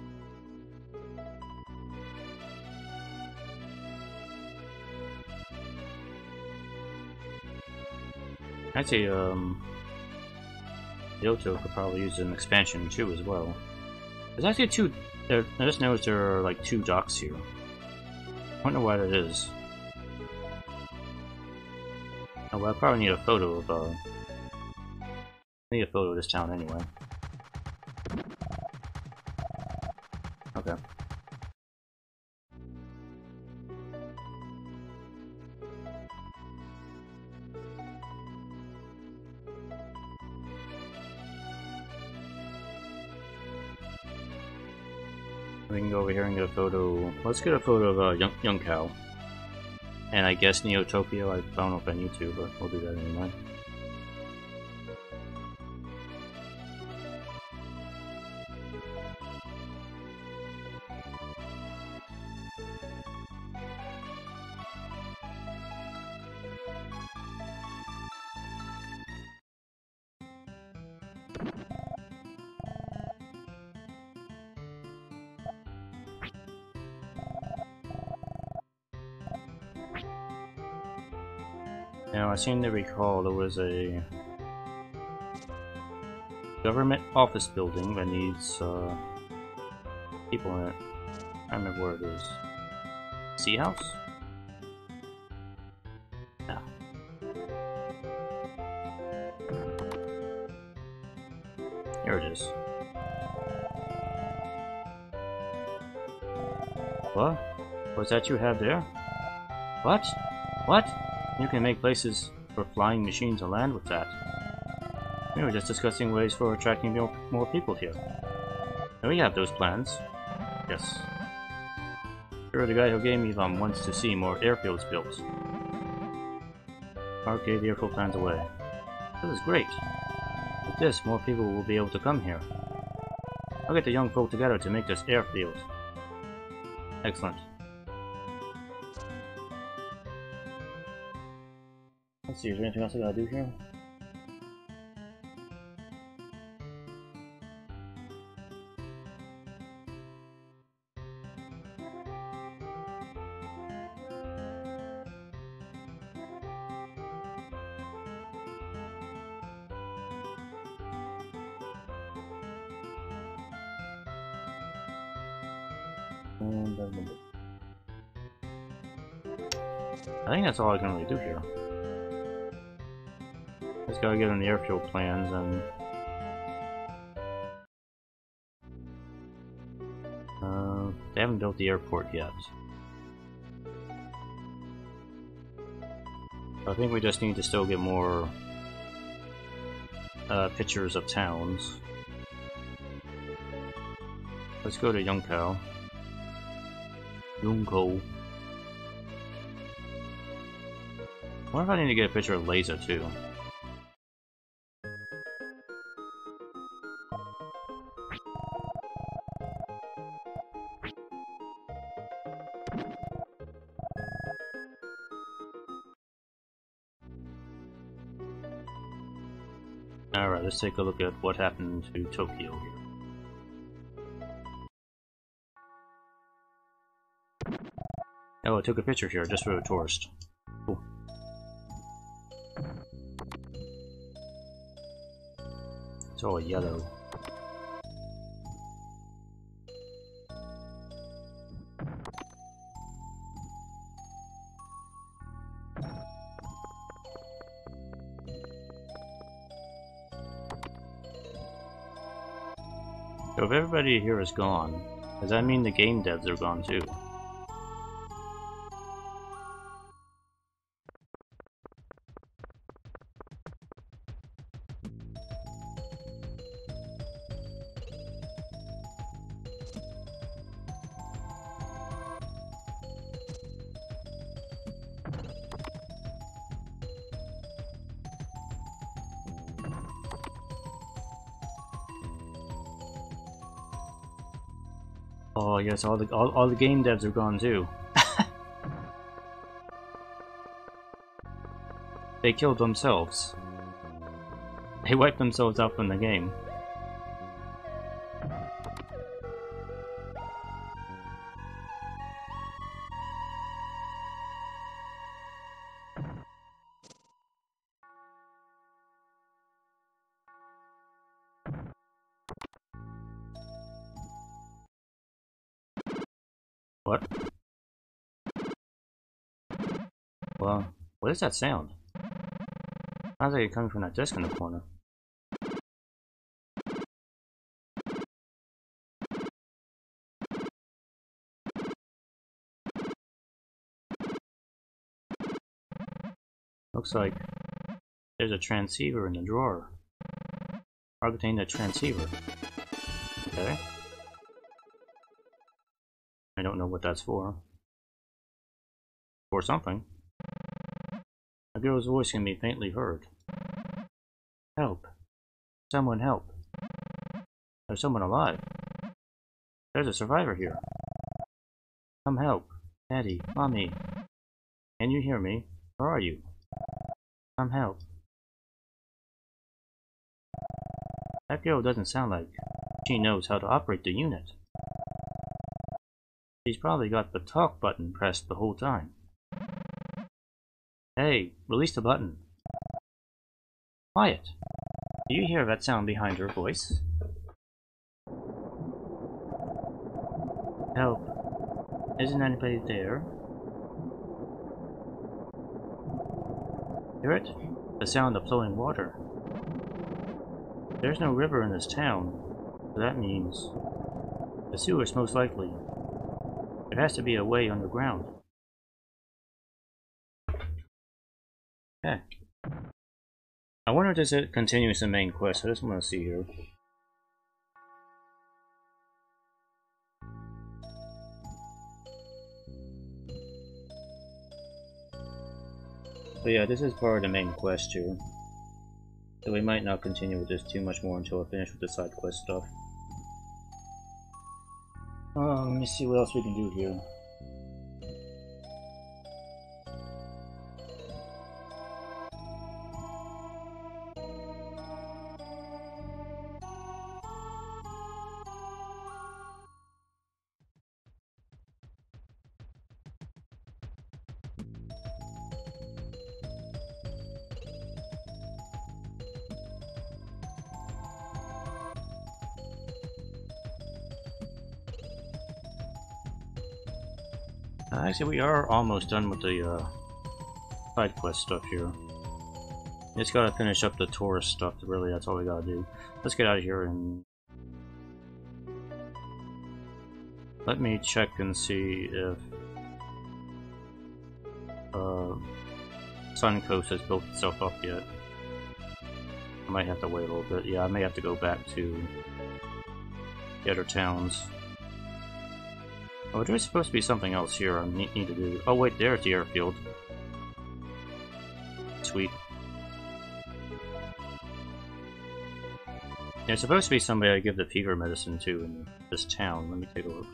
A: Actually, um, Yoto could probably use an expansion too as well. There's actually two. There, I just noticed there are like two docks here. I know why that is. Oh, well, I probably need a photo of. Uh, I need a photo of this town anyway. Photo. Let's get a photo of uh, young, young cow. And I guess Neo Tokyo. I don't know if I need to, but we'll do that anyway. Seem to recall there was a government office building that needs uh, people in it. I remember where it is. Sea House? Yeah. Here it is. What? What's that you have there? What? What? You can make places for flying machines to land with that. We were just discussing ways for attracting more, more people here. And we have those plans. Yes. Sure, the guy who gave me them wants to see more airfields built. Ark gave the airfield plans away. This is great. With this, more people will be able to come here. I'll get the young folk together to make this airfield. Excellent. Let's see, is there anything else I gotta do here? I think that's all I can really do here just gotta get on the airfield plans and... Uh, they haven't built the airport yet. I think we just need to still get more uh, pictures of towns. Let's go to Yunkou. Yunkou. I wonder if I need to get a picture of Laser too. Let's take a look at what happened to Tokyo here. Oh, I took a picture here just for a tourist. Cool. It's all yellow. So if everybody here is gone, does that mean the game devs are gone too? Yes, all the all, all the game devs are gone too. they killed themselves. They wiped themselves out from the game. Well, what is that sound? Sounds like it coming from that desk in the corner. Looks like there's a transceiver in the drawer. Targeting the transceiver. Okay. I don't know what that's for. For something. A girl's voice can be faintly heard. Help. Someone help. There's someone alive. There's a survivor here. Come help. Daddy, Mommy. Can you hear me? Where are you? Come help. That girl doesn't sound like she knows how to operate the unit. She's probably got the talk button pressed the whole time. Hey, release the button. Quiet. Do you hear that sound behind her voice? Help. Isn't anybody there? Hear it? The sound of flowing water. There's no river in this town, so that means the sewers most likely. There has to be a way underground. I wonder if this continues the main quest. I just want to see here. But yeah, this is part of the main quest here. So we might not continue with this too much more until I finish with the side quest stuff. Uh, let me see what else we can do here. We are almost done with the uh, side quest stuff here. Just gotta finish up the tourist stuff. Really, that's all we gotta do. Let's get out of here and Let me check and see if uh, Suncoast has built itself up yet. I might have to wait a little bit. Yeah, I may have to go back to the other towns. Oh, there's supposed to be something else here I need, need to do. Oh wait, there's the airfield. Sweet. There's supposed to be somebody I give the fever medicine to in this town. Let me take a look.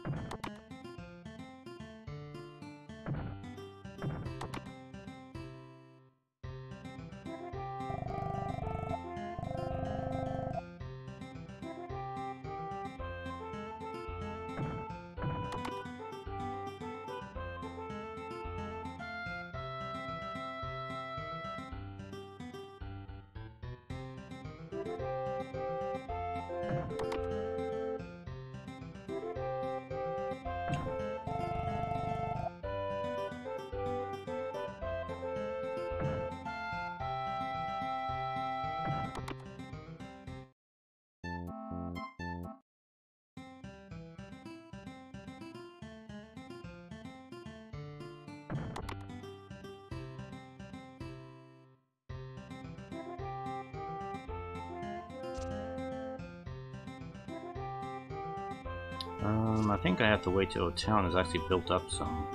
A: Have to a town has actually built up some.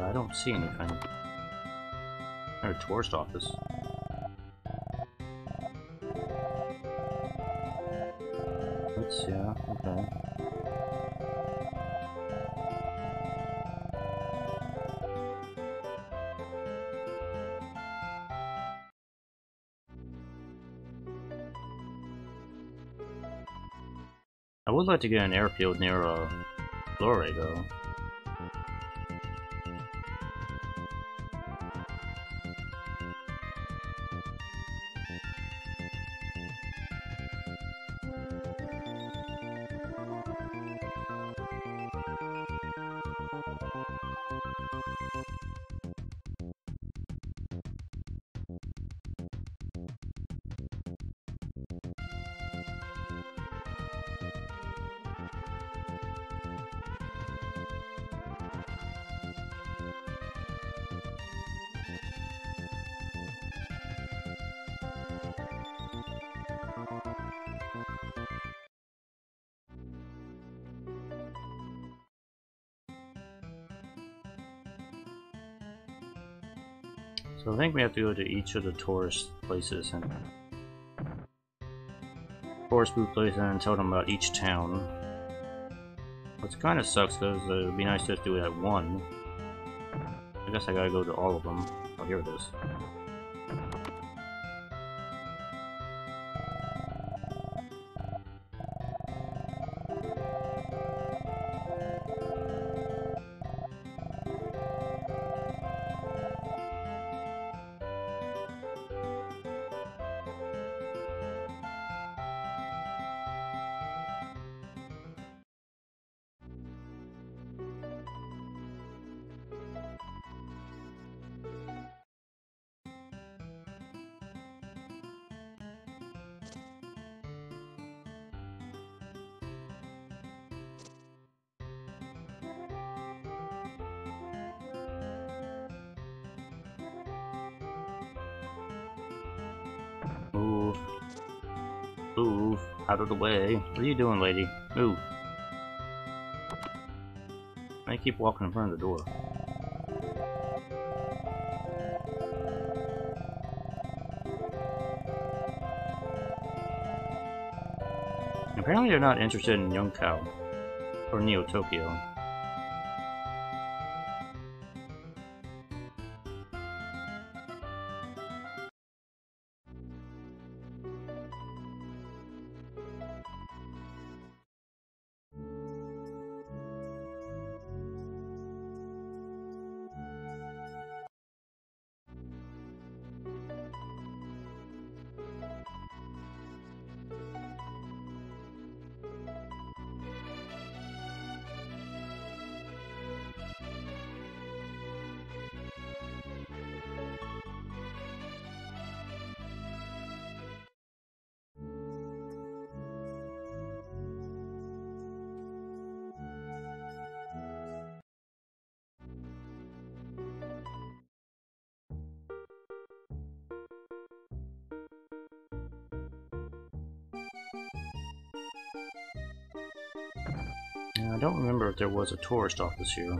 A: I don't see anything. Or a tourist office. Let's yeah, okay. I would like to get an airfield near uh, Flore, though. Go to each of the tourist places and tourist food places and tell them about each town. Which kind of sucks because uh, it would be nice to just do it at one. I guess I gotta go to all of them. Oh, here it is. What are you doing, lady? Move. I keep walking in front of the door. Apparently they're not interested in Yonkao. Or Neo Tokyo. There was a tourist office here.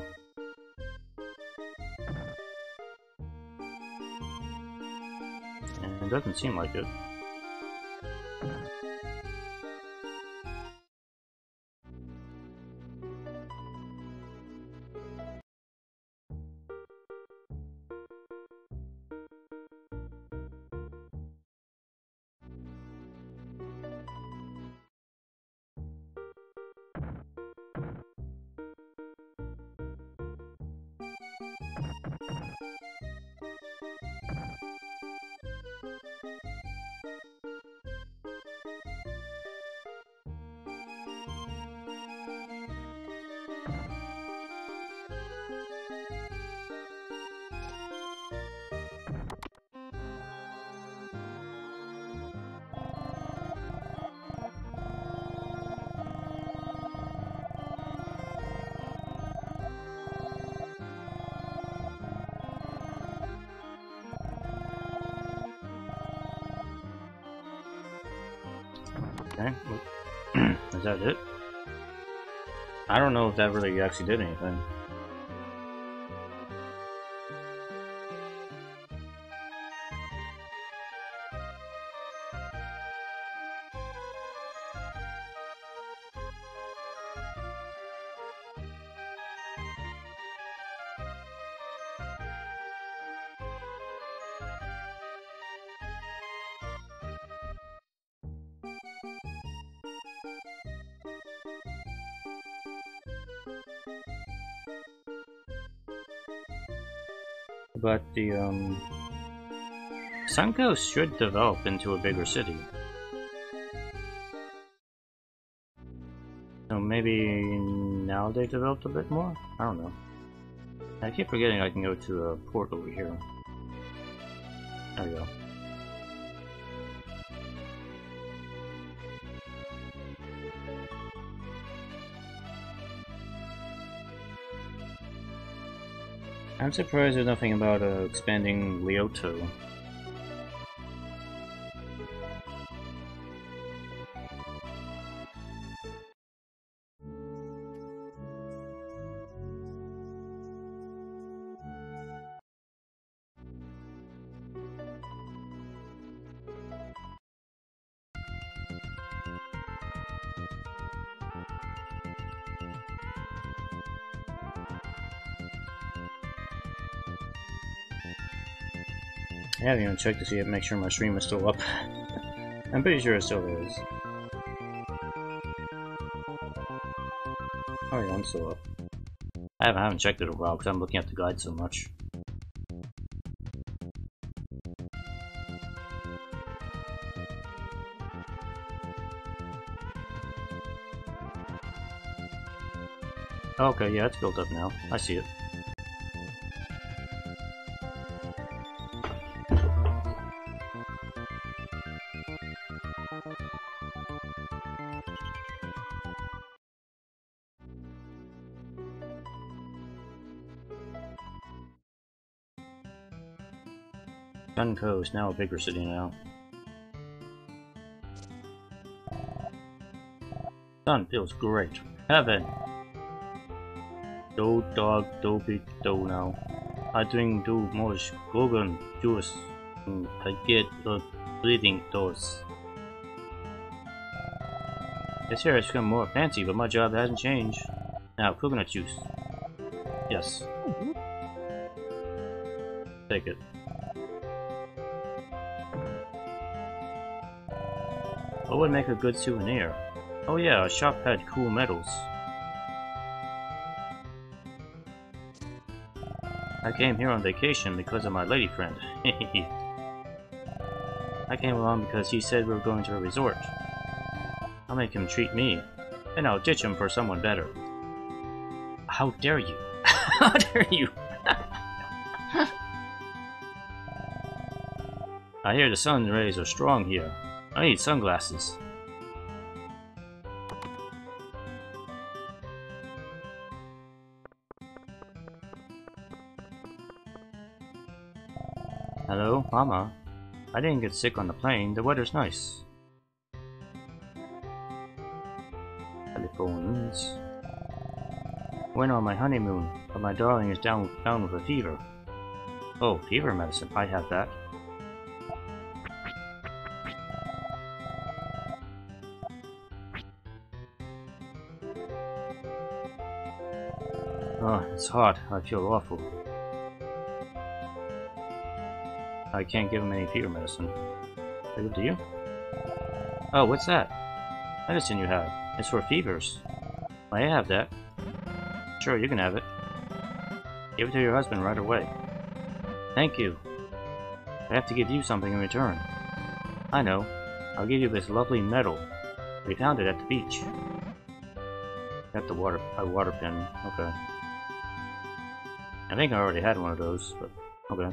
A: And it doesn't seem like it. I don't know if that really actually did anything. The, um... Should develop into a bigger city. So maybe now they developed a bit more? I don't know. I keep forgetting I can go to a port over here. I'm surprised there's nothing about uh, expanding Liotto. I haven't even checked to see it, make sure my stream is still up. I'm pretty sure it still is. Oh yeah, I'm still up. I haven't, I haven't checked it in a while because I'm looking at the guide so much. Okay, yeah, it's built up now. I see it. Is now a bigger city now. Sun feels great. Heaven! Do dog do big, do now. I drink too much Gogan juice. Mm, I get the bleeding dose. This hair has become more fancy, but my job hasn't changed. Now, coconut juice. Yes. Take it. What would make a good souvenir? Oh yeah, a shop had cool medals. I came here on vacation because of my lady friend. I came along because he said we were going to a resort. I'll make him treat me, and I'll ditch him for someone better. How dare you? How dare you? I hear the sun rays are strong here. I need sunglasses. Hello, Mama. I didn't get sick on the plane. The weather's nice. Telephones. Went on my honeymoon, but my darling is down, down with a fever. Oh, fever medicine. I have that. Hot. I feel awful. I can't give him any fever medicine. I give it to you? Oh, what's that? Medicine you have. It's for fevers. I have that. Sure, you can have it. Give it to your husband right away. Thank you. I have to give you something in return. I know. I'll give you this lovely medal. We found it at the beach. At the water, a water pin. Okay. I think I already had one of those, but okay.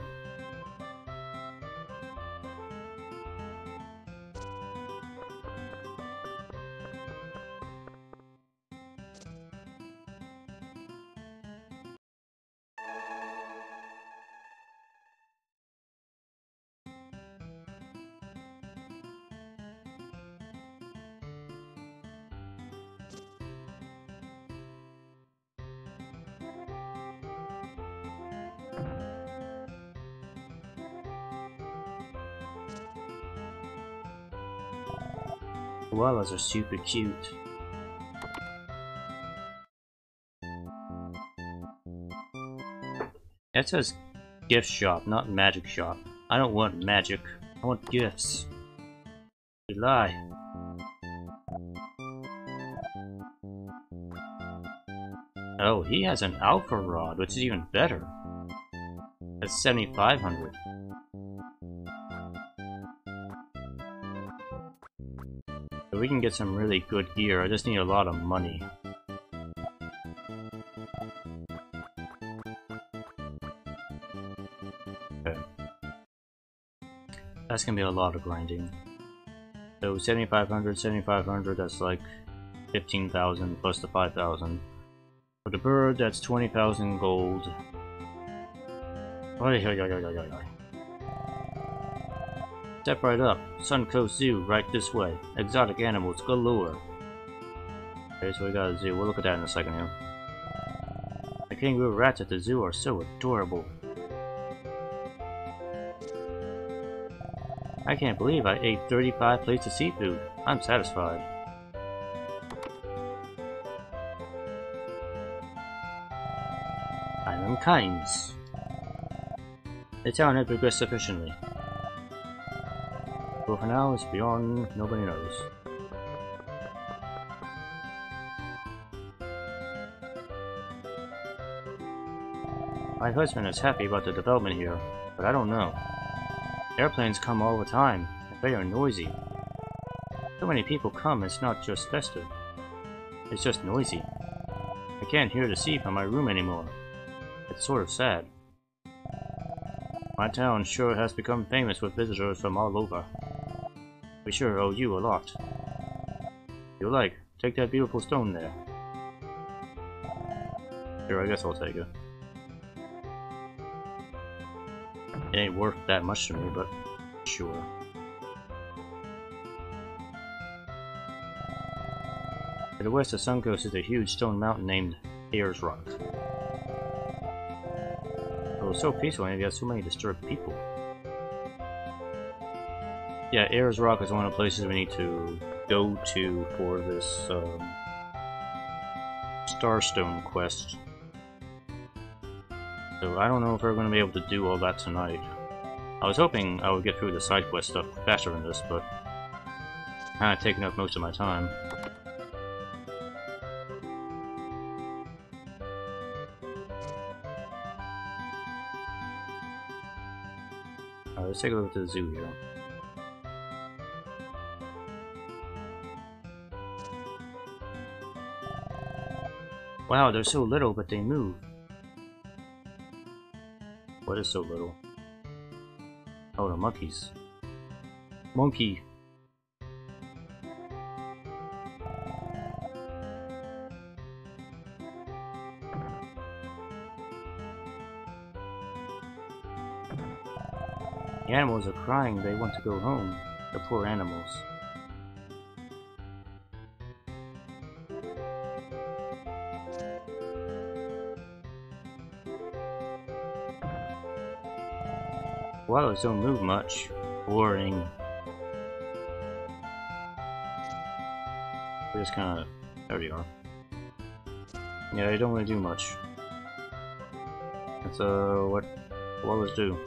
A: Koalas are super cute. It says gift shop, not magic shop. I don't want magic. I want gifts. You lie. Oh, he has an Alpha Rod, which is even better. That's 7500. We can get some really good gear, I just need a lot of money. Okay. That's gonna be a lot of grinding. So 7500, 7500, that's like 15,000 plus the 5,000. For the bird, that's 20,000 gold. Oy, oy, oy, oy, oy, oy. Step right up. Sun Coast Zoo, right this way. Exotic animals galore. Okay, so we got a zoo. We'll look at that in a second here. The kangaroo rats at the zoo are so adorable. I can't believe I ate 35 plates of seafood. I'm satisfied. Kynes. The town has progressed sufficiently. But for now, it's beyond nobody knows. My husband is happy about the development here, but I don't know. Airplanes come all the time, and they are noisy. So many people come, it's not just festive. It's just noisy. I can't hear the sea from my room anymore. It's sort of sad. My town sure has become famous with visitors from all over. We sure owe you a lot. You like, take that beautiful stone there. Sure, I guess I'll take it. It ain't worth that much to me, but sure. To the west of Suncoast is a huge stone mountain named Ayers Rock. It was so peaceful and yet so many disturbed people. Yeah, Ayers Rock is one of the places we need to go to for this um, Starstone quest. So I don't know if we're going to be able to do all that tonight. I was hoping I would get through the side quest stuff faster than this, but kind of taking up most of my time. Alright, let's take a look at the zoo here. Wow, they're so little, but they move. What is so little? Oh, the monkeys. Monkey. The animals are crying, they want to go home. The poor animals. Koalas don't move much. Boring. We're just kind of... There we are. Yeah, they don't really do much. That's uh, what koalas do.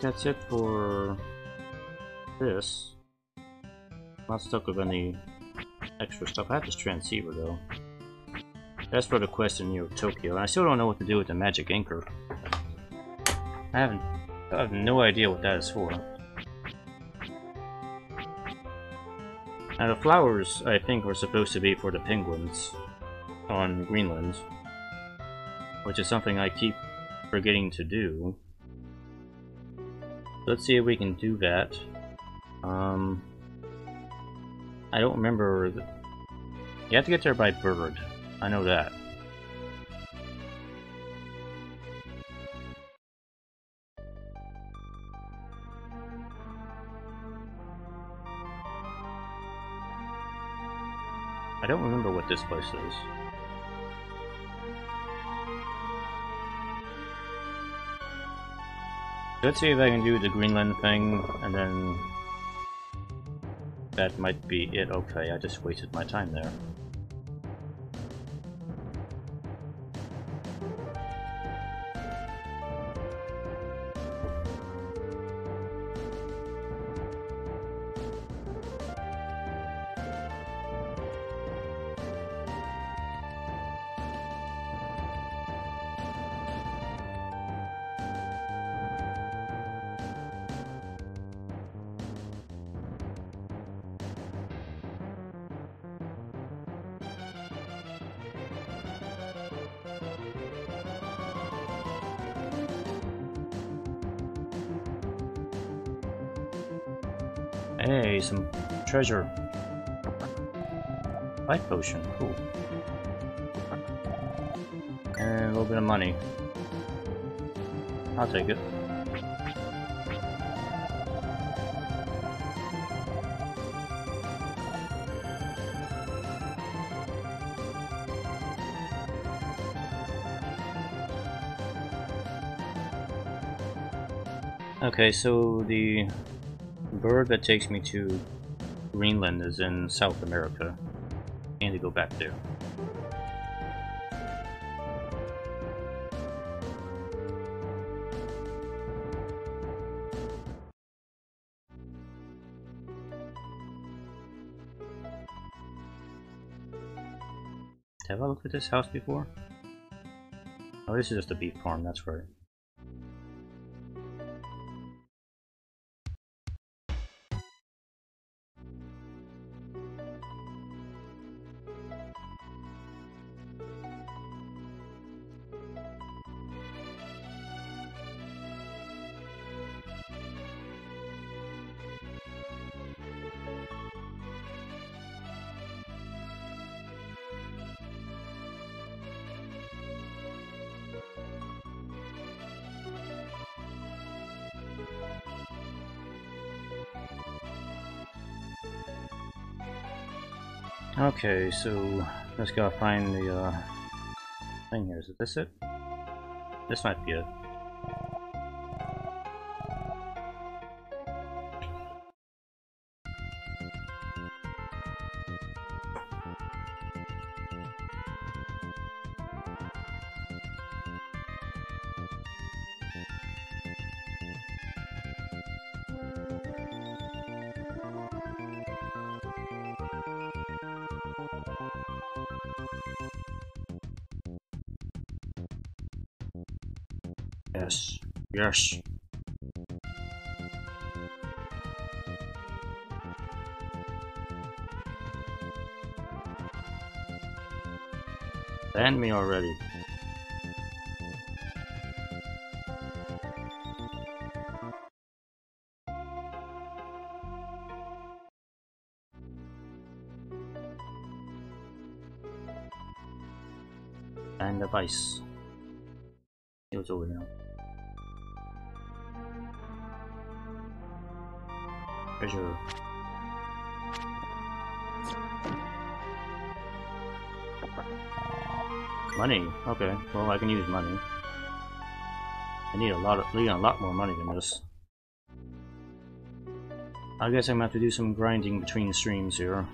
A: That's it for this. Not stuck with any extra stuff. I have this transceiver though. That's for the quest in Neo Tokyo. And I still don't know what to do with the magic anchor. I haven't I have no idea what that is for. Now the flowers, I think, were supposed to be for the penguins on Greenland. Which is something I keep forgetting to do. Let's see if we can do that. Um, I don't remember. The... You have to get there by bird. I know that. I don't remember what this place is. Let's see if I can do the Greenland thing, and then... That might be it. Okay, I just wasted my time there. Treasure. Life potion, cool. And a little bit of money. I'll take it. Okay, so the bird that takes me to Greenland is in South America. I need to go back there. Have I looked at this house before? Oh, this is just a beef farm, that's right. Okay, so let's go find the uh, thing here. Is this it? This might be it. Yes. Yes. Send me already. And the vice. Money. Okay. Well, I can use money. I need a lot of, need a lot more money than this. I guess I'm gonna have to do some grinding between streams here.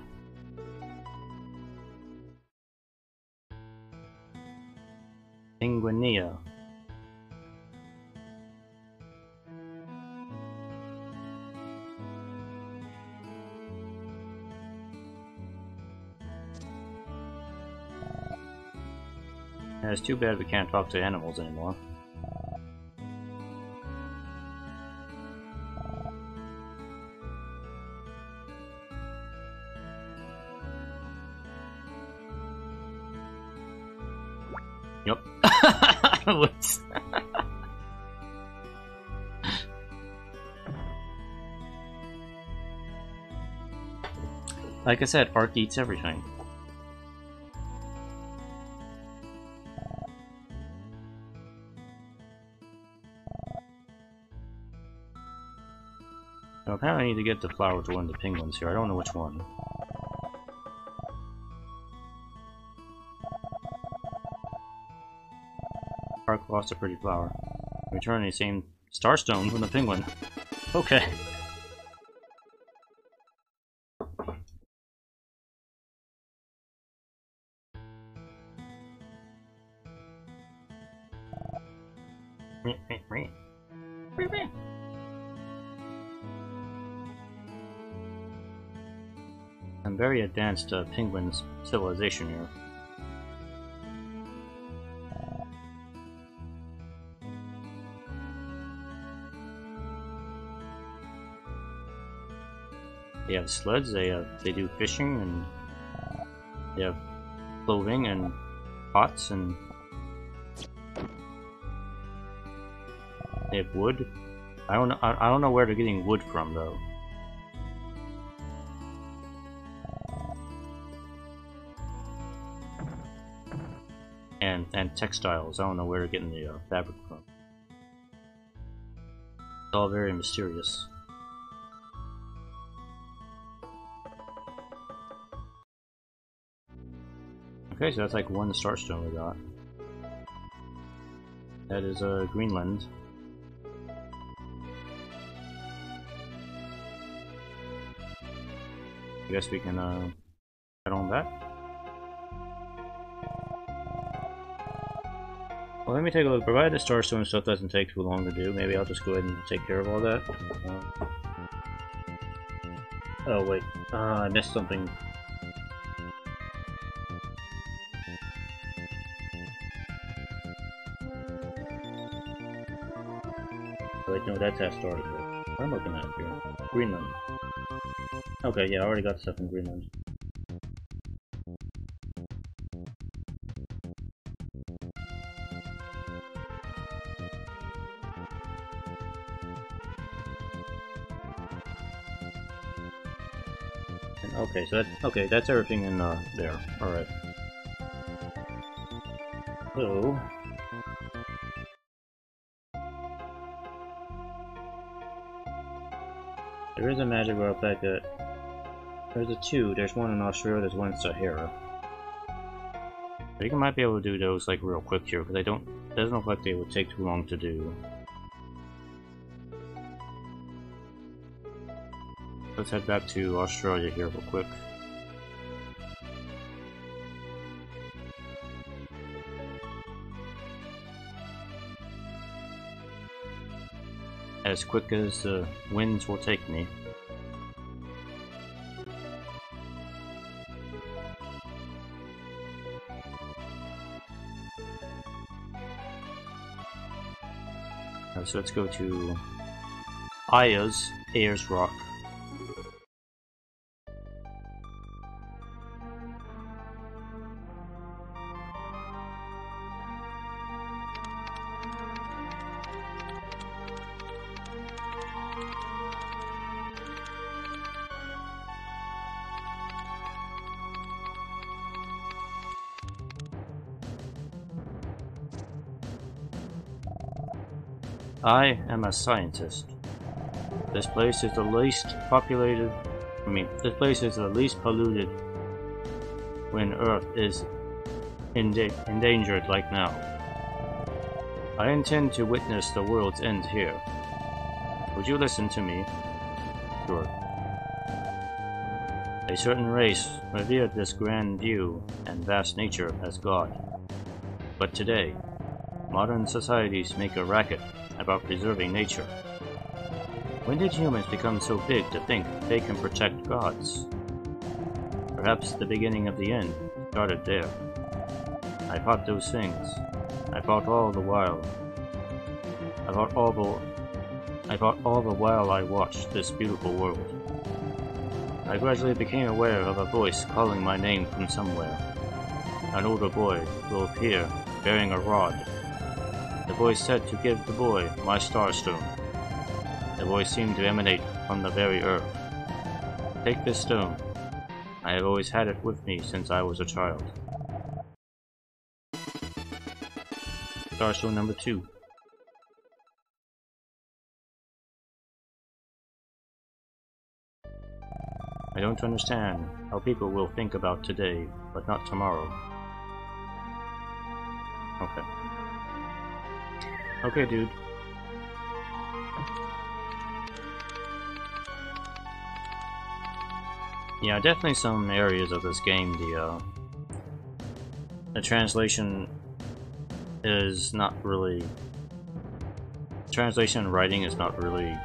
A: It's too bad we can't talk to animals anymore. Yep. Whoops. like I said, Ark eats everything. Get the flower to one of the penguins here. I don't know which one. Park lost a pretty flower. Return the same starstone from the penguin. Okay. Advanced uh, penguin civilization here. They have sleds, they they do fishing and they have clothing and pots and they have wood. I don't I, I don't know where they're getting wood from though. Textiles. I don't know where they're getting the uh, fabric from. It's all very mysterious. Okay, so that's like one starstone we got. That is uh, Greenland. I guess we can uh, me take a look. Provided the starstone stuff doesn't take too long to do, maybe I'll just go ahead and take care of all that. Uh, oh wait, uh, I missed something Wait, no, that's Astartes. What am I looking at here? Greenland. Okay, yeah, I already got stuff in Greenland. Okay, so that okay, that's everything in uh, there. All right. So There is a magic world that. There's a two. There's one in Australia. There's one in Sahara. I think I might be able to do those like real quick here because I don't. It doesn't look like they would take too long to do. Let's head back to Australia here real quick. as quick as the winds will take me. so let's go to Ayers, Ayers Rock. I am a scientist. This place is the least populated, I mean, this place is the least polluted when Earth is endangered like now. I intend to witness the world's end here. Would you listen to me? Sure. A certain race revered this grand view and vast nature as God. But today, modern societies make a racket about preserving nature. When did humans become so big to think they can protect gods? Perhaps the beginning of the end started there. I fought those things. I fought all the while. I fought all the I fought all the while I watched this beautiful world. I gradually became aware of a voice calling my name from somewhere. An older boy will appear, bearing a rod. The voice said to give the boy my star stone. The voice seemed to emanate from the very earth. Take this stone. I have always had it with me since I was a child. Starstone number two. I don't understand how people will think about today, but not tomorrow. Okay. Okay, dude. Yeah, definitely some areas of this game, the, uh, the translation is not really... Translation and writing is not really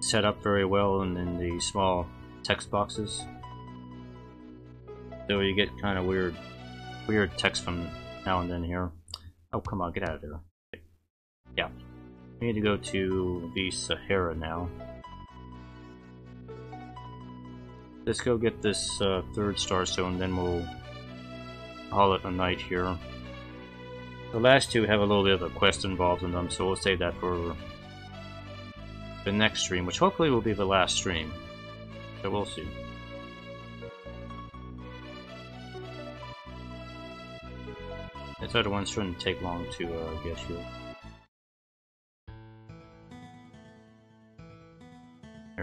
A: set up very well in, in the small text boxes. So you get kind of weird, weird text from now and then here. Oh, come on, get out of there. Yeah. We need to go to the Sahara now. Let's go get this uh, third star stone, then we'll call it a night here. The last two have a little bit of a quest involved in them, so we'll save that for the next stream, which hopefully will be the last stream. So we'll see. This other one shouldn't take long to uh, get you.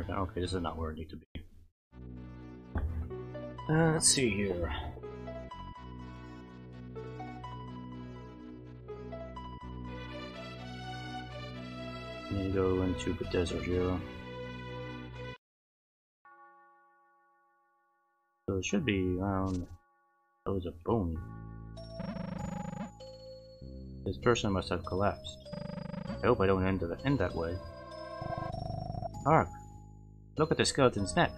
A: Okay, this is not where I need to be. Uh, let's see here. And go into the desert here. So it should be around. That was a bone. This person must have collapsed. I hope I don't end, the, end that way. Ark! Look at the skeleton's neck.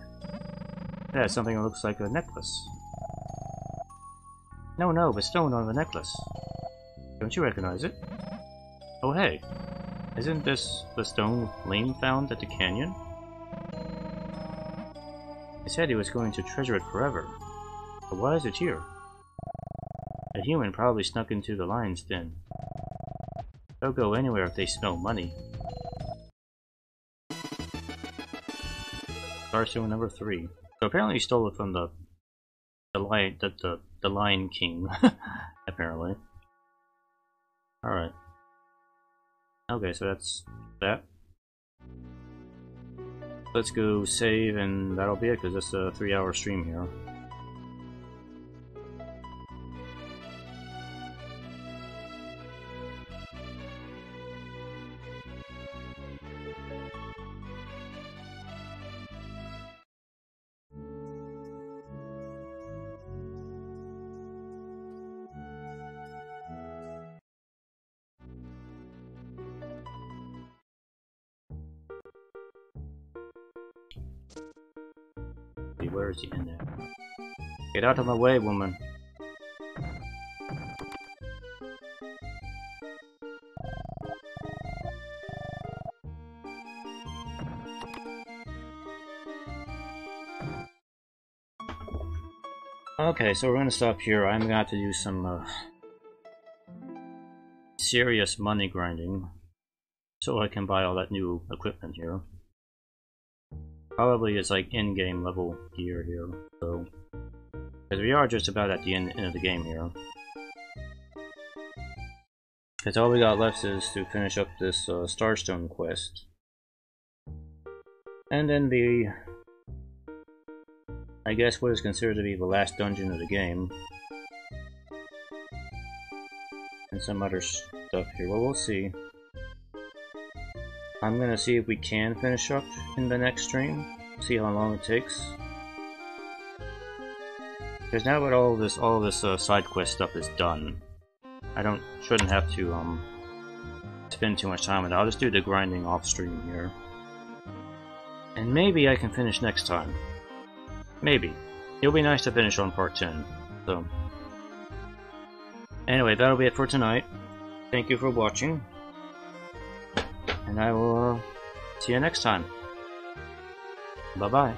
A: It has something that looks like a necklace. No, no, the stone on the necklace. Don't you recognize it? Oh hey, isn't this the stone Lane found at the canyon? He said he was going to treasure it forever. But why is it here? A human probably snuck into the lion's den. They'll go anywhere if they smell money. Starstone number three. So apparently he stole it from the the lion the the, the Lion King. apparently. Alright. Okay, so that's that. Let's go save and that'll be it because it's a three hour stream here. Get out of my way, woman. Okay, so we're gonna stop here. I'm gonna have to do some uh, serious money grinding so I can buy all that new equipment here. Probably it's like in-game level gear here, so... Because we are just about at the end, end of the game here. Because all we got left is to finish up this uh, Starstone quest. And then the... I guess what is considered to be the last dungeon of the game. And some other stuff here. Well, we'll see. I'm gonna see if we can finish up in the next stream. See how long it takes. Because now that all this all this uh, side quest stuff is done, I don't shouldn't have to um spend too much time with it. I'll just do the grinding off stream here. And maybe I can finish next time. Maybe. It'll be nice to finish on part 10. So Anyway, that'll be it for tonight. Thank you for watching. And I will uh, see you next time. Bye bye.